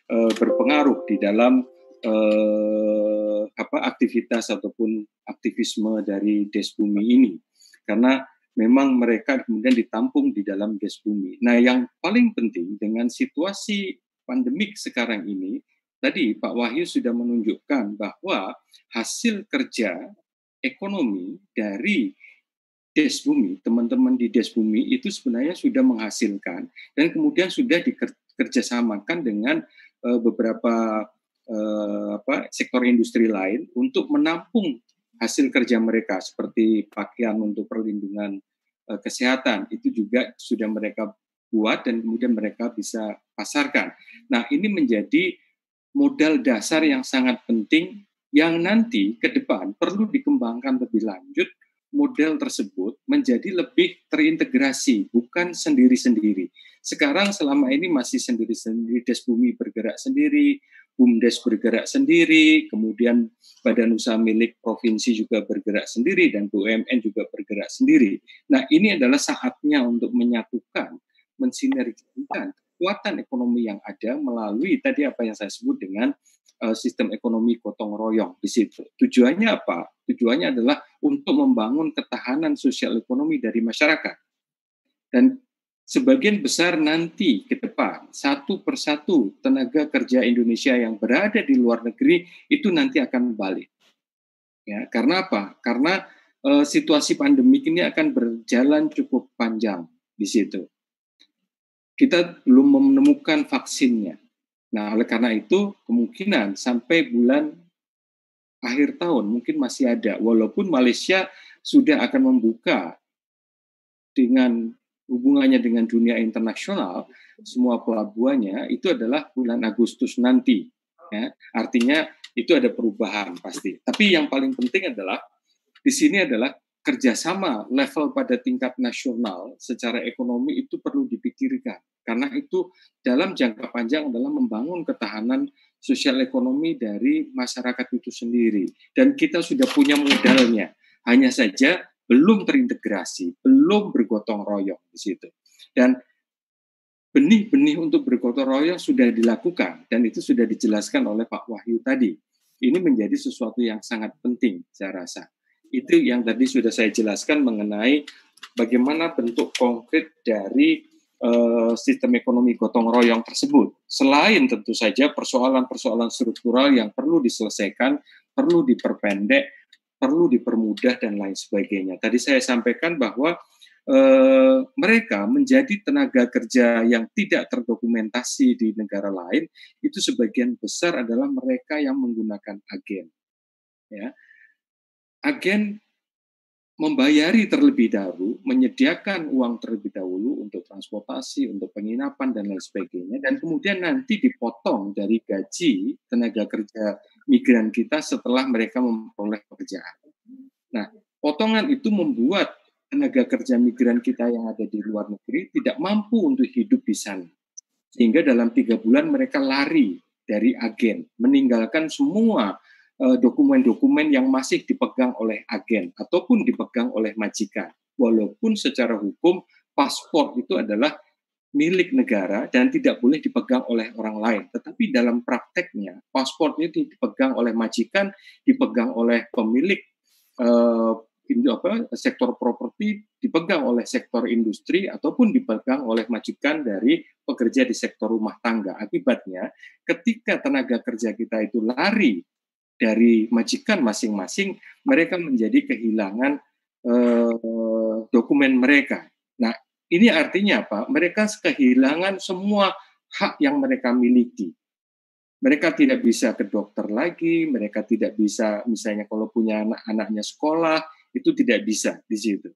uh, berpengaruh di dalam uh, apa aktivitas ataupun aktivisme dari Desbumi ini karena memang mereka kemudian ditampung di dalam Desbumi. Nah, yang paling penting dengan situasi pandemik sekarang ini tadi Pak Wahyu sudah menunjukkan bahwa hasil kerja ekonomi dari Desbumi, teman-teman di Desbumi itu sebenarnya sudah menghasilkan dan kemudian sudah dikerjasamakan dengan uh, beberapa uh, apa, sektor industri lain untuk menampung hasil kerja mereka seperti pakaian untuk perlindungan uh, kesehatan itu juga sudah mereka buat dan kemudian mereka bisa pasarkan. Nah, ini menjadi modal dasar yang sangat penting yang nanti ke depan perlu dikembangkan lebih lanjut model tersebut menjadi lebih terintegrasi, bukan sendiri-sendiri. Sekarang selama ini masih sendiri-sendiri, Des Bumi bergerak sendiri, BUMDes bergerak sendiri, kemudian badan usaha milik provinsi juga bergerak sendiri, dan BUMN juga bergerak sendiri. Nah ini adalah saatnya untuk menyatukan, mensinergikan kekuatan ekonomi yang ada melalui tadi apa yang saya sebut dengan uh, sistem ekonomi gotong royong di situ. Tujuannya apa? Tujuannya adalah untuk membangun ketahanan sosial ekonomi dari masyarakat. Dan sebagian besar nanti ke depan satu persatu tenaga kerja Indonesia yang berada di luar negeri itu nanti akan balik. Ya, karena apa? Karena uh, situasi pandemik ini akan berjalan cukup panjang di situ. Kita belum menemukan vaksinnya. Nah, oleh karena itu kemungkinan sampai bulan akhir tahun mungkin masih ada, walaupun Malaysia sudah akan membuka dengan hubungannya dengan dunia internasional, semua pelabuhannya itu adalah bulan Agustus nanti. Ya. Artinya itu ada perubahan pasti. Tapi yang paling penting adalah di sini adalah kerjasama level pada tingkat nasional secara ekonomi itu perlu dipikirkan. Karena itu dalam jangka panjang adalah membangun ketahanan sosial ekonomi dari masyarakat itu sendiri. Dan kita sudah punya modalnya. Hanya saja belum terintegrasi belum bergotong royong di situ. Dan benih-benih untuk bergotong royong sudah dilakukan dan itu sudah dijelaskan oleh Pak Wahyu tadi. Ini menjadi sesuatu yang sangat penting saya rasa itu yang tadi sudah saya jelaskan mengenai bagaimana bentuk konkret dari uh, sistem ekonomi gotong royong tersebut. Selain tentu saja persoalan-persoalan struktural yang perlu diselesaikan, perlu diperpendek, perlu dipermudah dan lain sebagainya. Tadi saya sampaikan bahwa uh, mereka menjadi tenaga kerja yang tidak terdokumentasi di negara lain itu sebagian besar adalah mereka yang menggunakan agen. Ya agen membayari terlebih dahulu, menyediakan uang terlebih dahulu untuk transportasi, untuk penginapan dan lain sebagainya, dan kemudian nanti dipotong dari gaji tenaga kerja migran kita setelah mereka memperoleh pekerjaan. Nah, potongan itu membuat tenaga kerja migran kita yang ada di luar negeri tidak mampu untuk hidup di sana. Sehingga dalam tiga bulan mereka lari dari agen, meninggalkan semua dokumen-dokumen yang masih dipegang oleh agen ataupun dipegang oleh majikan. Walaupun secara hukum paspor itu adalah milik negara dan tidak boleh dipegang oleh orang lain. Tetapi dalam prakteknya paspor itu dipegang oleh majikan, dipegang oleh pemilik uh, apa, sektor properti, dipegang oleh sektor industri ataupun dipegang oleh majikan dari pekerja di sektor rumah tangga. Akibatnya ketika tenaga kerja kita itu lari dari majikan masing-masing, mereka menjadi kehilangan eh, dokumen mereka. Nah, ini artinya apa? Mereka kehilangan semua hak yang mereka miliki. Mereka tidak bisa ke dokter lagi, mereka tidak bisa, misalnya kalau punya anak-anaknya sekolah, itu tidak bisa di situ.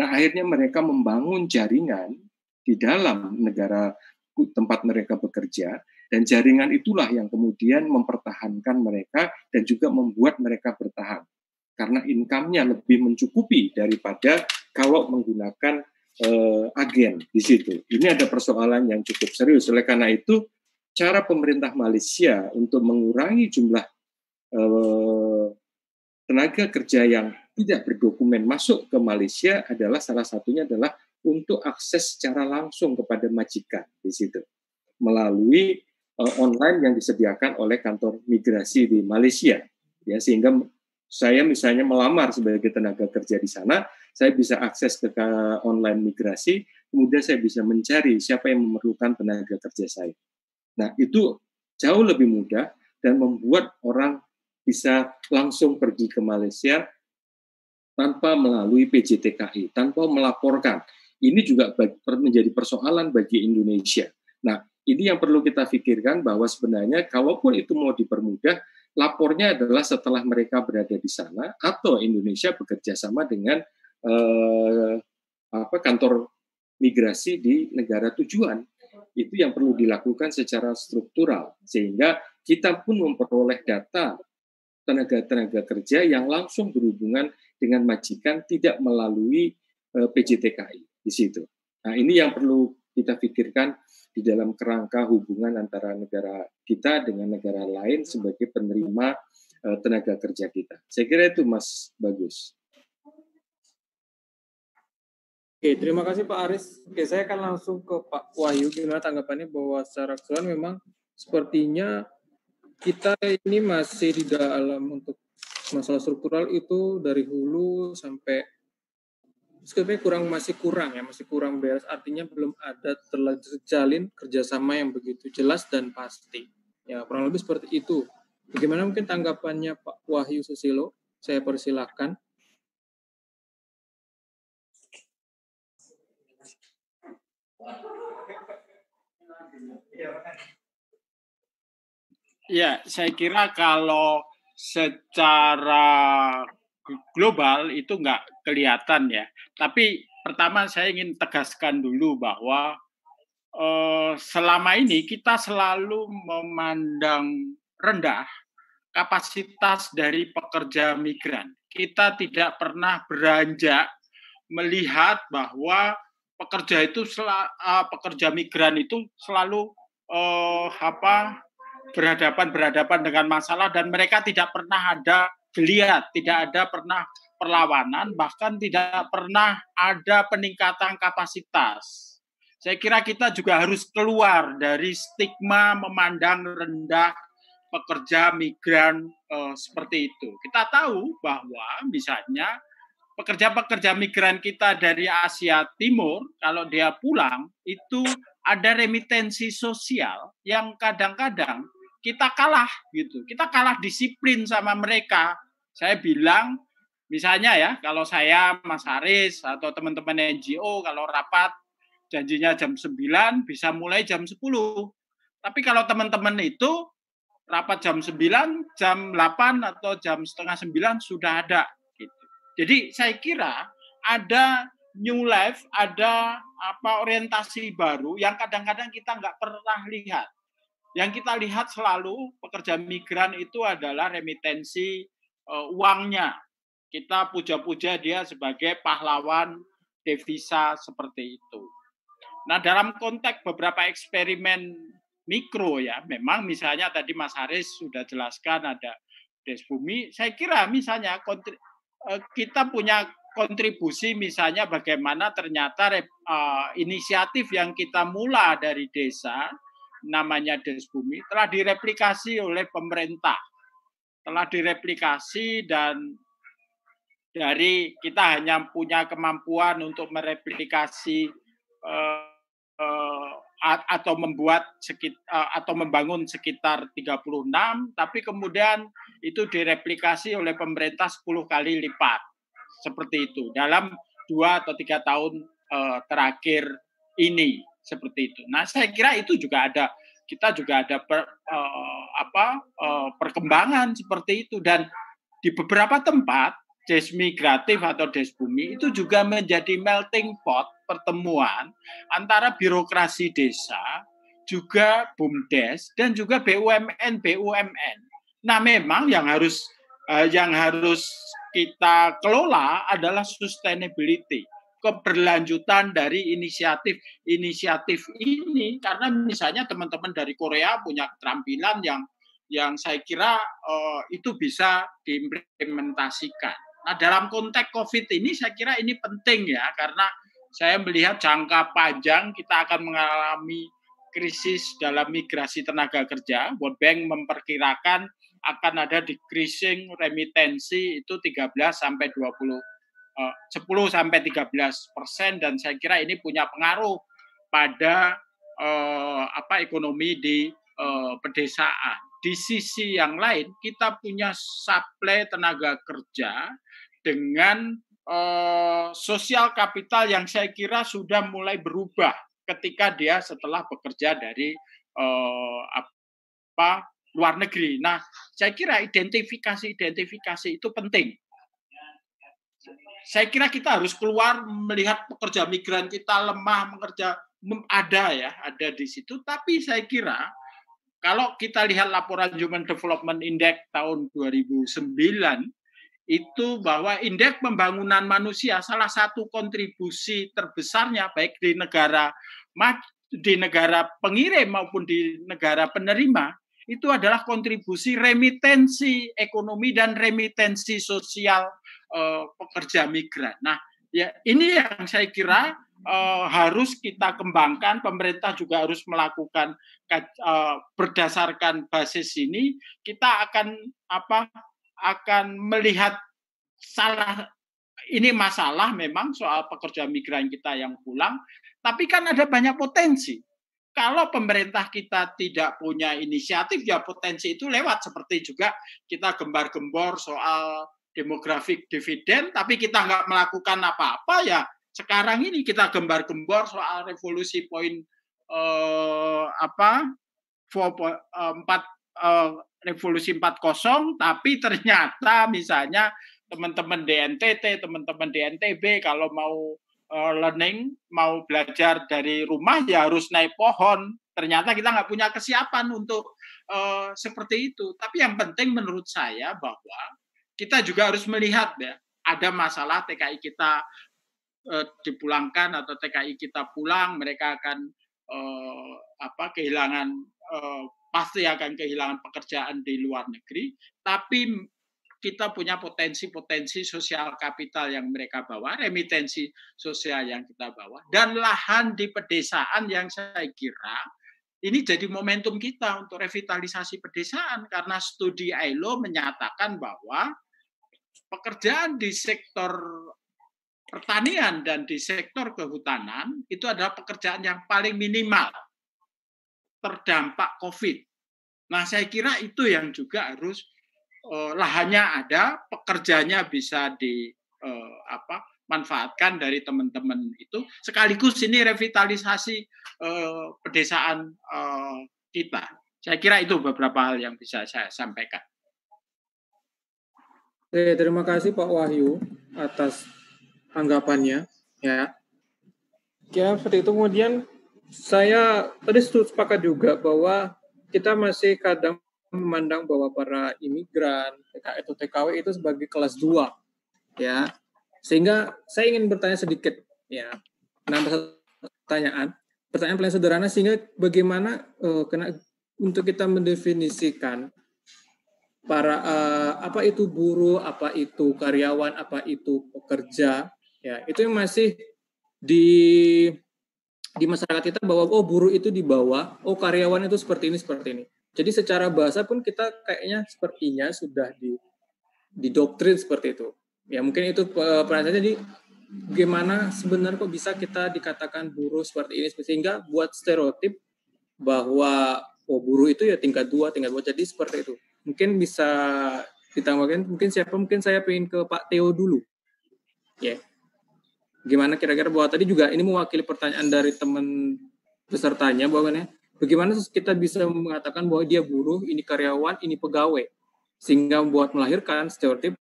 Nah, akhirnya mereka membangun jaringan di dalam negara tempat mereka bekerja dan jaringan itulah yang kemudian mempertahankan mereka dan juga membuat mereka bertahan. Karena income-nya lebih mencukupi daripada kalau menggunakan uh, agen di situ. Ini ada persoalan yang cukup serius. Oleh karena itu, cara pemerintah Malaysia untuk mengurangi jumlah uh, tenaga kerja yang tidak berdokumen masuk ke Malaysia adalah salah satunya adalah untuk akses secara langsung kepada majikan di situ melalui uh, online yang disediakan oleh kantor migrasi di Malaysia ya sehingga saya misalnya melamar sebagai tenaga kerja di sana saya bisa akses ke online migrasi kemudian saya bisa mencari siapa yang memerlukan tenaga kerja saya nah itu jauh lebih mudah dan membuat orang bisa langsung pergi ke Malaysia tanpa melalui PJTKI, tanpa melaporkan. Ini juga menjadi persoalan bagi Indonesia. Nah, ini yang perlu kita pikirkan bahwa sebenarnya kalaupun itu mau dipermudah, lapornya adalah setelah mereka berada di sana atau Indonesia bekerja sama dengan eh, apa kantor migrasi di negara tujuan. Itu yang perlu dilakukan secara struktural sehingga kita pun memperoleh data tenaga-tenaga kerja yang langsung berhubungan dengan majikan tidak melalui eh, PJTKI di situ. Nah, ini yang perlu kita pikirkan di dalam kerangka hubungan antara negara kita dengan negara lain sebagai penerima uh, tenaga kerja kita. Saya kira itu Mas Bagus.
Oke, terima kasih Pak Aris. Oke, saya akan langsung ke Pak Wahyu. Gimana tanggapannya bahwa secara keseluruhan memang sepertinya kita ini masih di dalam untuk masalah struktural itu dari hulu sampai sebenarnya kurang masih kurang ya masih kurang beres. Artinya belum ada terjalin kerjasama yang begitu jelas dan pasti. Ya kurang lebih seperti itu. Bagaimana mungkin tanggapannya Pak Wahyu Susilo? Saya persilahkan.
Ya, saya kira kalau secara global itu nggak kelihatan ya. Tapi pertama saya ingin tegaskan dulu bahwa eh, selama ini kita selalu memandang rendah kapasitas dari pekerja migran. Kita tidak pernah beranjak melihat bahwa pekerja itu uh, pekerja migran itu selalu uh, apa berhadapan berhadapan dengan masalah dan mereka tidak pernah ada geliat, tidak ada pernah perlawanan, bahkan tidak pernah ada peningkatan kapasitas. Saya kira kita juga harus keluar dari stigma memandang rendah pekerja migran uh, seperti itu. Kita tahu bahwa misalnya pekerja-pekerja migran kita dari Asia Timur kalau dia pulang itu ada remitensi sosial yang kadang-kadang kita kalah gitu. Kita kalah disiplin sama mereka. Saya bilang misalnya ya kalau saya Mas Haris atau teman-teman NGO kalau rapat janjinya jam 9 bisa mulai jam 10. Tapi kalau teman-teman itu rapat jam 9, jam 8 atau jam setengah 9 sudah ada. Gitu. Jadi saya kira ada new life, ada apa orientasi baru yang kadang-kadang kita nggak pernah lihat. Yang kita lihat selalu pekerja migran itu adalah remitensi uh, uangnya. Kita puja-puja dia sebagai pahlawan devisa seperti itu. Nah, dalam konteks beberapa eksperimen mikro ya. Memang misalnya tadi Mas Haris sudah jelaskan ada des bumi. Saya kira misalnya eh, kita punya kontribusi misalnya bagaimana ternyata uh, inisiatif yang kita mula dari desa namanya des bumi telah direplikasi oleh pemerintah. Telah direplikasi dan dari kita hanya punya kemampuan untuk mereplikasi uh, uh, atau membuat sekit, atau membangun sekitar 36 tapi kemudian itu direplikasi oleh pemerintah 10 kali lipat seperti itu dalam dua atau tiga tahun uh, terakhir ini seperti itu. Nah saya kira itu juga ada kita juga ada per, uh, apa uh, perkembangan seperti itu dan di beberapa tempat des migratif atau des bumi itu juga menjadi melting pot pertemuan antara birokrasi desa, juga BUMDes dan juga BUMN BUMN. Nah, memang yang harus uh, yang harus kita kelola adalah sustainability, keberlanjutan dari inisiatif-inisiatif ini karena misalnya teman-teman dari Korea punya keterampilan yang yang saya kira uh, itu bisa diimplementasikan. Nah, dalam konteks COVID ini saya kira ini penting ya karena saya melihat jangka panjang kita akan mengalami krisis dalam migrasi tenaga kerja. World Bank memperkirakan akan ada decreasing remitensi itu 13 sampai 20 uh, 10 sampai 13 persen dan saya kira ini punya pengaruh pada uh, apa ekonomi di uh, pedesaan. Di sisi yang lain kita punya supply tenaga kerja dengan uh, sosial kapital yang saya kira sudah mulai berubah ketika dia setelah bekerja dari uh, apa luar negeri. Nah, saya kira identifikasi-identifikasi itu penting. Saya kira kita harus keluar melihat pekerja migran kita lemah, bekerja ada ya, ada di situ. Tapi saya kira kalau kita lihat laporan Human Development Index tahun 2009 itu bahwa indeks pembangunan manusia salah satu kontribusi terbesarnya baik di negara di negara pengirim maupun di negara penerima itu adalah kontribusi remitensi ekonomi dan remitensi sosial eh, pekerja migran. Nah, Ya, ini yang saya kira uh, harus kita kembangkan. Pemerintah juga harus melakukan uh, berdasarkan basis ini. Kita akan apa? Akan melihat salah ini masalah memang soal pekerja migran kita yang pulang, tapi kan ada banyak potensi. Kalau pemerintah kita tidak punya inisiatif, ya potensi itu lewat seperti juga kita gembar-gembor soal demografik dividen, tapi kita nggak melakukan apa-apa ya. Sekarang ini kita gembar-gembor soal revolusi poin eh, apa eh, empat eh, revolusi 40, tapi ternyata misalnya teman-teman DNTT, teman-teman DNTB kalau mau uh, learning, mau belajar dari rumah ya harus naik pohon. Ternyata kita nggak punya kesiapan untuk uh, seperti itu. Tapi yang penting menurut saya bahwa kita juga harus melihat ya ada masalah TKI kita uh, dipulangkan atau TKI kita pulang, mereka akan uh, apa kehilangan uh, pasti akan kehilangan pekerjaan di luar negeri. Tapi kita punya potensi-potensi sosial kapital yang mereka bawa, remitensi sosial yang kita bawa, dan lahan di pedesaan yang saya kira ini jadi momentum kita untuk revitalisasi pedesaan karena studi ILO menyatakan bahwa pekerjaan di sektor pertanian dan di sektor kehutanan itu adalah pekerjaan yang paling minimal terdampak COVID. Nah, saya kira itu yang juga harus uh, lahannya ada, pekerjanya bisa di uh, apa manfaatkan dari teman-teman itu. Sekaligus ini revitalisasi uh, pedesaan uh, kita. Saya kira itu beberapa hal yang bisa saya sampaikan.
Oke, terima kasih Pak Wahyu atas tanggapannya. Ya, ya seperti itu. Kemudian saya tadi sepakat juga bahwa kita masih kadang memandang bahwa para imigran TKI atau TKW itu sebagai kelas dua, ya sehingga saya ingin bertanya sedikit ya nah pertanyaan pertanyaan paling sederhana sehingga bagaimana uh, kena untuk kita mendefinisikan para uh, apa itu buruh apa itu karyawan apa itu pekerja ya itu yang masih di di masyarakat kita bahwa oh buruh itu di bawah oh karyawan itu seperti ini seperti ini. Jadi secara bahasa pun kita kayaknya sepertinya sudah di didoktrin seperti itu. Ya mungkin itu peran saya. Jadi gimana sebenarnya kok bisa kita dikatakan buruh seperti ini? Sehingga buat stereotip bahwa oh buruh itu ya tingkat dua tingkat dua. Jadi seperti itu mungkin bisa ditambahkan mungkin siapa mungkin saya pengen ke Pak Theo dulu ya yeah. gimana kira-kira bahwa tadi juga ini mewakili pertanyaan dari teman pesertanya bahwa Bagaimana kita bisa mengatakan bahwa dia buruh, ini karyawan, ini pegawai, sehingga membuat melahirkan stereotip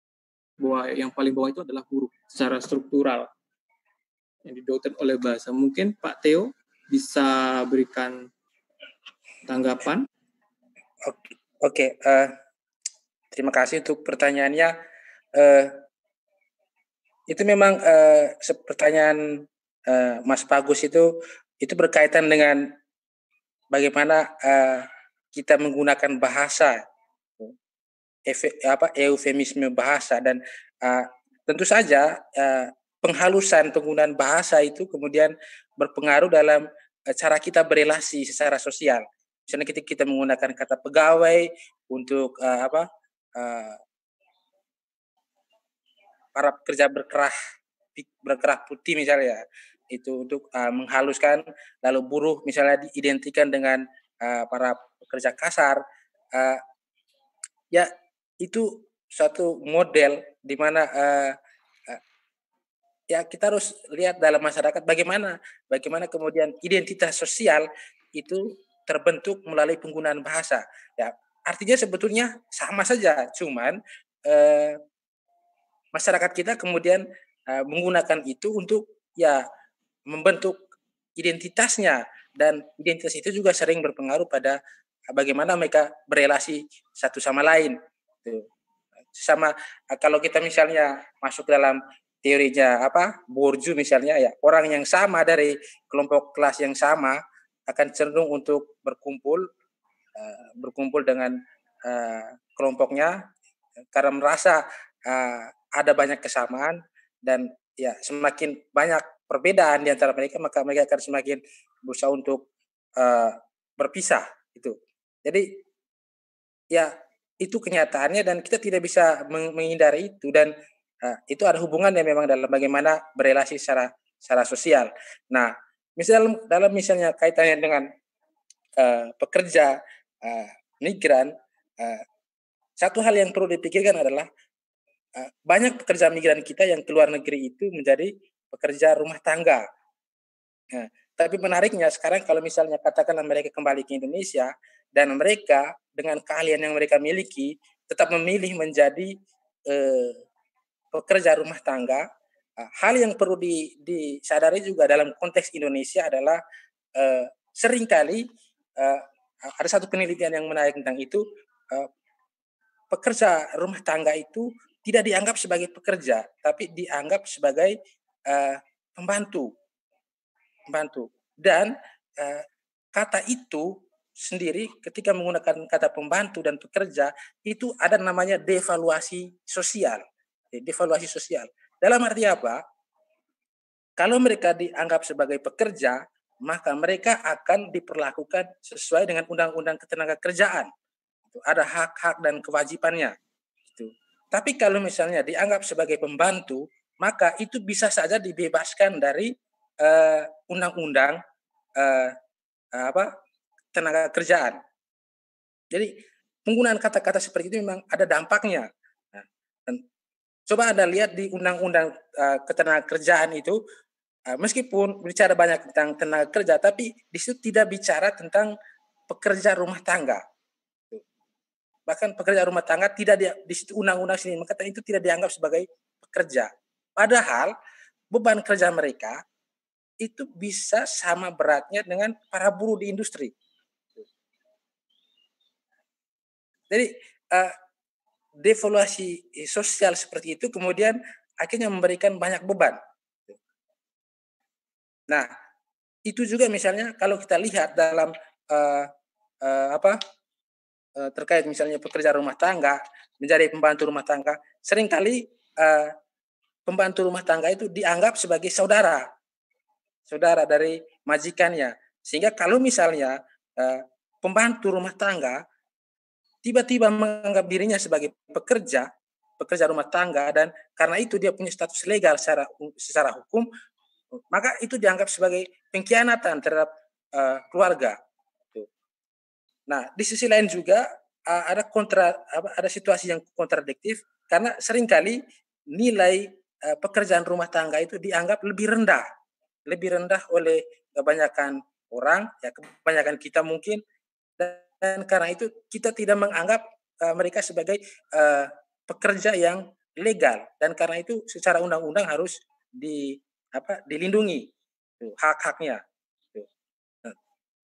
bahwa yang paling bawah itu adalah buruh secara struktural yang didoktrin oleh bahasa. Mungkin Pak Theo bisa berikan tanggapan.
Oke, okay, uh, eh, terima kasih untuk pertanyaannya. Uh, itu memang uh, pertanyaan uh, Mas Bagus itu itu berkaitan dengan bagaimana uh, kita menggunakan bahasa apa eufemisme bahasa dan uh, tentu saja uh, penghalusan penggunaan bahasa itu kemudian berpengaruh dalam cara kita berelasi secara sosial. Misalnya ketika kita menggunakan kata pegawai untuk uh, apa uh, para pekerja berkerah berkerah putih misalnya itu untuk uh, menghaluskan lalu buruh misalnya diidentikan dengan uh, para pekerja kasar uh, ya itu satu model di mana uh, uh, ya kita harus lihat dalam masyarakat bagaimana bagaimana kemudian identitas sosial itu terbentuk melalui penggunaan bahasa ya artinya sebetulnya sama saja cuman uh, masyarakat kita kemudian uh, menggunakan itu untuk ya membentuk identitasnya dan identitas itu juga sering berpengaruh pada bagaimana mereka berelasi satu sama lain. Sama kalau kita misalnya masuk dalam teorinya apa Bourdieu misalnya ya orang yang sama dari kelompok kelas yang sama akan cenderung untuk berkumpul uh, berkumpul dengan uh, kelompoknya karena merasa uh, ada banyak kesamaan dan ya semakin banyak perbedaan di antara mereka maka mereka akan semakin berusaha untuk uh, berpisah itu. Jadi ya itu kenyataannya dan kita tidak bisa menghindari itu dan uh, itu ada hubungannya memang dalam bagaimana berelasi secara secara sosial. Nah, misal dalam misalnya kaitannya dengan uh, pekerja uh, migran, uh, satu hal yang perlu dipikirkan adalah uh, banyak pekerja migran kita yang keluar negeri itu menjadi pekerja rumah tangga. Nah, tapi menariknya sekarang kalau misalnya katakanlah mereka kembali ke Indonesia dan mereka dengan keahlian yang mereka miliki tetap memilih menjadi eh, pekerja rumah tangga. Eh, hal yang perlu di, disadari juga dalam konteks Indonesia adalah eh, sering kali eh, ada satu penelitian yang menarik tentang itu eh, pekerja rumah tangga itu tidak dianggap sebagai pekerja, tapi dianggap sebagai uh, pembantu, pembantu. Dan uh, kata itu sendiri ketika menggunakan kata pembantu dan pekerja itu ada namanya devaluasi sosial. Devaluasi sosial. Dalam arti apa? Kalau mereka dianggap sebagai pekerja, maka mereka akan diperlakukan sesuai dengan undang-undang ketenaga kerjaan. Ada hak-hak dan kewajibannya. Itu. Tapi kalau misalnya dianggap sebagai pembantu, maka itu bisa saja dibebaskan dari uh, undang-undang uh, apa tenaga kerjaan. Jadi penggunaan kata-kata seperti itu memang ada dampaknya. Nah, coba anda lihat di undang-undang uh, ketenaga kerjaan itu, uh, meskipun bicara banyak tentang tenaga kerja, tapi di situ tidak bicara tentang pekerja rumah tangga. Bahkan pekerja rumah tangga tidak di, di situ undang-undang sini maka itu tidak dianggap sebagai pekerja. Padahal beban kerja mereka itu bisa sama beratnya dengan para buruh di industri. Jadi uh, devaluasi sosial seperti itu kemudian akhirnya memberikan banyak beban. Nah, itu juga misalnya kalau kita lihat dalam uh, uh, apa uh, terkait misalnya pekerja rumah tangga menjadi pembantu rumah tangga, sering kali uh, pembantu rumah tangga itu dianggap sebagai saudara, saudara dari majikannya. Sehingga kalau misalnya uh, pembantu rumah tangga tiba-tiba menganggap dirinya sebagai pekerja, pekerja rumah tangga dan karena itu dia punya status legal secara secara hukum, maka itu dianggap sebagai pengkhianatan terhadap uh, keluarga. Nah, di sisi lain juga uh, ada kontra ada situasi yang kontradiktif karena sering kali nilai uh, pekerjaan rumah tangga itu dianggap lebih rendah, lebih rendah oleh kebanyakan orang, ya kebanyakan kita mungkin karena itu kita tidak menganggap uh, mereka sebagai uh, pekerja yang legal dan karena itu secara undang-undang harus di apa dilindungi hak-haknya. Nah,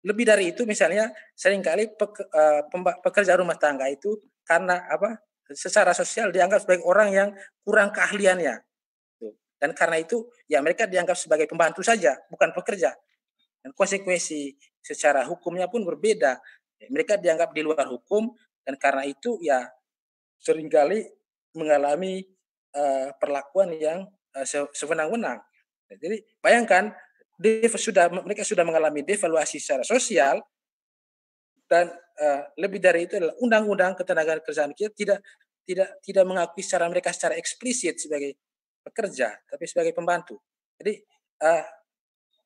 lebih dari itu misalnya sering kali uh, pekerja rumah tangga itu karena apa secara sosial dianggap sebagai orang yang kurang keahliannya. Dan karena itu ya mereka dianggap sebagai pembantu saja, bukan pekerja. Dan konsekuensi secara hukumnya pun berbeda. Mereka dianggap di luar hukum dan karena itu ya sering kali mengalami uh, perlakuan yang uh, sewenang-wenang. Jadi bayangkan sudah mereka sudah mengalami devaluasi secara sosial dan uh, lebih dari itu adalah undang-undang ketenaga kerjaan kita tidak tidak tidak mengakui secara mereka secara eksplisit sebagai pekerja tapi sebagai pembantu. Jadi uh,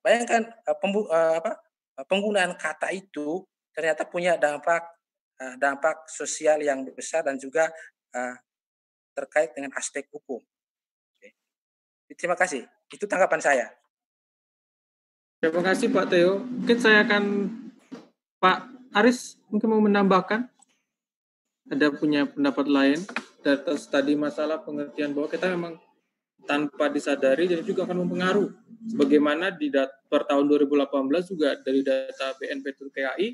bayangkan uh, pembu, uh, apa, penggunaan kata itu ternyata punya dampak uh, dampak sosial yang besar dan juga uh, terkait dengan aspek hukum. Oke. Terima kasih. Itu tanggapan saya.
Terima kasih Pak Theo. Mungkin saya akan Pak Aris mungkin mau menambahkan ada punya pendapat lain dari tadi masalah pengertian bahwa kita memang tanpa disadari dan juga akan mempengaruhi sebagaimana di per tahun 2018 juga dari data BNP TKI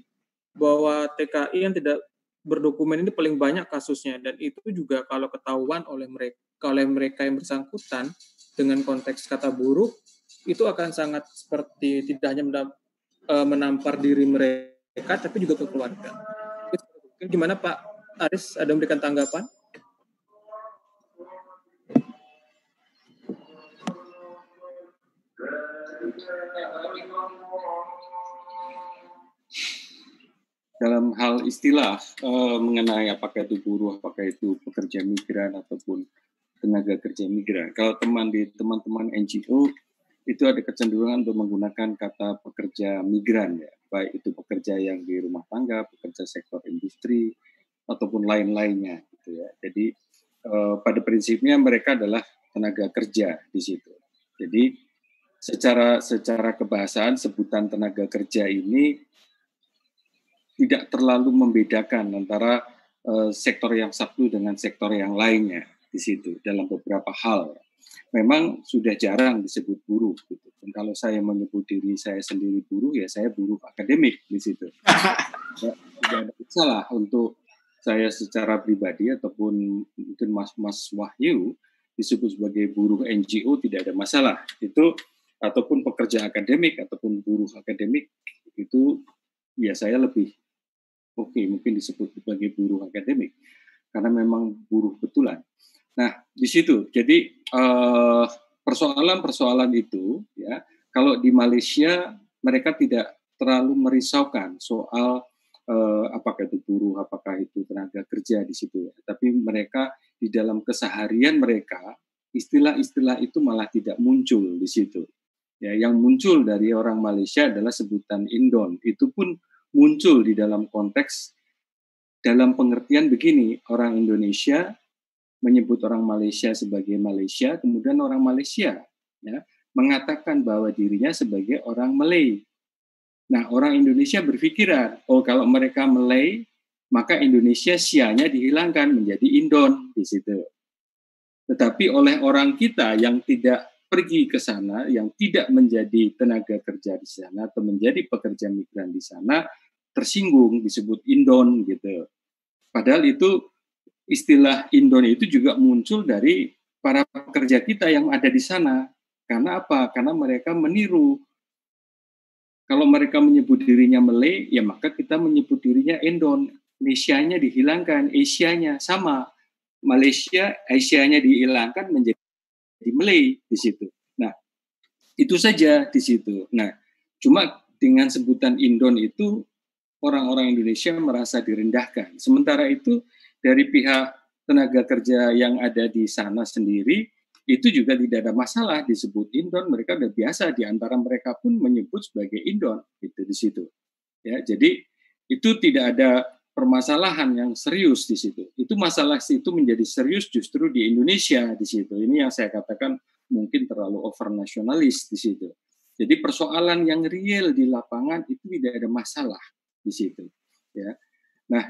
bahwa TKI yang tidak berdokumen ini paling banyak kasusnya dan itu juga kalau ketahuan oleh mereka oleh mereka yang bersangkutan dengan konteks kata buruk itu akan sangat seperti tidak hanya eh, menampar diri mereka tapi juga ke keluarga. Gimana Pak Aris ada memberikan tanggapan?
Dalam hal istilah uh, mengenai apakah itu buruh, apakah itu pekerja migran ataupun tenaga kerja migran. Kalau teman di teman-teman NGO itu ada kecenderungan untuk menggunakan kata pekerja migran ya, baik itu pekerja yang di rumah tangga, pekerja sektor industri ataupun lain-lainnya gitu ya. Jadi uh, pada prinsipnya mereka adalah tenaga kerja di situ. Jadi secara secara kebahasaan sebutan tenaga kerja ini tidak terlalu membedakan antara uh, sektor yang satu dengan sektor yang lainnya di situ dalam beberapa hal. Memang sudah jarang disebut buruh gitu. Dan kalau saya menyebut diri saya sendiri buruh ya saya buruh akademik di situ. tidak ada salah untuk saya secara pribadi ataupun mungkin Mas Mas Wahyu disebut sebagai buruh NGO tidak ada masalah. Itu ataupun pekerja akademik ataupun buruh akademik itu ya saya lebih oke okay, mungkin disebut sebagai buruh akademik karena memang buruh betulan. Nah di situ jadi eh, persoalan-persoalan itu ya kalau di Malaysia mereka tidak terlalu merisaukan soal uh, apakah itu buruh, apakah itu tenaga kerja di situ ya. Tapi mereka di dalam keseharian mereka istilah-istilah itu malah tidak muncul di situ. Ya, yang muncul dari orang Malaysia adalah sebutan indon. Itu pun muncul di dalam konteks dalam pengertian begini, orang Indonesia menyebut orang Malaysia sebagai Malaysia, kemudian orang Malaysia ya, mengatakan bahwa dirinya sebagai orang Malay. Nah, orang Indonesia berpikiran, oh kalau mereka Malay, maka Indonesia sianya dihilangkan menjadi Indon di situ. Tetapi oleh orang kita yang tidak pergi ke sana, yang tidak menjadi tenaga kerja di sana atau menjadi pekerja migran di sana, tersinggung disebut indon gitu. Padahal itu istilah indon itu juga muncul dari para pekerja kita yang ada di sana. Karena apa? Karena mereka meniru. Kalau mereka menyebut dirinya Malay, ya maka kita menyebut dirinya Indon. Indonesia-nya dihilangkan, Asia-nya sama. Malaysia, Asia-nya dihilangkan menjadi Malay di situ. Nah, itu saja di situ. Nah, cuma dengan sebutan Indon itu orang-orang Indonesia merasa direndahkan. Sementara itu dari pihak tenaga kerja yang ada di sana sendiri itu juga tidak ada masalah disebut Indon, mereka sudah biasa di antara mereka pun menyebut sebagai Indon gitu di situ. Ya, jadi itu tidak ada permasalahan yang serius di situ. Itu masalah itu menjadi serius justru di Indonesia di situ. Ini yang saya katakan mungkin terlalu over nasionalis di situ. Jadi persoalan yang real di lapangan itu tidak ada masalah di situ ya. Nah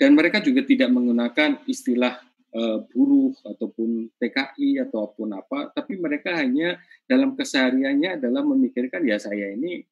dan mereka juga tidak menggunakan istilah uh, buruh ataupun TKI ataupun apa tapi mereka hanya dalam kesehariannya adalah memikirkan ya saya ini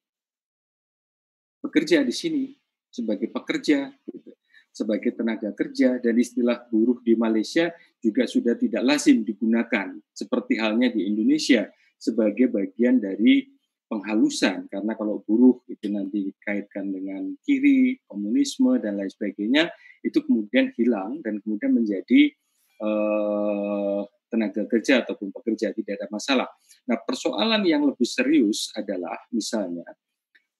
bekerja di sini sebagai pekerja gitu, sebagai tenaga kerja dan istilah buruh di Malaysia juga sudah tidak lazim digunakan seperti halnya di Indonesia sebagai bagian dari penghalusan karena kalau buruh itu nanti dikaitkan dengan kiri, komunisme dan lain sebagainya itu kemudian hilang dan kemudian menjadi uh, tenaga kerja ataupun pekerja tidak ada masalah. Nah persoalan yang lebih serius adalah misalnya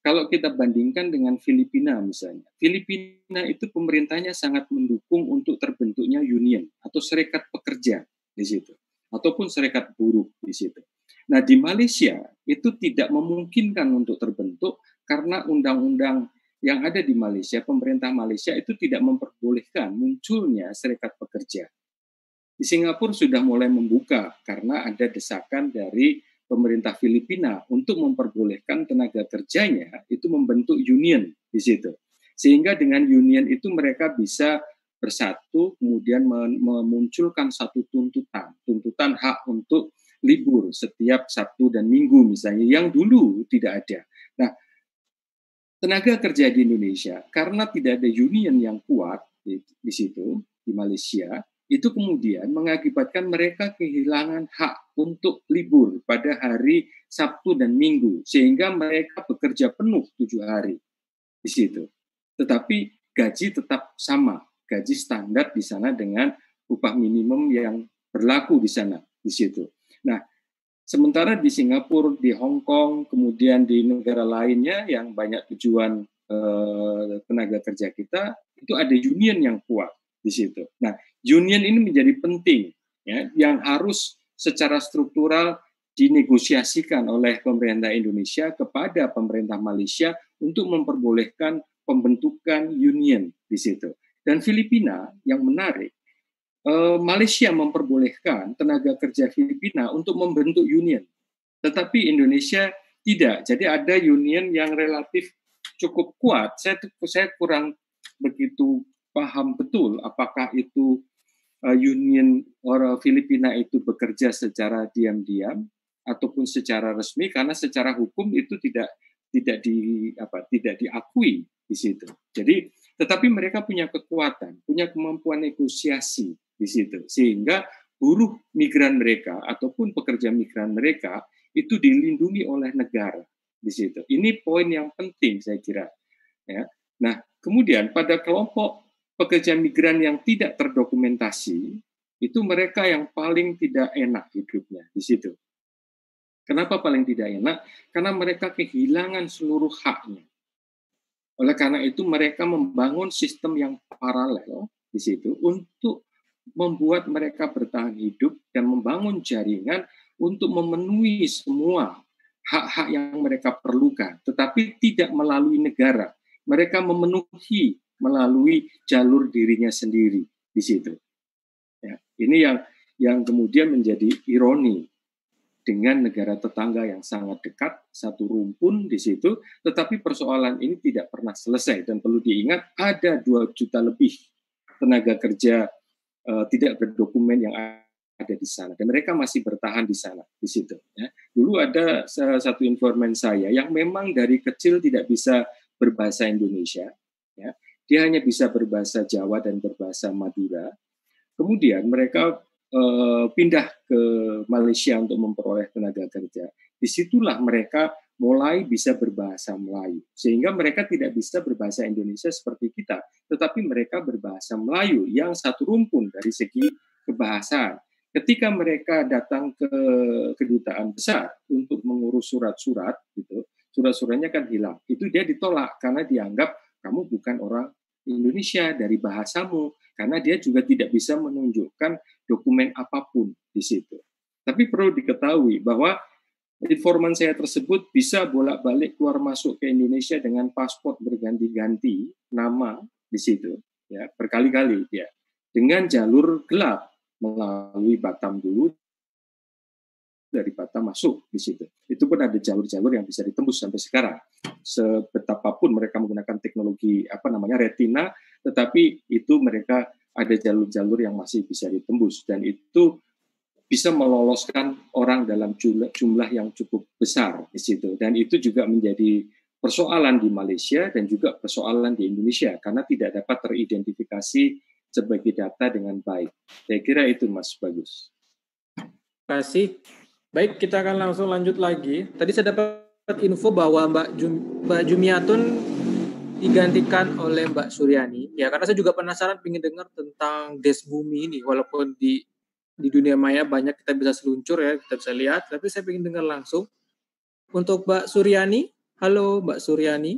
kalau kita bandingkan dengan Filipina misalnya, Filipina itu pemerintahnya sangat mendukung untuk terbentuknya union atau serikat pekerja di situ ataupun serikat buruh di situ. Nah, di Malaysia itu tidak memungkinkan untuk terbentuk karena undang-undang yang ada di Malaysia, pemerintah Malaysia itu tidak memperbolehkan munculnya serikat pekerja. Di Singapura sudah mulai membuka karena ada desakan dari pemerintah Filipina untuk memperbolehkan tenaga kerjanya itu membentuk union di situ. Sehingga dengan union itu mereka bisa bersatu kemudian memunculkan satu tuntutan, tuntutan hak untuk libur setiap Sabtu dan Minggu misalnya yang dulu tidak ada. Nah, tenaga kerja di Indonesia karena tidak ada union yang kuat di, di situ di Malaysia itu kemudian mengakibatkan mereka kehilangan hak untuk libur pada hari Sabtu dan Minggu sehingga mereka bekerja penuh tujuh hari di situ. Tetapi gaji tetap sama, gaji standar di sana dengan upah minimum yang berlaku di sana di situ. Nah, Sementara di Singapura, di Hong Kong, kemudian di negara lainnya yang banyak tujuan eh, tenaga kerja kita, itu ada union yang kuat di situ. Nah, union ini menjadi penting, ya, yang harus secara struktural dinegosiasikan oleh pemerintah Indonesia kepada pemerintah Malaysia untuk memperbolehkan pembentukan union di situ. Dan Filipina yang menarik, Eh, Malaysia memperbolehkan tenaga kerja Filipina untuk membentuk union, tetapi Indonesia tidak. Jadi ada union yang relatif cukup kuat. Saya saya kurang begitu paham betul apakah itu uh, union orang Filipina itu bekerja secara diam-diam ataupun secara resmi karena secara hukum itu tidak tidak di apa tidak diakui di situ. Jadi tetapi mereka punya kekuatan, punya kemampuan negosiasi di situ. Sehingga buruh migran mereka ataupun pekerja migran mereka itu dilindungi oleh negara di situ. Ini poin yang penting saya kira. Ya. Nah, kemudian pada kelompok pekerja migran yang tidak terdokumentasi itu mereka yang paling tidak enak hidupnya di situ. Kenapa paling tidak enak? Karena mereka kehilangan seluruh haknya. Oleh karena itu mereka membangun sistem yang paralel di situ untuk membuat mereka bertahan hidup dan membangun jaringan untuk memenuhi semua hak-hak yang mereka perlukan, tetapi tidak melalui negara. Mereka memenuhi melalui jalur dirinya sendiri di situ. Ya, ini yang yang kemudian menjadi ironi dengan negara tetangga yang sangat dekat, satu rumpun di situ, tetapi persoalan ini tidak pernah selesai dan perlu diingat ada dua juta lebih tenaga kerja uh, tidak berdokumen yang ada di sana dan mereka masih bertahan di sana di situ ya. Dulu ada satu informan saya yang memang dari kecil tidak bisa berbahasa Indonesia ya. Dia hanya bisa berbahasa Jawa dan berbahasa Madura. Kemudian mereka uh, pindah ke Malaysia untuk memperoleh tenaga kerja. Di situlah mereka mulai bisa berbahasa Melayu. Sehingga mereka tidak bisa berbahasa Indonesia seperti kita, tetapi mereka berbahasa Melayu yang satu rumpun dari segi kebahasaan. Ketika mereka datang ke kedutaan besar untuk mengurus surat-surat, gitu, surat-suratnya kan hilang. Itu dia ditolak karena dianggap kamu bukan orang Indonesia dari bahasamu, karena dia juga tidak bisa menunjukkan dokumen apa pun di situ. Tapi perlu diketahui bahwa informan saya tersebut bisa bolak-balik keluar masuk ke Indonesia dengan paspor berganti-ganti nama di situ ya berkali-kali ya dengan jalur gelap melalui Batam dulu dari Batam masuk di situ. Itu pun ada jalur-jalur yang bisa ditembus sampai sekarang. Sebetapapun mereka menggunakan teknologi apa namanya retina, tetapi itu mereka ada jalur-jalur yang masih bisa ditembus dan itu bisa meloloskan orang dalam jumlah, jumlah yang cukup besar di situ. Dan itu juga menjadi persoalan di Malaysia dan juga persoalan di Indonesia karena tidak dapat teridentifikasi sebagai data dengan baik. Saya kira itu Mas Bagus.
Terima kasih. Baik, kita akan langsung lanjut lagi. Tadi saya dapat info bahwa Mbak Jum, Mbak Jumiatun digantikan oleh Mbak Suryani. Ya, karena saya juga penasaran ingin dengar tentang Des Bumi ini, walaupun di di dunia maya banyak kita bisa seluncur ya, kita bisa lihat, tapi saya ingin dengar langsung. Untuk Mbak Suryani, halo Mbak Suryani.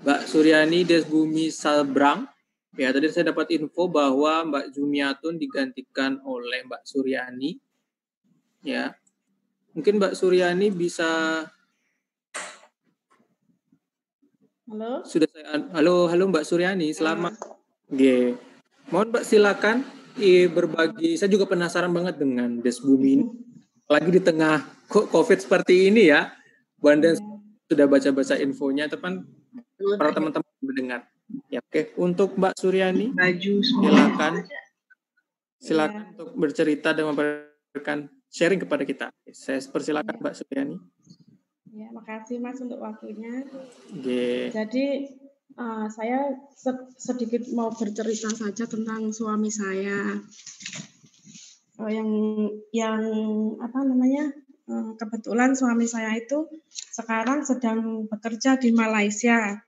Mbak Suryani Desbumi Salbrang. Ya, tadi saya dapat info bahwa Mbak Jumiatun digantikan oleh Mbak Suryani. Ya. Mungkin Mbak Suryani bisa
Halo.
Sudah saya halo halo Mbak Suryani, selamat. G. Mohon Mbak silakan i, berbagi. Saya juga penasaran banget dengan Des Bumi ini. Lagi di tengah COVID seperti ini ya. Banda sudah baca-baca infonya, teman para teman-teman mendengar. Ya, oke. Untuk Mbak Suryani, silakan. Silakan untuk bercerita dan memberikan sharing kepada kita. Saya persilakan Mbak Suryani.
Ya, makasih Mas untuk waktunya.
Yeah.
Jadi uh, saya sedikit mau bercerita saja tentang suami saya uh, yang yang apa namanya uh, kebetulan suami saya itu sekarang sedang bekerja di Malaysia.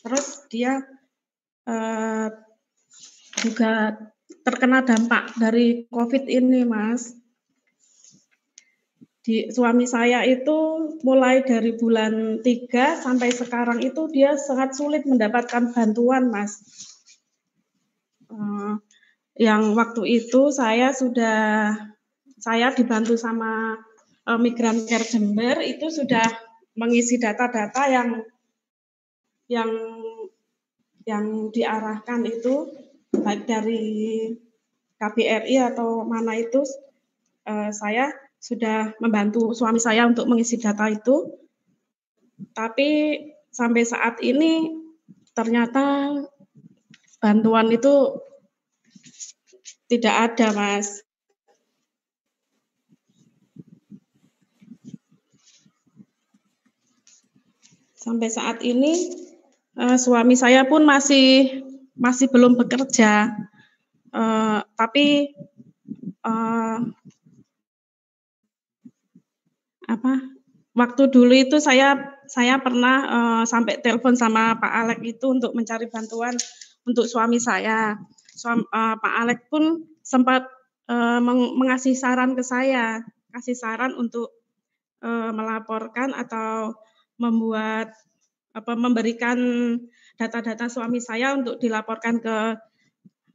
Terus dia uh, juga terkena dampak dari COVID ini, Mas. Di, suami saya itu mulai dari bulan 3 sampai sekarang itu dia sangat sulit mendapatkan bantuan, Mas. Uh, yang waktu itu saya sudah saya dibantu sama uh, Migran Care Jember itu sudah mengisi data-data yang yang yang diarahkan itu baik dari KBRI atau mana itu uh, saya sudah membantu suami saya untuk mengisi data itu. Tapi sampai saat ini ternyata bantuan itu tidak ada mas. Sampai saat ini uh, suami saya pun masih masih belum bekerja, uh, tapi uh, apa? Waktu dulu itu saya saya pernah uh, sampai telepon sama Pak Alek itu untuk mencari bantuan untuk suami saya. Suami, uh, Pak Alek pun sempat uh, meng mengasih saran ke saya, kasih saran untuk uh, melaporkan atau membuat apa memberikan data-data suami saya untuk dilaporkan ke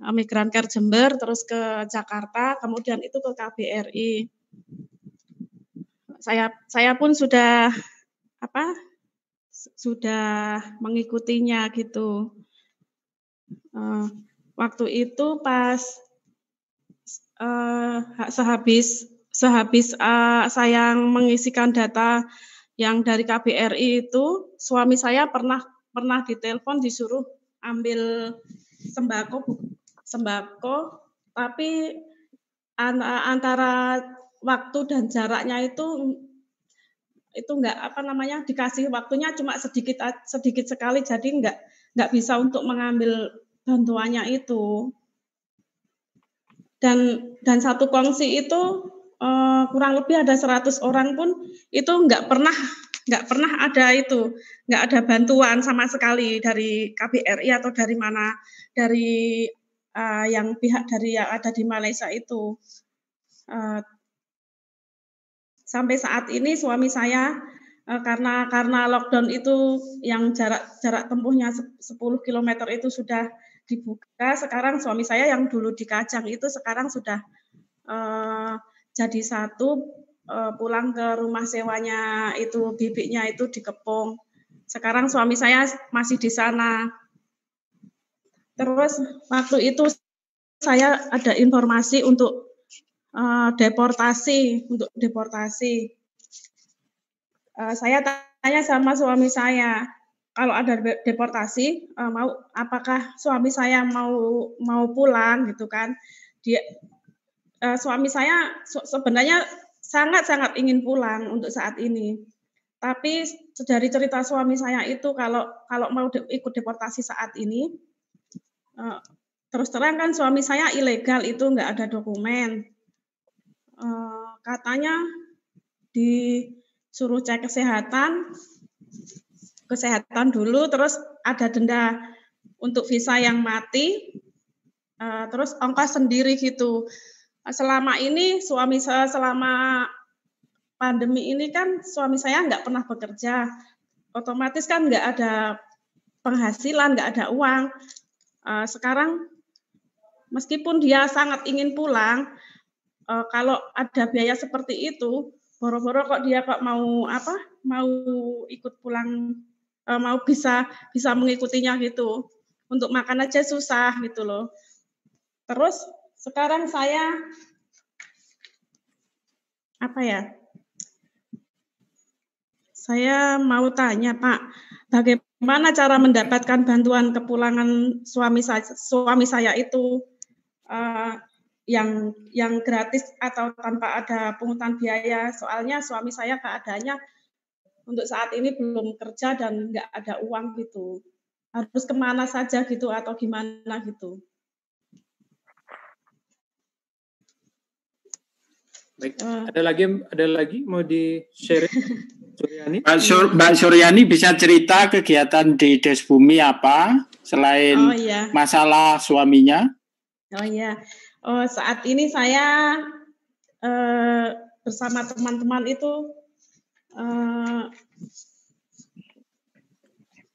eh, Migran Care Jember terus ke Jakarta kemudian itu ke KBRI saya saya pun sudah apa sudah mengikutinya gitu. Uh, waktu itu pas uh, sehabis sehabis uh, saya mengisikan data yang dari KBRI itu suami saya pernah pernah ditelepon disuruh ambil sembako sembako. Tapi antara waktu dan jaraknya itu itu enggak apa namanya dikasih waktunya cuma sedikit sedikit sekali. Jadi enggak enggak bisa untuk mengambil bantuannya itu. Dan dan satu kongsi itu uh, kurang lebih ada 100 orang pun itu nggak pernah nggak pernah ada itu. Nggak ada bantuan sama sekali dari KBRI atau dari mana dari uh, yang pihak dari yang ada di Malaysia itu. Uh, sampai saat ini suami saya uh, karena karena lockdown itu yang jarak jarak tempuhnya 10 km itu sudah dibuka sekarang suami saya yang dulu di Kajang itu sekarang sudah uh, jadi satu uh, pulang ke rumah sewanya itu bibiknya itu di Kepung. Sekarang suami saya masih di sana. Terus waktu itu saya ada informasi untuk uh, deportasi, untuk deportasi. Uh, saya tanya sama suami saya, kalau ada deportasi uh, mau apakah suami saya mau mau pulang gitu kan? Dia suami saya sebenarnya sangat-sangat ingin pulang untuk saat ini. Tapi dari cerita suami saya itu kalau kalau mau de, ikut deportasi saat ini, uh, terus terang kan suami saya ilegal itu nggak ada dokumen. Uh, katanya disuruh cek kesehatan, kesehatan dulu, terus ada denda untuk visa yang mati, uh, terus ongkos sendiri gitu. Selama ini suami saya selama pandemi ini kan suami saya nggak pernah bekerja, otomatis kan nggak ada penghasilan, nggak ada uang. Uh, sekarang meskipun dia sangat ingin pulang, uh, kalau ada biaya seperti itu, boro-boro kok dia kok mau apa? Mau ikut pulang, uh, mau bisa bisa mengikutinya gitu. Untuk makan aja susah gitu loh. Terus sekarang saya apa ya? Saya mau tanya Pak, bagaimana cara mendapatkan bantuan kepulangan suami saya, suami saya itu uh, yang yang gratis atau tanpa ada pungutan biaya? Soalnya suami saya keadaannya untuk saat ini belum kerja dan nggak ada uang gitu. Harus ke mana saja gitu atau gimana gitu?
Baik, uh. ada lagi ada lagi mau di share
Suryani? Mbak, Sur, Mbak Suryani bisa cerita kegiatan di Des Bumi apa selain oh, iya. masalah suaminya?
Oh iya, oh, saat ini saya uh, bersama teman-teman itu uh,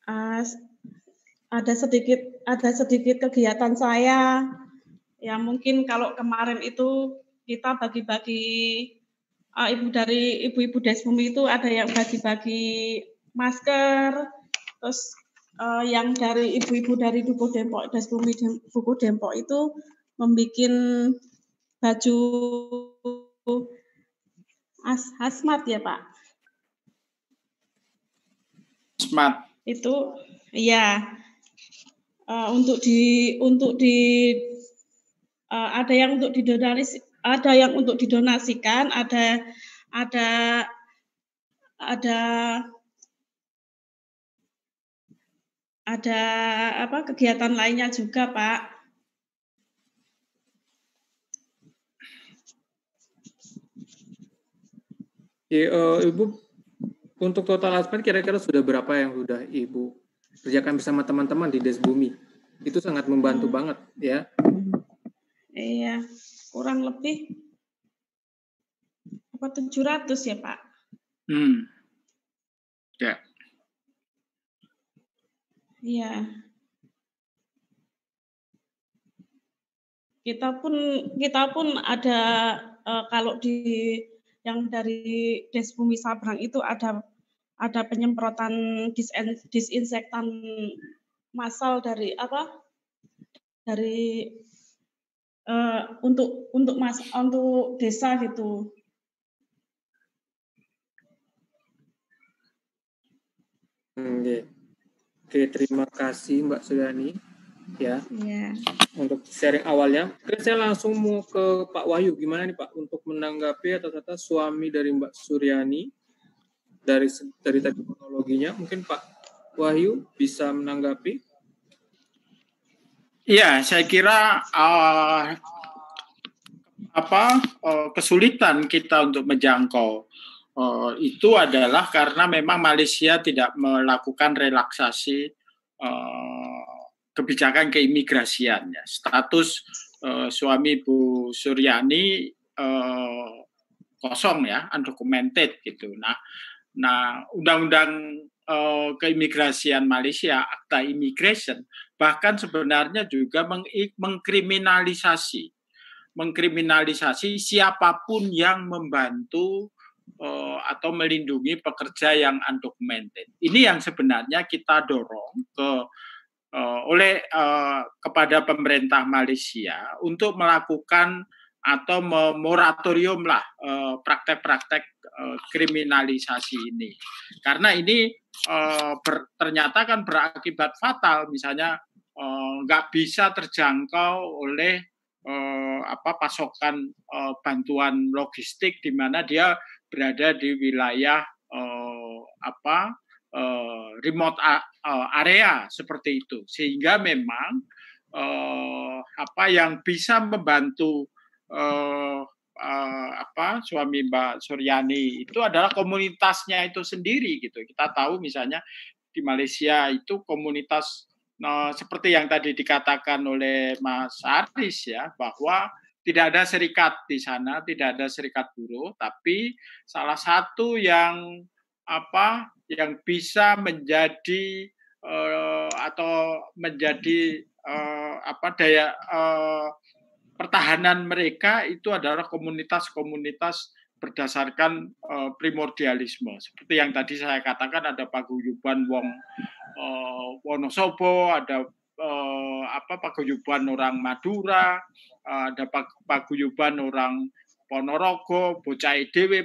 uh, ada sedikit ada sedikit kegiatan saya. Ya mungkin kalau kemarin itu kita bagi-bagi uh, ibu dari ibu-ibu Desbumi itu ada yang bagi-bagi masker terus uh, yang dari ibu-ibu dari Duku Dempok Desbumi Duku Dempok itu membuat baju as hasmat ya Pak?
Smart
itu ya uh, untuk di untuk di uh, ada yang untuk didonasi ada yang untuk didonasikan ada ada ada ada apa kegiatan lainnya juga Pak
Ya, uh, Ibu untuk total aspek kira-kira sudah berapa yang sudah Ibu kerjakan bersama teman-teman di Des Bumi? Itu sangat membantu hmm. banget ya.
Iya, kurang lebih apa 700 ya, Pak?
Hmm. Ya.
Iya. Kita pun kita pun ada uh, kalau di yang dari Des Bumi Sabrang itu ada ada penyemprotan disinfektan massal dari apa? Dari uh, untuk untuk mas untuk desa gitu.
Oke, Oke terima kasih Mbak Suryani ya
yeah.
untuk sharing awalnya. Oke, saya langsung mau ke Pak Wahyu. Gimana nih Pak untuk menanggapi atas kata suami dari Mbak Suryani dari dari tadi kronologinya? Mungkin Pak Wahyu bisa menanggapi.
Iya, saya kira uh, apa uh, kesulitan kita untuk menjangkau uh, itu adalah karena memang Malaysia tidak melakukan relaksasi uh, kebijakan keimigrasian ya. Status uh, suami Bu Suryani uh, kosong ya, undocumented gitu. Nah, nah undang-undang uh, keimigrasian Malaysia, Akta Immigration, bahkan sebenarnya juga meng mengkriminalisasi mengkriminalisasi siapa pun yang membantu uh, atau melindungi pekerja yang undocumented. Ini yang sebenarnya kita dorong ke oleh uh, kepada pemerintah Malaysia untuk melakukan atau moratorium lah praktek-praktek uh, kriminalisasi ini. Karena ini uh, ber, ternyata kan berakibat fatal. Misalnya nggak uh, bisa terjangkau oleh uh, apa pasokan uh, bantuan logistik di mana dia berada di wilayah uh, apa uh, remote area seperti itu. Sehingga memang uh, apa yang bisa membantu uh, uh, apa suami Mbak Suryani itu adalah komunitasnya itu sendiri gitu. Kita tahu misalnya di Malaysia itu komunitas nah, seperti yang tadi dikatakan oleh Mas Aris ya bahwa tidak ada serikat di sana, tidak ada serikat buruh, tapi salah satu yang apa yang bisa menjadi uh, atau menjadi uh, apa daya uh, pertahanan mereka itu adalah komunitas-komunitas berdasarkan uh, primordialisme. Seperti yang tadi saya katakan ada paguyuban wong uh, Wonosobo ada uh, apa paguyuban orang Madura uh, ada paguyuban orang Ponorogo Bocah Dewi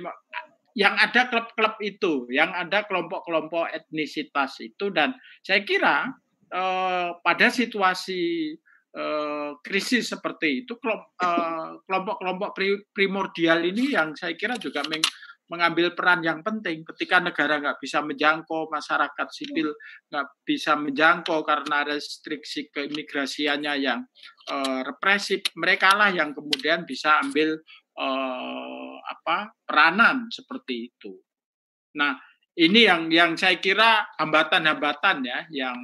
yang ada klub-klub itu, yang ada kelompok-kelompok etnisitas itu. Dan saya kira eh, pada situasi eh, krisis seperti itu eh, kelompok-kelompok primordial ini yang saya kira juga meng, mengambil peran yang penting. Ketika negara nggak bisa menjangkau masyarakat sipil nggak bisa menjangkau karena restriksi keimigrasiannya yang eh, represif mereka lah yang kemudian bisa ambil eh, apa peranan seperti itu. Nah, ini yang yang saya kira hambatan-hambatan ya yang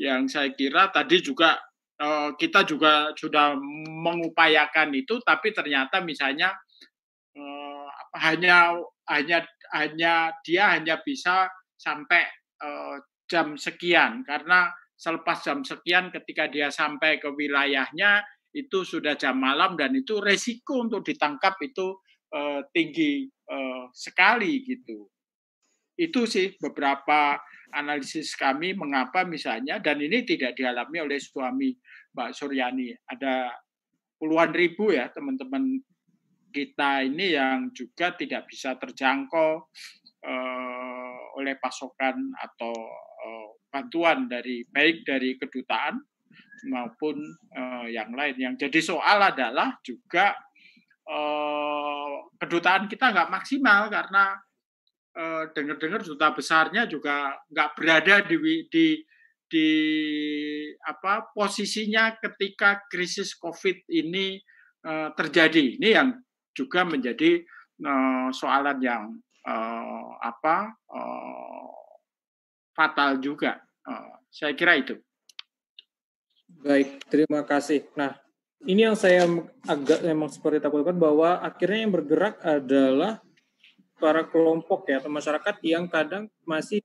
yang saya kira tadi juga uh, kita juga sudah mengupayakan itu, tapi ternyata misalnya uh, hanya hanya hanya dia hanya bisa sampai uh, jam sekian karena selepas jam sekian ketika dia sampai ke wilayahnya itu sudah jam malam dan itu resiko untuk ditangkap itu uh, tinggi uh, sekali gitu. Itu sih beberapa analisis kami mengapa misalnya dan ini tidak dialami oleh suami Mbak Suryani. Ada puluhan ribu ya teman-teman kita ini yang juga tidak bisa terjangkau uh, oleh pasokan atau uh, bantuan dari baik dari kedutaan maupun uh, yang lain. Yang jadi soal adalah juga uh, kedutaan kita nggak maksimal karena uh, dengar-dengar duta besarnya juga nggak berada di di di apa posisinya ketika krisis COVID ini uh, terjadi. Ini yang juga menjadi uh, soalan yang uh, apa uh, fatal juga. Uh, saya kira itu.
Baik, terima kasih. Nah, ini yang saya agak memang seperti takutkan bahwa akhirnya yang bergerak adalah para kelompok ya atau masyarakat yang kadang masih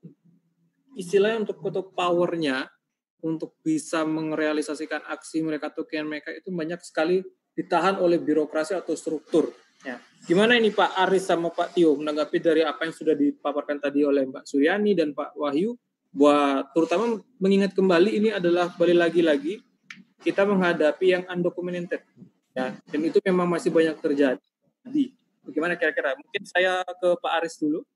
istilahnya untuk untuk powernya untuk bisa merealisasikan aksi mereka atau kian mereka itu banyak sekali ditahan oleh birokrasi atau struktur. Ya. Gimana ini Pak Aris sama Pak Tio menanggapi dari apa yang sudah dipaparkan tadi oleh Mbak Suryani dan Pak Wahyu buat terutama mengingat kembali ini adalah balik lagi-lagi kita menghadapi yang undocumented ya dan itu memang masih banyak terjadi. Bagaimana kira-kira? Mungkin saya ke Pak Aris dulu.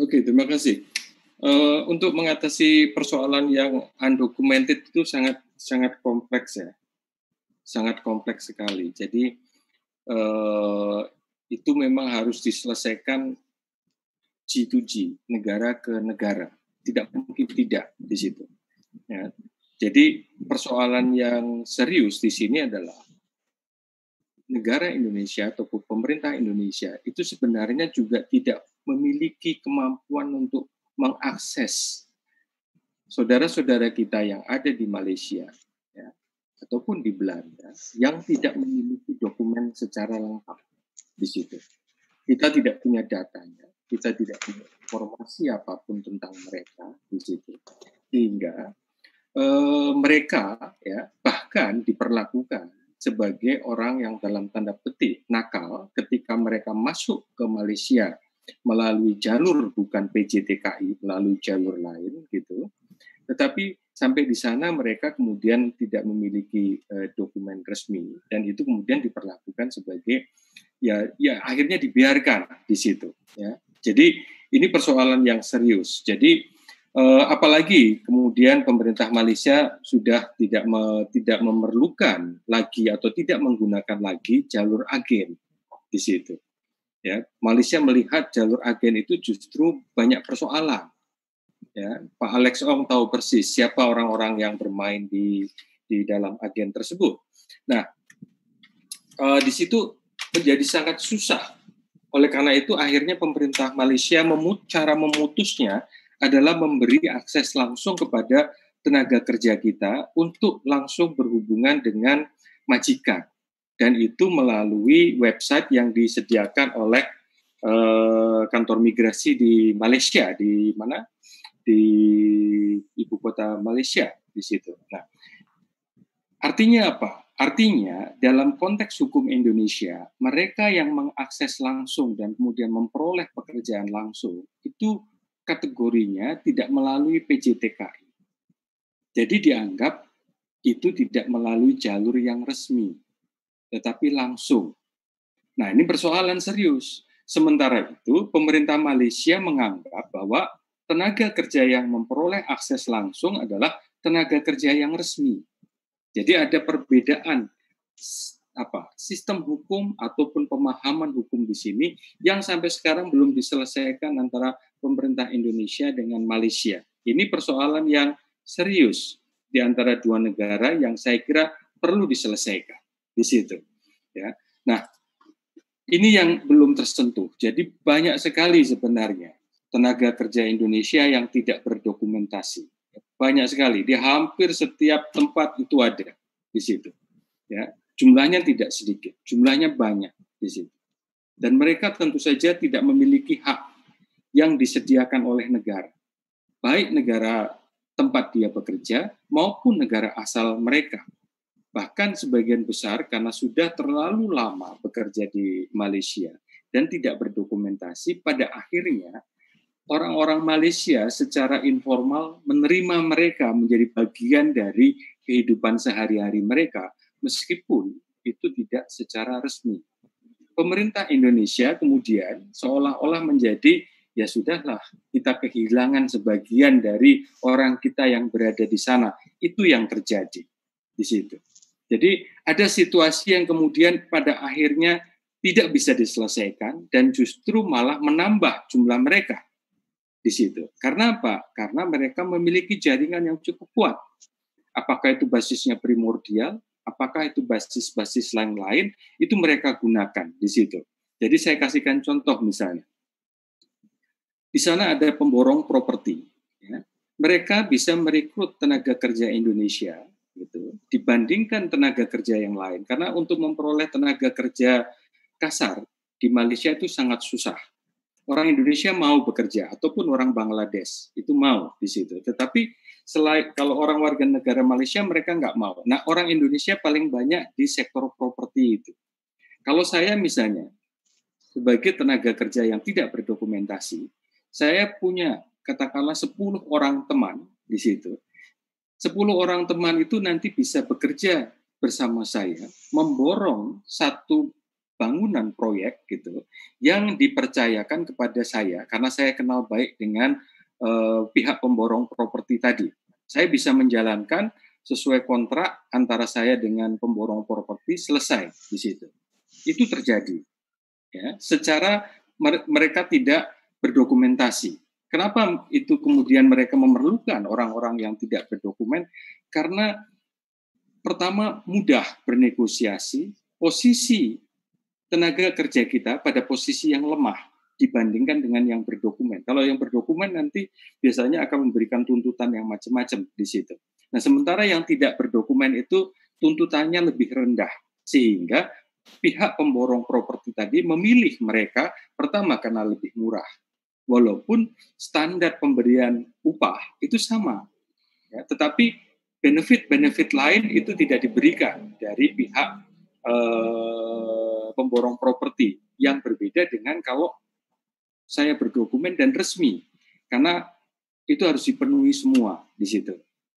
Oke, terima kasih. Uh, untuk mengatasi persoalan yang undocumented itu sangat sangat kompleks ya, sangat kompleks sekali. Jadi uh, itu memang harus diselesaikan G2G, negara ke negara. Tidak mungkin tidak di situ. Ya. Jadi persoalan yang serius di sini adalah negara Indonesia ataupun pemerintah Indonesia itu sebenarnya juga tidak memiliki kemampuan untuk mengakses saudara-saudara kita yang ada di Malaysia ya, ataupun di Belanda yang tidak memiliki dokumen secara lengkap di situ. Kita tidak punya datanya, kita tidak punya informasi apa pun tentang mereka di situ. Hingga eh, mereka ya bahkan diperlakukan sebagai orang yang dalam tanda petik nakal ketika mereka masuk ke Malaysia melalui jalur bukan PJTKI melalui jalur lain gitu tetapi sampai di sana mereka kemudian tidak memiliki uh, dokumen resmi dan itu kemudian diperlakukan sebagai ya ya akhirnya dibiarkan di situ ya. Jadi ini persoalan yang serius. Jadi eh, apalagi kemudian pemerintah Malaysia sudah tidak me, tidak memerlukan lagi atau tidak menggunakan lagi jalur agen di situ. Ya, Malaysia melihat jalur agen itu justru banyak persoalan. Ya, Pak Alex Ong tahu persis siapa orang-orang yang bermain di di dalam agen tersebut. Nah, eh, di situ menjadi sangat susah. Oleh karena itu akhirnya pemerintah Malaysia memut cara memutusnya adalah memberi akses langsung kepada tenaga kerja kita untuk langsung berhubungan dengan majikan dan itu melalui website yang disediakan oleh uh, kantor migrasi di Malaysia di mana di ibu kota Malaysia di situ. Nah, artinya apa? Artinya, dalam konteks hukum Indonesia, mereka yang mengakses langsung dan kemudian memperoleh pekerjaan langsung itu kategorinya tidak melalui PJTKI. Jadi dianggap itu tidak melalui jalur yang resmi, tetapi langsung. Nah, ini persoalan serius. Sementara itu, pemerintah Malaysia menganggap bahwa tenaga kerja yang memperoleh akses langsung adalah tenaga kerja yang resmi. Jadi ada perbedaan apa sistem hukum ataupun pemahaman hukum di sini yang sampai sekarang belum diselesaikan antara pemerintah Indonesia dengan Malaysia. Ini persoalan yang serius di antara dua negara yang saya kira perlu diselesaikan di situ. Ya. Nah, ini yang belum tersentuh. Jadi banyak sekali sebenarnya tenaga kerja Indonesia yang tidak berdokumentasi. Banyak sekali, di hampir setiap tempat itu ada di situ. Ya, jumlahnya tidak sedikit, jumlahnya banyak di situ. Dan mereka tentu saja tidak memiliki hak yang disediakan oleh negara. Baik negara tempat dia bekerja maupun negara asal mereka. Bahkan sebagian besar karena sudah terlalu lama bekerja di Malaysia dan tidak berdokumentasi, pada akhirnya orang-orang Malaysia secara informal menerima mereka menjadi bagian dari kehidupan sehari-hari mereka, meskipun itu tidak secara resmi. Pemerintah Indonesia kemudian seolah-olah menjadi ya sudahlah kita kehilangan sebagian dari orang kita yang berada di sana. Itu yang terjadi di situ. Jadi ada situasi yang kemudian pada akhirnya tidak bisa diselesaikan dan justru malah menambah jumlah mereka di situ. Karena apa? Karena mereka memiliki jaringan yang cukup kuat. Apakah itu basisnya primordial, apakah itu basis-basis lain-lain, itu mereka gunakan di situ. Jadi saya kasihkan contoh misalnya. Di sana ada pemborong properti. Ya. Mereka bisa merekrut tenaga kerja Indonesia gitu dibandingkan tenaga kerja yang lain karena untuk memperoleh tenaga kerja kasar di Malaysia itu sangat susah orang Indonesia mau bekerja ataupun orang Bangladesh itu mau di situ. Tetapi selain kalau orang warga negara Malaysia mereka nggak mau. Nah orang Indonesia paling banyak di sektor properti itu. Kalau saya misalnya sebagai tenaga kerja yang tidak berdokumentasi saya punya katakanlah 10 orang teman di situ. 10 orang teman itu nanti bisa bekerja bersama saya memborong satu bangunan proyek gitu yang dipercayakan kepada saya karena saya kenal baik dengan uh, pihak pemborong properti tadi. Saya bisa menjalankan sesuai kontrak antara saya dengan pemborong properti selesai di situ. Itu terjadi. Ya, secara mereka tidak berdokumentasi Kenapa itu kemudian mereka memerlukan orang-orang yang tidak berdokumen? Karena pertama mudah bernegosiasi, posisi tenaga kerja kita pada posisi yang lemah dibandingkan dengan yang berdokumen. Kalau yang berdokumen nanti biasanya akan memberikan tuntutan yang macam-macam di situ. Nah, sementara yang tidak berdokumen itu tuntutannya lebih rendah sehingga pihak pemborong properti tadi memilih mereka pertama karena lebih murah, walaupun standar pemberian upah itu sama. Ya, tetapi benefit-benefit lain itu tidak diberikan dari pihak eh, pemborong properti yang berbeda dengan kalau saya berdokumen dan resmi. Karena itu harus dipenuhi semua di situ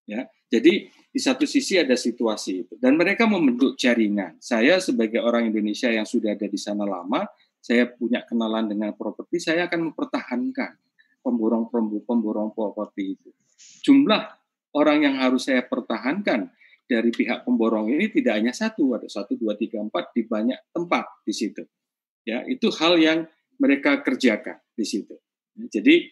ya. Jadi di satu sisi ada situasi itu. Dan mereka membentuk jaringan. Saya sebagai orang Indonesia yang sudah ada di sana lama saya punya kenalan dengan properti, saya akan mempertahankan pemborong-pemborong properti itu. Jumlah orang yang harus saya pertahankan dari pihak pemborong ini tidak hanya satu, ada satu, dua, tiga, empat di banyak tempat di situ. Ya, itu hal yang mereka kerjakan di situ. Jadi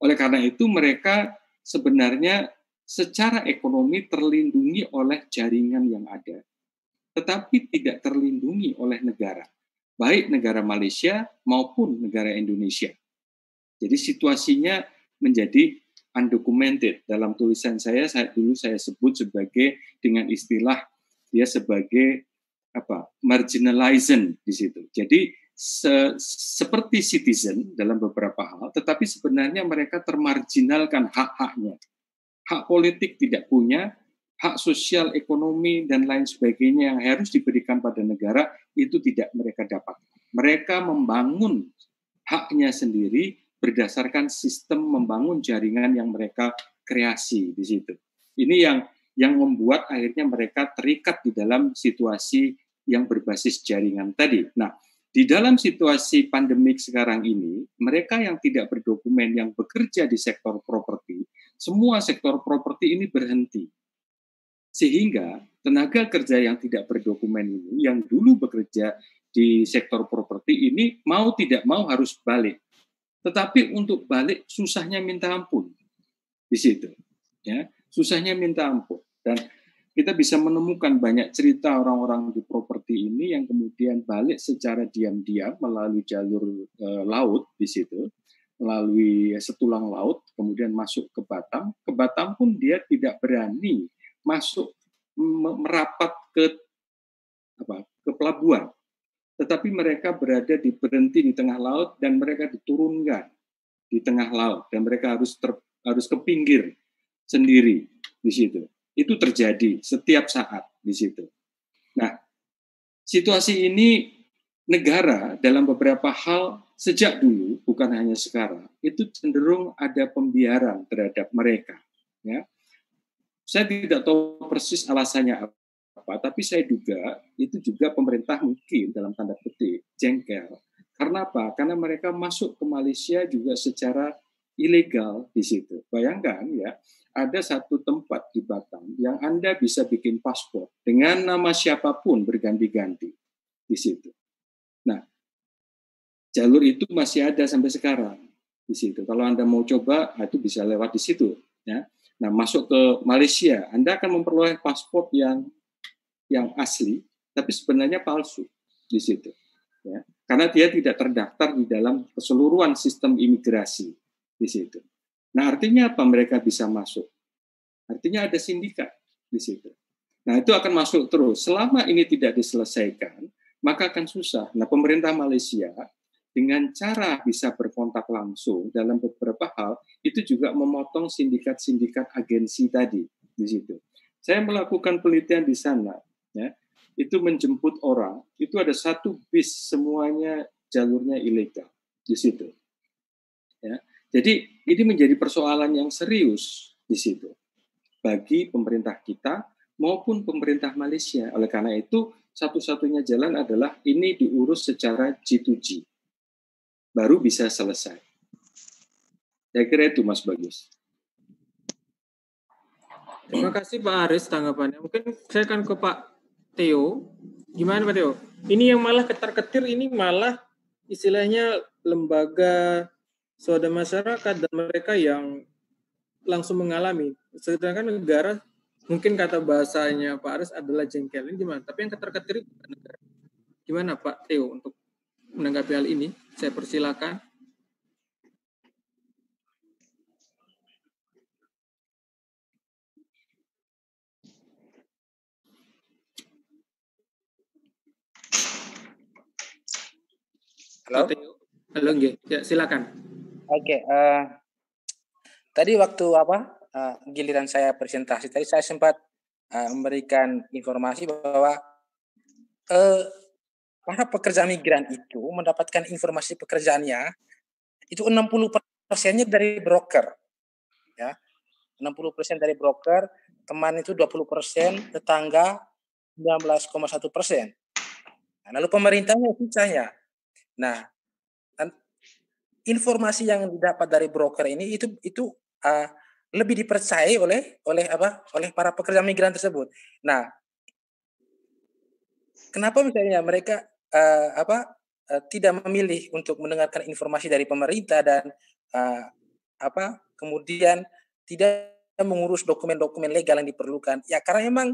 oleh karena itu mereka sebenarnya secara ekonomi terlindungi oleh jaringan yang ada, tetapi tidak terlindungi oleh negara baik negara Malaysia maupun negara Indonesia. Jadi situasinya menjadi undocumented. Dalam tulisan saya, saya dulu saya sebut sebagai dengan istilah dia sebagai apa marginalized di situ. Jadi se, seperti citizen dalam beberapa hal, tetapi sebenarnya mereka termarginalkan hak-haknya. Hak politik tidak punya, hak sosial, ekonomi, dan lain sebagainya yang harus diberikan pada negara itu tidak mereka dapat. Mereka membangun haknya sendiri berdasarkan sistem membangun jaringan yang mereka kreasi di situ. Ini yang yang membuat akhirnya mereka terikat di dalam situasi yang berbasis jaringan tadi. Nah, di dalam situasi pandemik sekarang ini, mereka yang tidak berdokumen yang bekerja di sektor properti, semua sektor properti ini berhenti sehingga tenaga kerja yang tidak berdokumen ini, yang dulu bekerja di sektor properti ini, mau tidak mau harus balik. Tetapi untuk balik susahnya minta ampun di situ. Ya, susahnya minta ampun. Dan kita bisa menemukan banyak cerita orang-orang di properti ini yang kemudian balik secara diam-diam melalui jalur e, laut di situ, melalui setulang laut, kemudian masuk ke Batam. Ke Batam pun dia tidak berani masuk merapat ke apa ke pelabuhan, tetapi mereka berada di berhenti di tengah laut dan mereka diturunkan di tengah laut dan mereka harus ter, harus ke pinggir sendiri di situ. Itu terjadi setiap saat di situ. Nah, situasi ini negara dalam beberapa hal sejak dulu, bukan hanya sekarang, itu cenderung ada pembiaran terhadap mereka. Ya. Saya tidak tahu persis alasannya apa, tapi saya duga itu juga pemerintah mungkin dalam tanda petik jengkel. Karena apa? Karena mereka masuk ke Malaysia juga secara ilegal di situ. Bayangkan ya, ada satu tempat di Batam yang Anda bisa bikin paspor dengan nama siapa pun berganti-ganti di situ. Nah, jalur itu masih ada sampai sekarang di situ. Kalau Anda mau coba, nah, itu bisa lewat di situ. Ya. Nah, masuk ke Malaysia, Anda akan memperoleh paspor yang yang asli, tapi sebenarnya palsu di situ. Ya. Karena dia tidak terdaftar di dalam keseluruhan sistem imigrasi di situ. Nah, artinya apa mereka bisa masuk? Artinya ada sindikat di situ. Nah, itu akan masuk terus. Selama ini tidak diselesaikan, maka akan susah. Nah, pemerintah Malaysia dengan cara bisa berkontak langsung dalam beberapa hal itu juga memotong sindikat-sindikat agensi tadi di situ. Saya melakukan penelitian di sana, ya, itu menjemput orang, itu ada satu bis semuanya jalurnya ilegal di situ. Ya. Jadi ini menjadi persoalan yang serius di situ bagi pemerintah kita maupun pemerintah Malaysia. Oleh karena itu satu-satunya jalan adalah ini diurus secara G2G. Baru bisa selesai. Saya kira itu Mas Bagus.
Terima kasih Pak Aris tanggapannya. Mungkin saya akan ke Pak Theo. Gimana Pak Theo? Ini yang malah ketar-ketir ini malah istilahnya lembaga saudara masyarakat dan mereka yang langsung mengalami. Sedangkan negara mungkin kata bahasanya Pak Aris adalah jengkel ini gimana? Tapi yang keter-ketir negara. Gimana Pak Theo untuk menanggapi hal ini? Saya persilakan.
Halo.
Halo, ya silakan.
Oke, okay, uh, eh, tadi waktu apa uh, giliran saya presentasi tadi saya sempat uh, memberikan informasi bahwa uh, para pekerja migran itu mendapatkan informasi pekerjaannya itu 60 persennya dari broker, ya 60 persen dari broker, teman itu 20 persen, tetangga 19,1 persen. Nah, lalu pemerintahnya sisanya. Nah, informasi yang didapat dari broker ini itu itu uh, lebih dipercayai oleh oleh apa oleh para pekerja migran tersebut. Nah, kenapa misalnya mereka uh, apa uh, tidak memilih untuk mendengarkan informasi dari pemerintah dan uh, apa kemudian tidak mengurus dokumen-dokumen legal yang diperlukan? Ya karena memang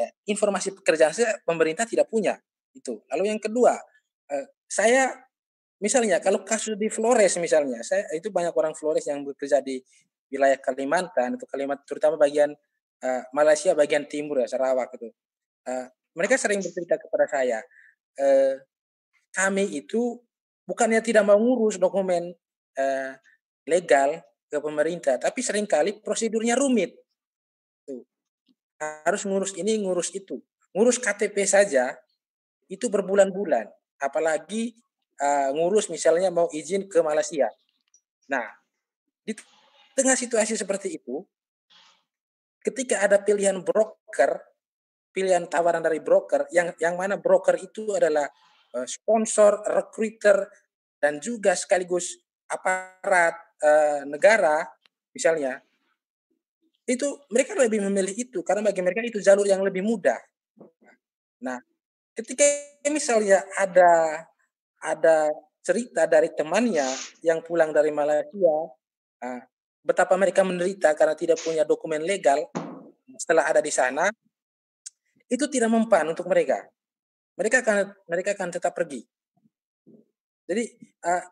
uh, informasi pekerjaan saya pemerintah tidak punya itu. Lalu yang kedua, uh, saya misalnya kalau kasus di Flores misalnya, saya itu banyak orang Flores yang bekerja di wilayah Kalimantan atau Kalimantan terutama bagian uh, Malaysia bagian timur ya Sarawak itu. Uh, mereka sering bercerita kepada saya uh, kami itu bukannya tidak mau ngurus dokumen uh, legal ke pemerintah tapi sering kali prosedurnya rumit. Tuh harus ngurus ini ngurus itu. Ngurus KTP saja itu berbulan-bulan. Apalagi uh, ngurus misalnya mau izin ke Malaysia nah di tengah situasi seperti itu, ketika ada pilihan broker, pilihan tawaran dari broker, yang yang mana broker itu adalah uh, sponsor, recruiter, dan juga sekaligus aparat uh, negara, misalnya, itu mereka lebih memilih itu karena bagi mereka itu jalur yang lebih mudah. Nah, ketika misalnya ada ada cerita dari temannya yang pulang dari Malaysia, uh, betapa mereka menderita karena tidak punya dokumen legal setelah ada di sana itu tidak mempan untuk mereka. Mereka akan mereka akan tetap pergi. Jadi uh,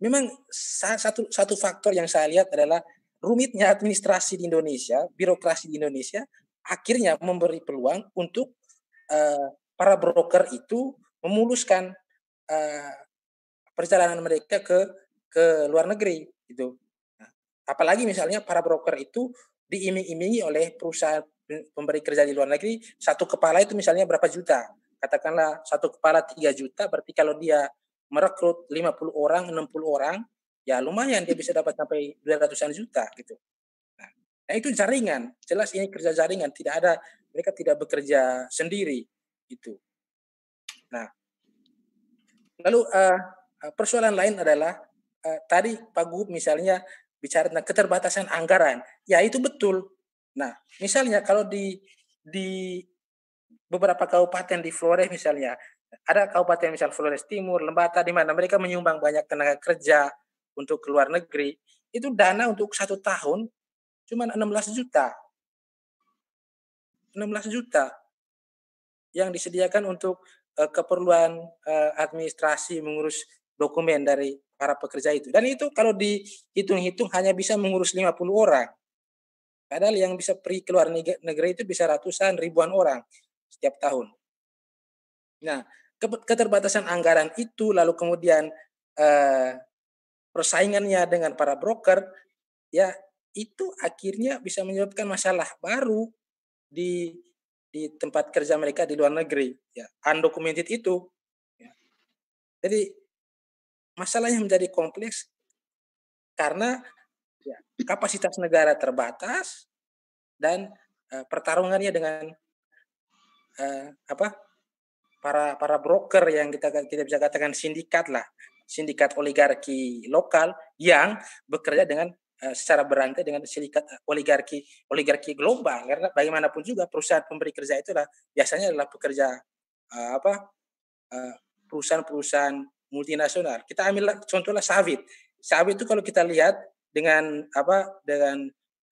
memang satu satu faktor yang saya lihat adalah rumitnya administrasi di Indonesia, birokrasi di Indonesia akhirnya memberi peluang untuk uh, para broker itu memuluskan uh, perjalanan mereka ke ke luar negeri gitu. Nah, apalagi misalnya para broker itu diiming-imingi oleh perusahaan pemberi kerja di luar negeri satu kepala itu misalnya berapa juta katakanlah satu kepala tiga juta berarti kalau dia merekrut 50 orang 60 orang ya lumayan dia bisa dapat sampai dua ratusan juta gitu. Nah, nah itu jaringan, jelas ini kerja jaringan, tidak ada mereka tidak bekerja sendiri itu. Nah, lalu uh, persoalan lain adalah uh, tadi Pak Gub misalnya bicara tentang keterbatasan anggaran, ya itu betul. Nah, misalnya kalau di di beberapa kabupaten di Flores misalnya ada kabupaten misal Flores Timur, Lembata di mana mereka menyumbang banyak tenaga kerja, untuk ke luar negeri itu dana untuk satu tahun cuma 16 juta 16 juta yang disediakan untuk uh, keperluan uh, administrasi mengurus dokumen dari para pekerja itu. Dan itu kalau dihitung-hitung hanya bisa mengurus 50 orang. Padahal yang bisa pergi ke luar negeri itu bisa ratusan ribuan orang setiap tahun. Nah keterbatasan anggaran itu lalu kemudian uh, persaingannya dengan para broker ya itu akhirnya bisa menyebabkan masalah baru di di tempat kerja mereka di luar negeri ya undocumented itu ya. jadi masalahnya menjadi kompleks karena ya, kapasitas negara terbatas dan uh, pertarungannya dengan uh, apa para para broker yang kita kita bisa katakan sindikat lah sindikat oligarki lokal yang bekerja dengan secara berantai dengan sindikat oligarki oligarki global karena bagaimanapun juga perusahaan pemberi kerja itu itulah biasanya adalah pekerja uh, apa perusahaan-perusahaan multinasional. Kita ambil contohnya sawit. Sawit itu kalau kita lihat dengan apa dengan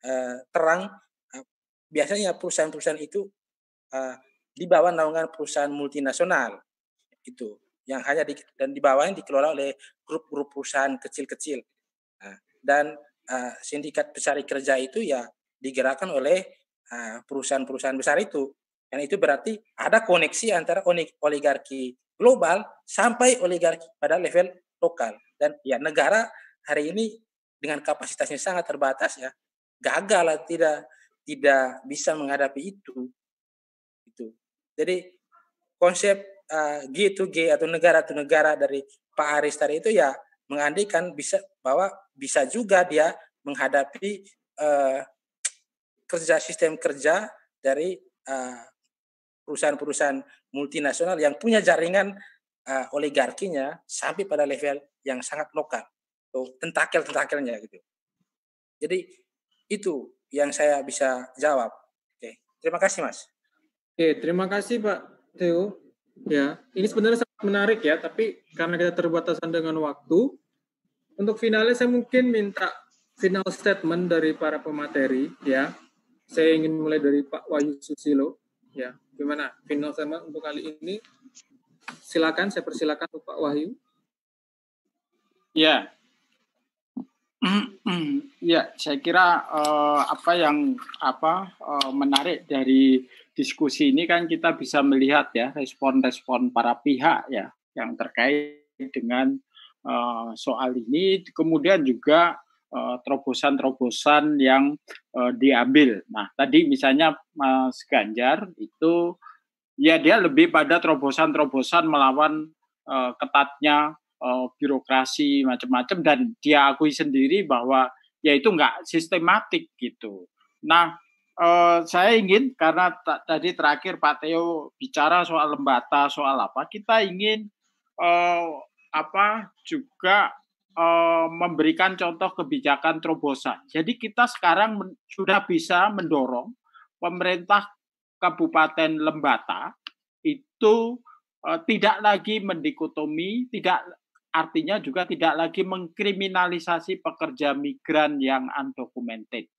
uh, terang uh, biasanya perusahaan-perusahaan itu uh, di bawah naungan perusahaan multinasional itu yang hanya di, dan di bawahnya dikelola oleh grup-grup perusahaan kecil-kecil. Nah, dan uh, sindikat pencari kerja itu ya digerakkan oleh perusahaan-perusahaan besar itu. Dan itu berarti ada koneksi antara oligarki global sampai oligarki pada level lokal. Dan ya negara hari ini dengan kapasitasnya sangat terbatas ya gagal tidak tidak bisa menghadapi itu. Itu. Jadi konsep uh, G to G atau negara to negara dari Pak Aris tadi itu ya mengandikan bisa bahwa bisa juga dia menghadapi uh, kerja sistem kerja dari uh, perusahaan-perusahaan multinasional yang punya jaringan uh, oligarkinya sampai pada level yang sangat lokal, atau tentakel-tentakelnya gitu. Jadi itu yang saya bisa jawab. Oke, terima kasih Mas.
Oke, terima kasih Pak Theo. Ya, ini sebenarnya sangat menarik ya, tapi karena kita terbatasan dengan waktu, untuk finalnya saya mungkin minta final statement dari para pemateri ya. Saya ingin mulai dari Pak Wahyu Susilo ya. Gimana final statement untuk kali ini? Silakan, saya persilakan untuk Pak Wahyu.
Ya, ya, saya kira uh, apa yang apa uh, menarik dari diskusi ini kan kita bisa melihat ya respon-respon para pihak ya yang terkait dengan uh, soal ini, kemudian juga terobosan-terobosan uh, yang uh, diambil. Nah, tadi misalnya Mas Ganjar itu ya dia lebih pada terobosan-terobosan melawan ketatnya birokrasi macam-macam dan dia akui sendiri bahwa ya itu enggak sistematik gitu. Nah, saya ingin karena tadi terakhir Pak Teo bicara soal lembata, soal apa, kita ingin apa juga uh, memberikan contoh kebijakan terobosan. Jadi kita sekarang men sudah bisa mendorong pemerintah Kabupaten Lembata itu uh, tidak lagi mendikotomi, tidak artinya juga tidak lagi mengkriminalisasi pekerja migran yang undocumented.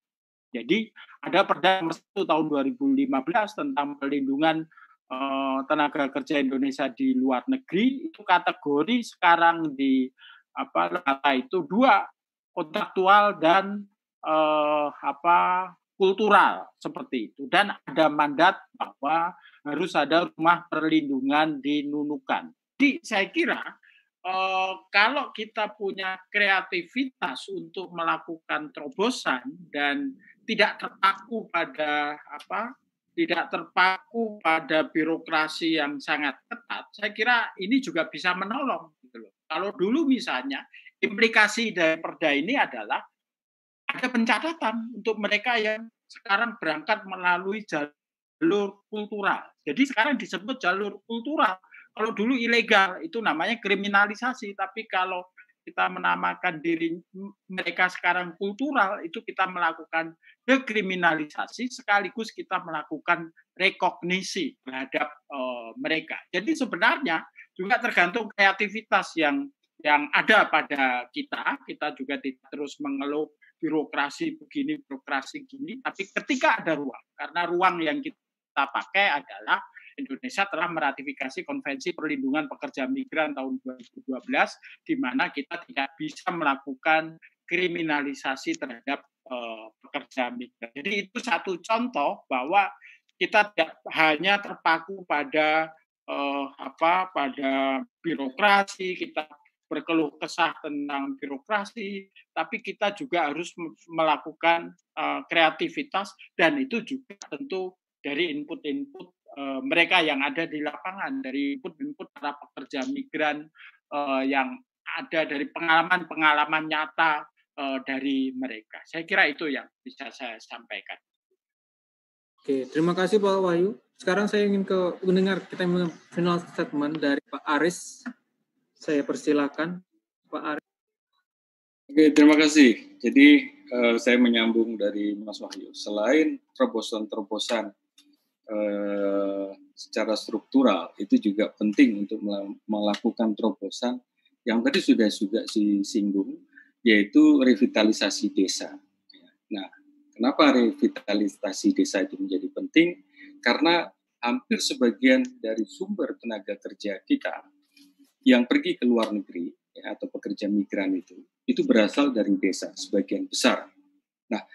Jadi ada Perda nomor 1 tahun 2015 tentang pelindungan uh, tenaga kerja Indonesia di luar negeri itu kategori sekarang di apa itu dua kontraktual dan eh, apa kultural seperti itu dan ada mandat bahwa harus ada rumah perlindungan di Nunukan. Jadi saya kira eh, kalau kita punya kreativitas untuk melakukan terobosan dan tidak terpaku pada apa tidak terpaku pada birokrasi yang sangat ketat, saya kira ini juga bisa menolong. Gitu. Kalau dulu misalnya implikasi dari perda ini adalah ada pencatatan untuk mereka yang sekarang berangkat melalui jalur kultural. Jadi sekarang disebut jalur kultural. Kalau dulu ilegal itu namanya kriminalisasi, tapi kalau kita menamakan diri mereka sekarang kultural itu kita melakukan dekriminalisasi sekaligus kita melakukan rekognisi terhadap uh, mereka. Jadi sebenarnya juga tergantung kreativitas yang yang ada pada kita. Kita juga tidak terus mengeluh birokrasi begini, birokrasi gini, tapi ketika ada ruang, karena ruang yang kita pakai adalah Indonesia telah meratifikasi Konvensi Perlindungan Pekerja Migran tahun 2012 di mana kita tidak bisa melakukan kriminalisasi terhadap uh, pekerja migran. Jadi itu satu contoh bahwa kita tidak hanya terpaku pada uh, apa pada birokrasi, kita berkeluh kesah tentang birokrasi, tapi kita juga harus melakukan uh, kreativitas dan itu juga tentu dari input-input uh, mereka yang ada di lapangan dari input-input para pekerja migran uh, yang ada dari pengalaman-pengalaman nyata dari mereka. Saya kira itu yang bisa saya sampaikan.
Oke, terima kasih Pak Wahyu. Sekarang saya ingin ke mendengar kita final statement dari Pak Aris. Saya persilakan Pak Aris.
Oke, terima kasih. Jadi uh, saya menyambung dari Mas Wahyu. Selain terobosan-terobosan Eh, secara struktural itu juga penting untuk melakukan terobosan yang tadi sudah juga disinggung yaitu revitalisasi desa. Nah, kenapa revitalisasi desa itu menjadi penting? Karena hampir sebagian dari sumber tenaga kerja kita yang pergi ke luar negeri ya, atau pekerja migran itu itu berasal dari desa sebagian besar. Nah,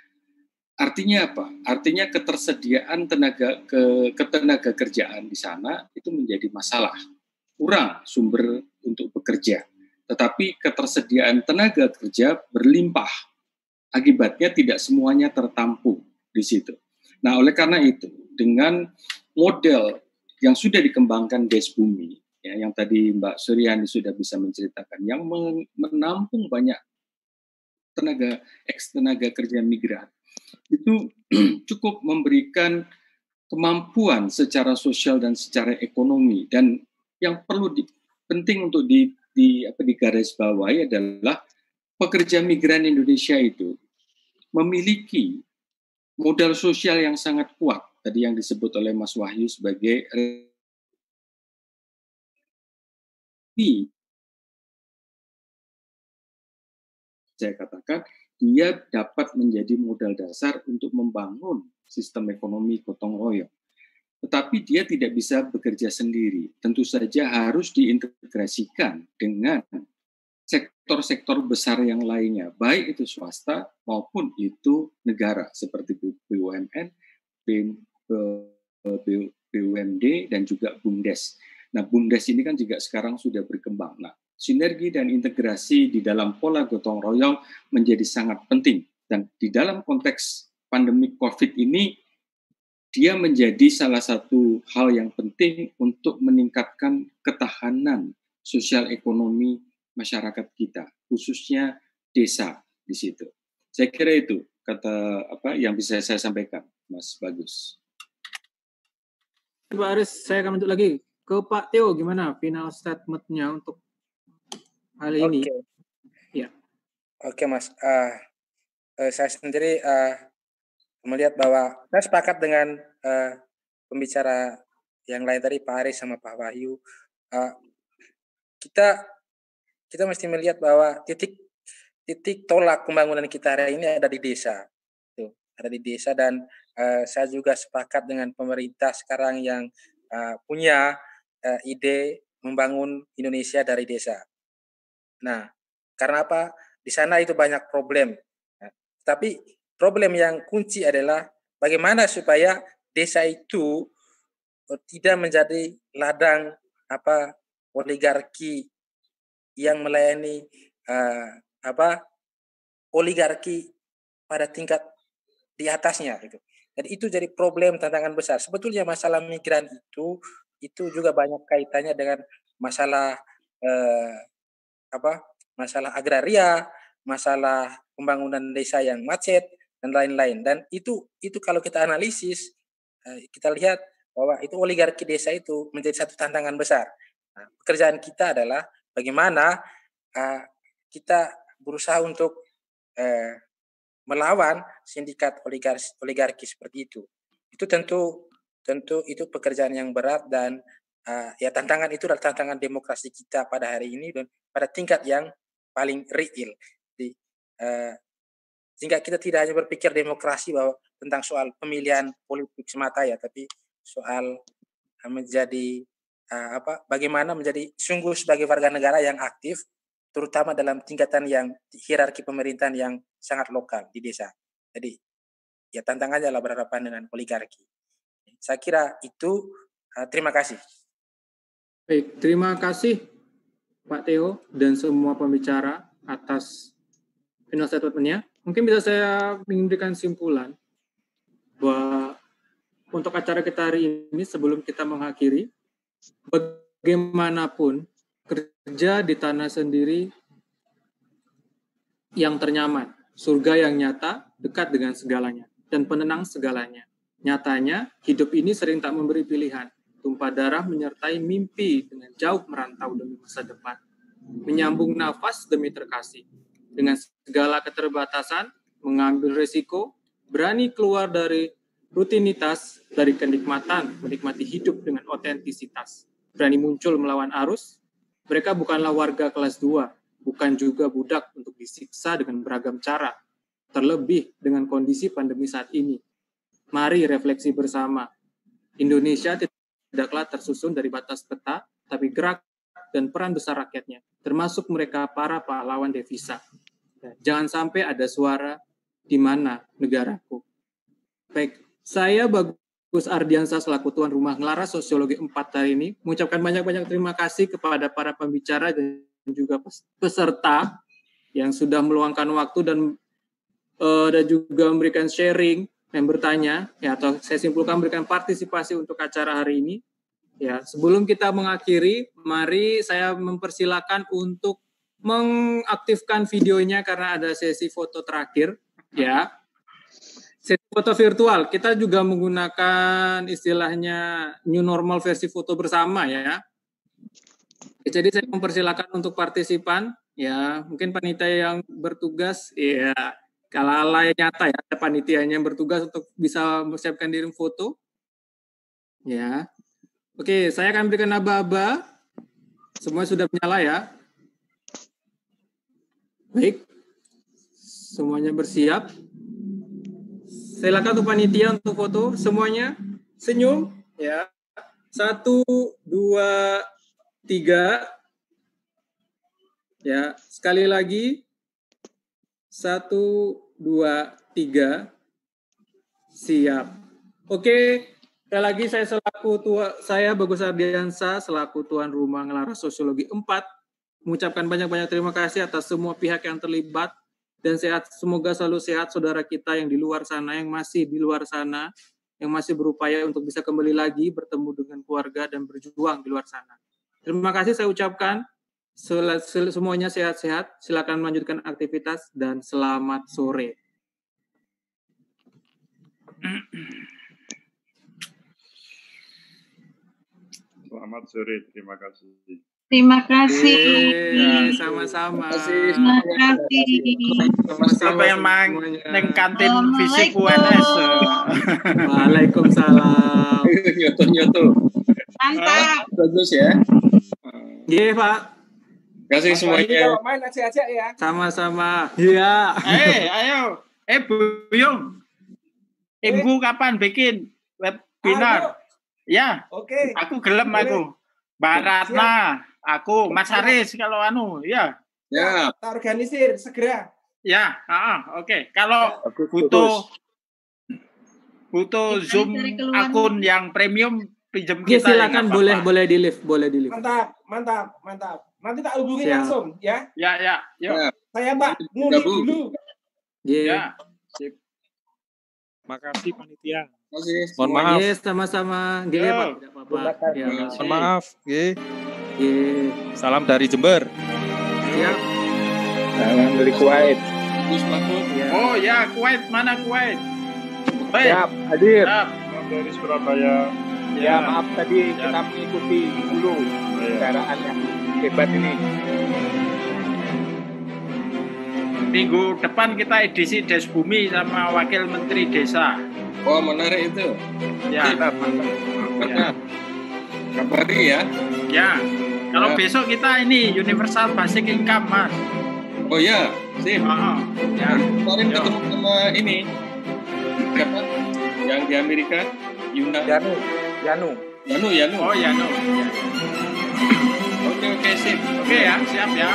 Artinya apa? Artinya ketersediaan tenaga ke ketenaga kerjaan di sana itu menjadi masalah. Kurang sumber untuk bekerja. Tetapi ketersediaan tenaga kerja berlimpah. Akibatnya tidak semuanya tertampung di situ. Nah, oleh karena itu, dengan model yang sudah dikembangkan Des Bumi, ya, yang tadi Mbak Suryani sudah bisa menceritakan, yang menampung banyak tenaga eks tenaga kerja migran, itu cukup memberikan kemampuan secara sosial dan secara ekonomi dan yang perlu di, penting untuk di, di apa di garis bawahi adalah pekerja migran Indonesia itu memiliki modal sosial yang sangat kuat tadi yang disebut oleh Mas Wahyu sebagai saya katakan dia dapat menjadi modal dasar untuk membangun sistem ekonomi gotong royong. Tetapi dia tidak bisa bekerja sendiri. Tentu saja harus diintegrasikan dengan sektor-sektor besar yang lainnya, baik itu swasta maupun itu negara seperti BUMN, BUMD, dan juga BUMDes. Nah, BUMDes ini kan juga sekarang sudah berkembang. Nah, sinergi dan integrasi di dalam pola gotong royong menjadi sangat penting. Dan di dalam konteks pandemi COVID ini, dia menjadi salah satu hal yang penting untuk meningkatkan ketahanan sosial ekonomi masyarakat kita, khususnya desa di situ. Saya kira itu kata apa yang bisa saya sampaikan, Mas Bagus.
Pak Aris, saya akan lanjut lagi ke Pak Teo. Gimana final statementnya untuk hal ini. Oke.
Ya. Oke, Mas. Uh, uh, saya sendiri uh, melihat bahwa saya sepakat dengan uh, pembicara yang lain tadi Pak Aris sama Pak Wahyu. Uh, kita kita mesti melihat bahwa titik titik tolak pembangunan kita hari ini ada di desa. Tuh, ada di desa dan uh, saya juga sepakat dengan pemerintah sekarang yang uh, punya uh, ide membangun Indonesia dari desa. Nah, Karena apa? Di sana itu banyak problem. Nah, tapi problem yang kunci adalah bagaimana supaya desa itu eh, tidak menjadi ladang apa oligarki yang melayani uh, apa oligarki pada tingkat di atasnya gitu. Jadi itu jadi problem tantangan besar. Sebetulnya masalah migran itu itu juga banyak kaitannya dengan masalah eh, apa? Masalah agraria, masalah pembangunan desa yang macet dan lain-lain. Dan itu itu kalau kita analisis eh, kita lihat bahwa itu oligarki desa itu menjadi satu tantangan besar. Nah, pekerjaan kita adalah bagaimana uh, kita berusaha untuk uh, melawan sindikat oligarki, oligarki seperti itu. Itu tentu tentu itu pekerjaan yang berat dan uh, ya tantangan itu adalah tantangan demokrasi kita pada hari ini dan pada tingkat yang paling real. Di, uh, sehingga kita tidak hanya berpikir demokrasi bahwa tentang soal pemilihan politik semata ya, tapi soal uh, menjadi uh, apa bagaimana menjadi sungguh sebagai warga negara yang aktif terutama dalam tingkatan yang hierarki pemerintahan yang sangat lokal di desa. Jadi ya tantangannya adalah berhadapan dengan oligarki. Saya kira itu uh, terima kasih.
Baik, terima kasih Pak Theo dan semua pembicara atas final statementnya. Mungkin bisa saya memberikan simpulan bahwa untuk acara kita hari ini sebelum kita mengakhiri, bagaimanapun kerja di tanah sendiri yang ternyaman, surga yang nyata, dekat dengan segalanya, dan penenang segalanya. Nyatanya, hidup ini sering tak memberi pilihan, tumpah darah menyertai mimpi dengan jauh merantau demi masa depan, menyambung nafas demi terkasih, dengan segala keterbatasan, mengambil resiko, berani keluar dari rutinitas, dari kenikmatan, menikmati hidup dengan otentisitas, berani muncul melawan arus, mereka bukanlah warga kelas 2, bukan juga budak untuk disiksa dengan beragam cara, terlebih dengan kondisi pandemi saat ini. Mari refleksi bersama. Indonesia tidaklah tersusun dari batas peta, tapi gerak dan peran besar rakyatnya, termasuk mereka para pahlawan devisa. Jangan sampai ada suara di mana negaraku. Baik, saya bagus Gus Ardiansa selaku tuan rumah Ngelara Sosiologi 4 hari ini mengucapkan banyak-banyak terima kasih kepada para pembicara dan juga peserta yang sudah meluangkan waktu dan uh, dan juga memberikan sharing yang bertanya ya atau saya simpulkan memberikan partisipasi untuk acara hari ini. Ya, sebelum kita mengakhiri, mari saya mempersilakan untuk mengaktifkan videonya karena ada sesi foto terakhir ya foto virtual kita juga menggunakan istilahnya new normal versi foto bersama ya. Jadi saya mempersilahkan untuk partisipan ya mungkin panitia yang bertugas ya kalau yang nyata ya panitianya yang bertugas untuk bisa mempersiapkan diri foto ya. Oke, saya akan berikan aba-aba. Semua sudah menyala ya. Baik. Semuanya bersiap. Silakan untuk panitia untuk foto semuanya senyum ya. Satu, dua, tiga. Ya, sekali lagi. Satu, dua, tiga. Siap. Oke, sekali lagi saya selaku tua, saya Bagus Ardiansa selaku tuan rumah Ngelaras Sosiologi 4 mengucapkan banyak-banyak terima kasih atas semua pihak yang terlibat dan sehat semoga selalu sehat saudara kita yang di luar sana yang masih di luar sana yang masih berupaya untuk bisa kembali lagi bertemu dengan keluarga dan berjuang di luar sana. Terima kasih saya ucapkan semuanya sehat-sehat. Silakan melanjutkan aktivitas dan selamat sore.
Selamat sore, terima kasih.
Terima kasih.
sama-sama.
Terima kasih.
Siapa yang main neng kantin fisik UNS?
Waalaikumsalam.
Nyoto-nyoto.
Mantap.
Bagus ya.
Iya, Pak.
Kasih semuanya.
Main aja-aja ya.
Sama-sama. Iya.
Eh, ayo. Eh, Buyung. Ibu kapan bikin webinar? Ya.
Oke.
Aku gelem aku. Mbak Ratna, aku Mas Haris kalau anu, ya.
Ya.
Kita organisir segera.
Ya, ah, oke. Kalau butuh butuh Zoom akun yang premium pinjam
Ya,
kita ya,
silakan boleh boleh di lift, boleh di lift.
Mantap, mantap, mantap. Nanti tak hubungi
Siap.
langsung ya.
Ya, ya, yuk.
Saya tak ngundi
Gabung.
dulu.
Iya.
Ya. Sip.
Makasih panitia. Mohon maaf.
Yes, sama-sama.
Yo.
Pak. Tidak apa-apa. Ya,
Mohon maaf. Nggih.
Iya.
Salam dari Jember.
Siap.
Salam dari Kuwait.
Mahfud.
Oh ya, Kuwait mana Kuwait? Baik.
Siap, hadir.
Siap.
Dari Surabaya.
Ya, maaf tadi kita mengikuti dulu kendaraan yang hebat ini.
Minggu depan kita edisi Des Bumi sama Wakil Menteri Desa.
Oh, menarik itu.
Ya.
Mantap. Kabari ya.
Ya. Kalau
Ya.
besok kita ini Universal Basic Income, Mas.
Oh ya, sip.
Oh, ya.
Kemarin
Yo.
ketemu sama ini. Siapa? Yang di Amerika. Yuna.
Yanu, Yanu.
Yanu, Yanu.
Oh, ya no.
Oke, oke, sip.
Oke ya, siap ya.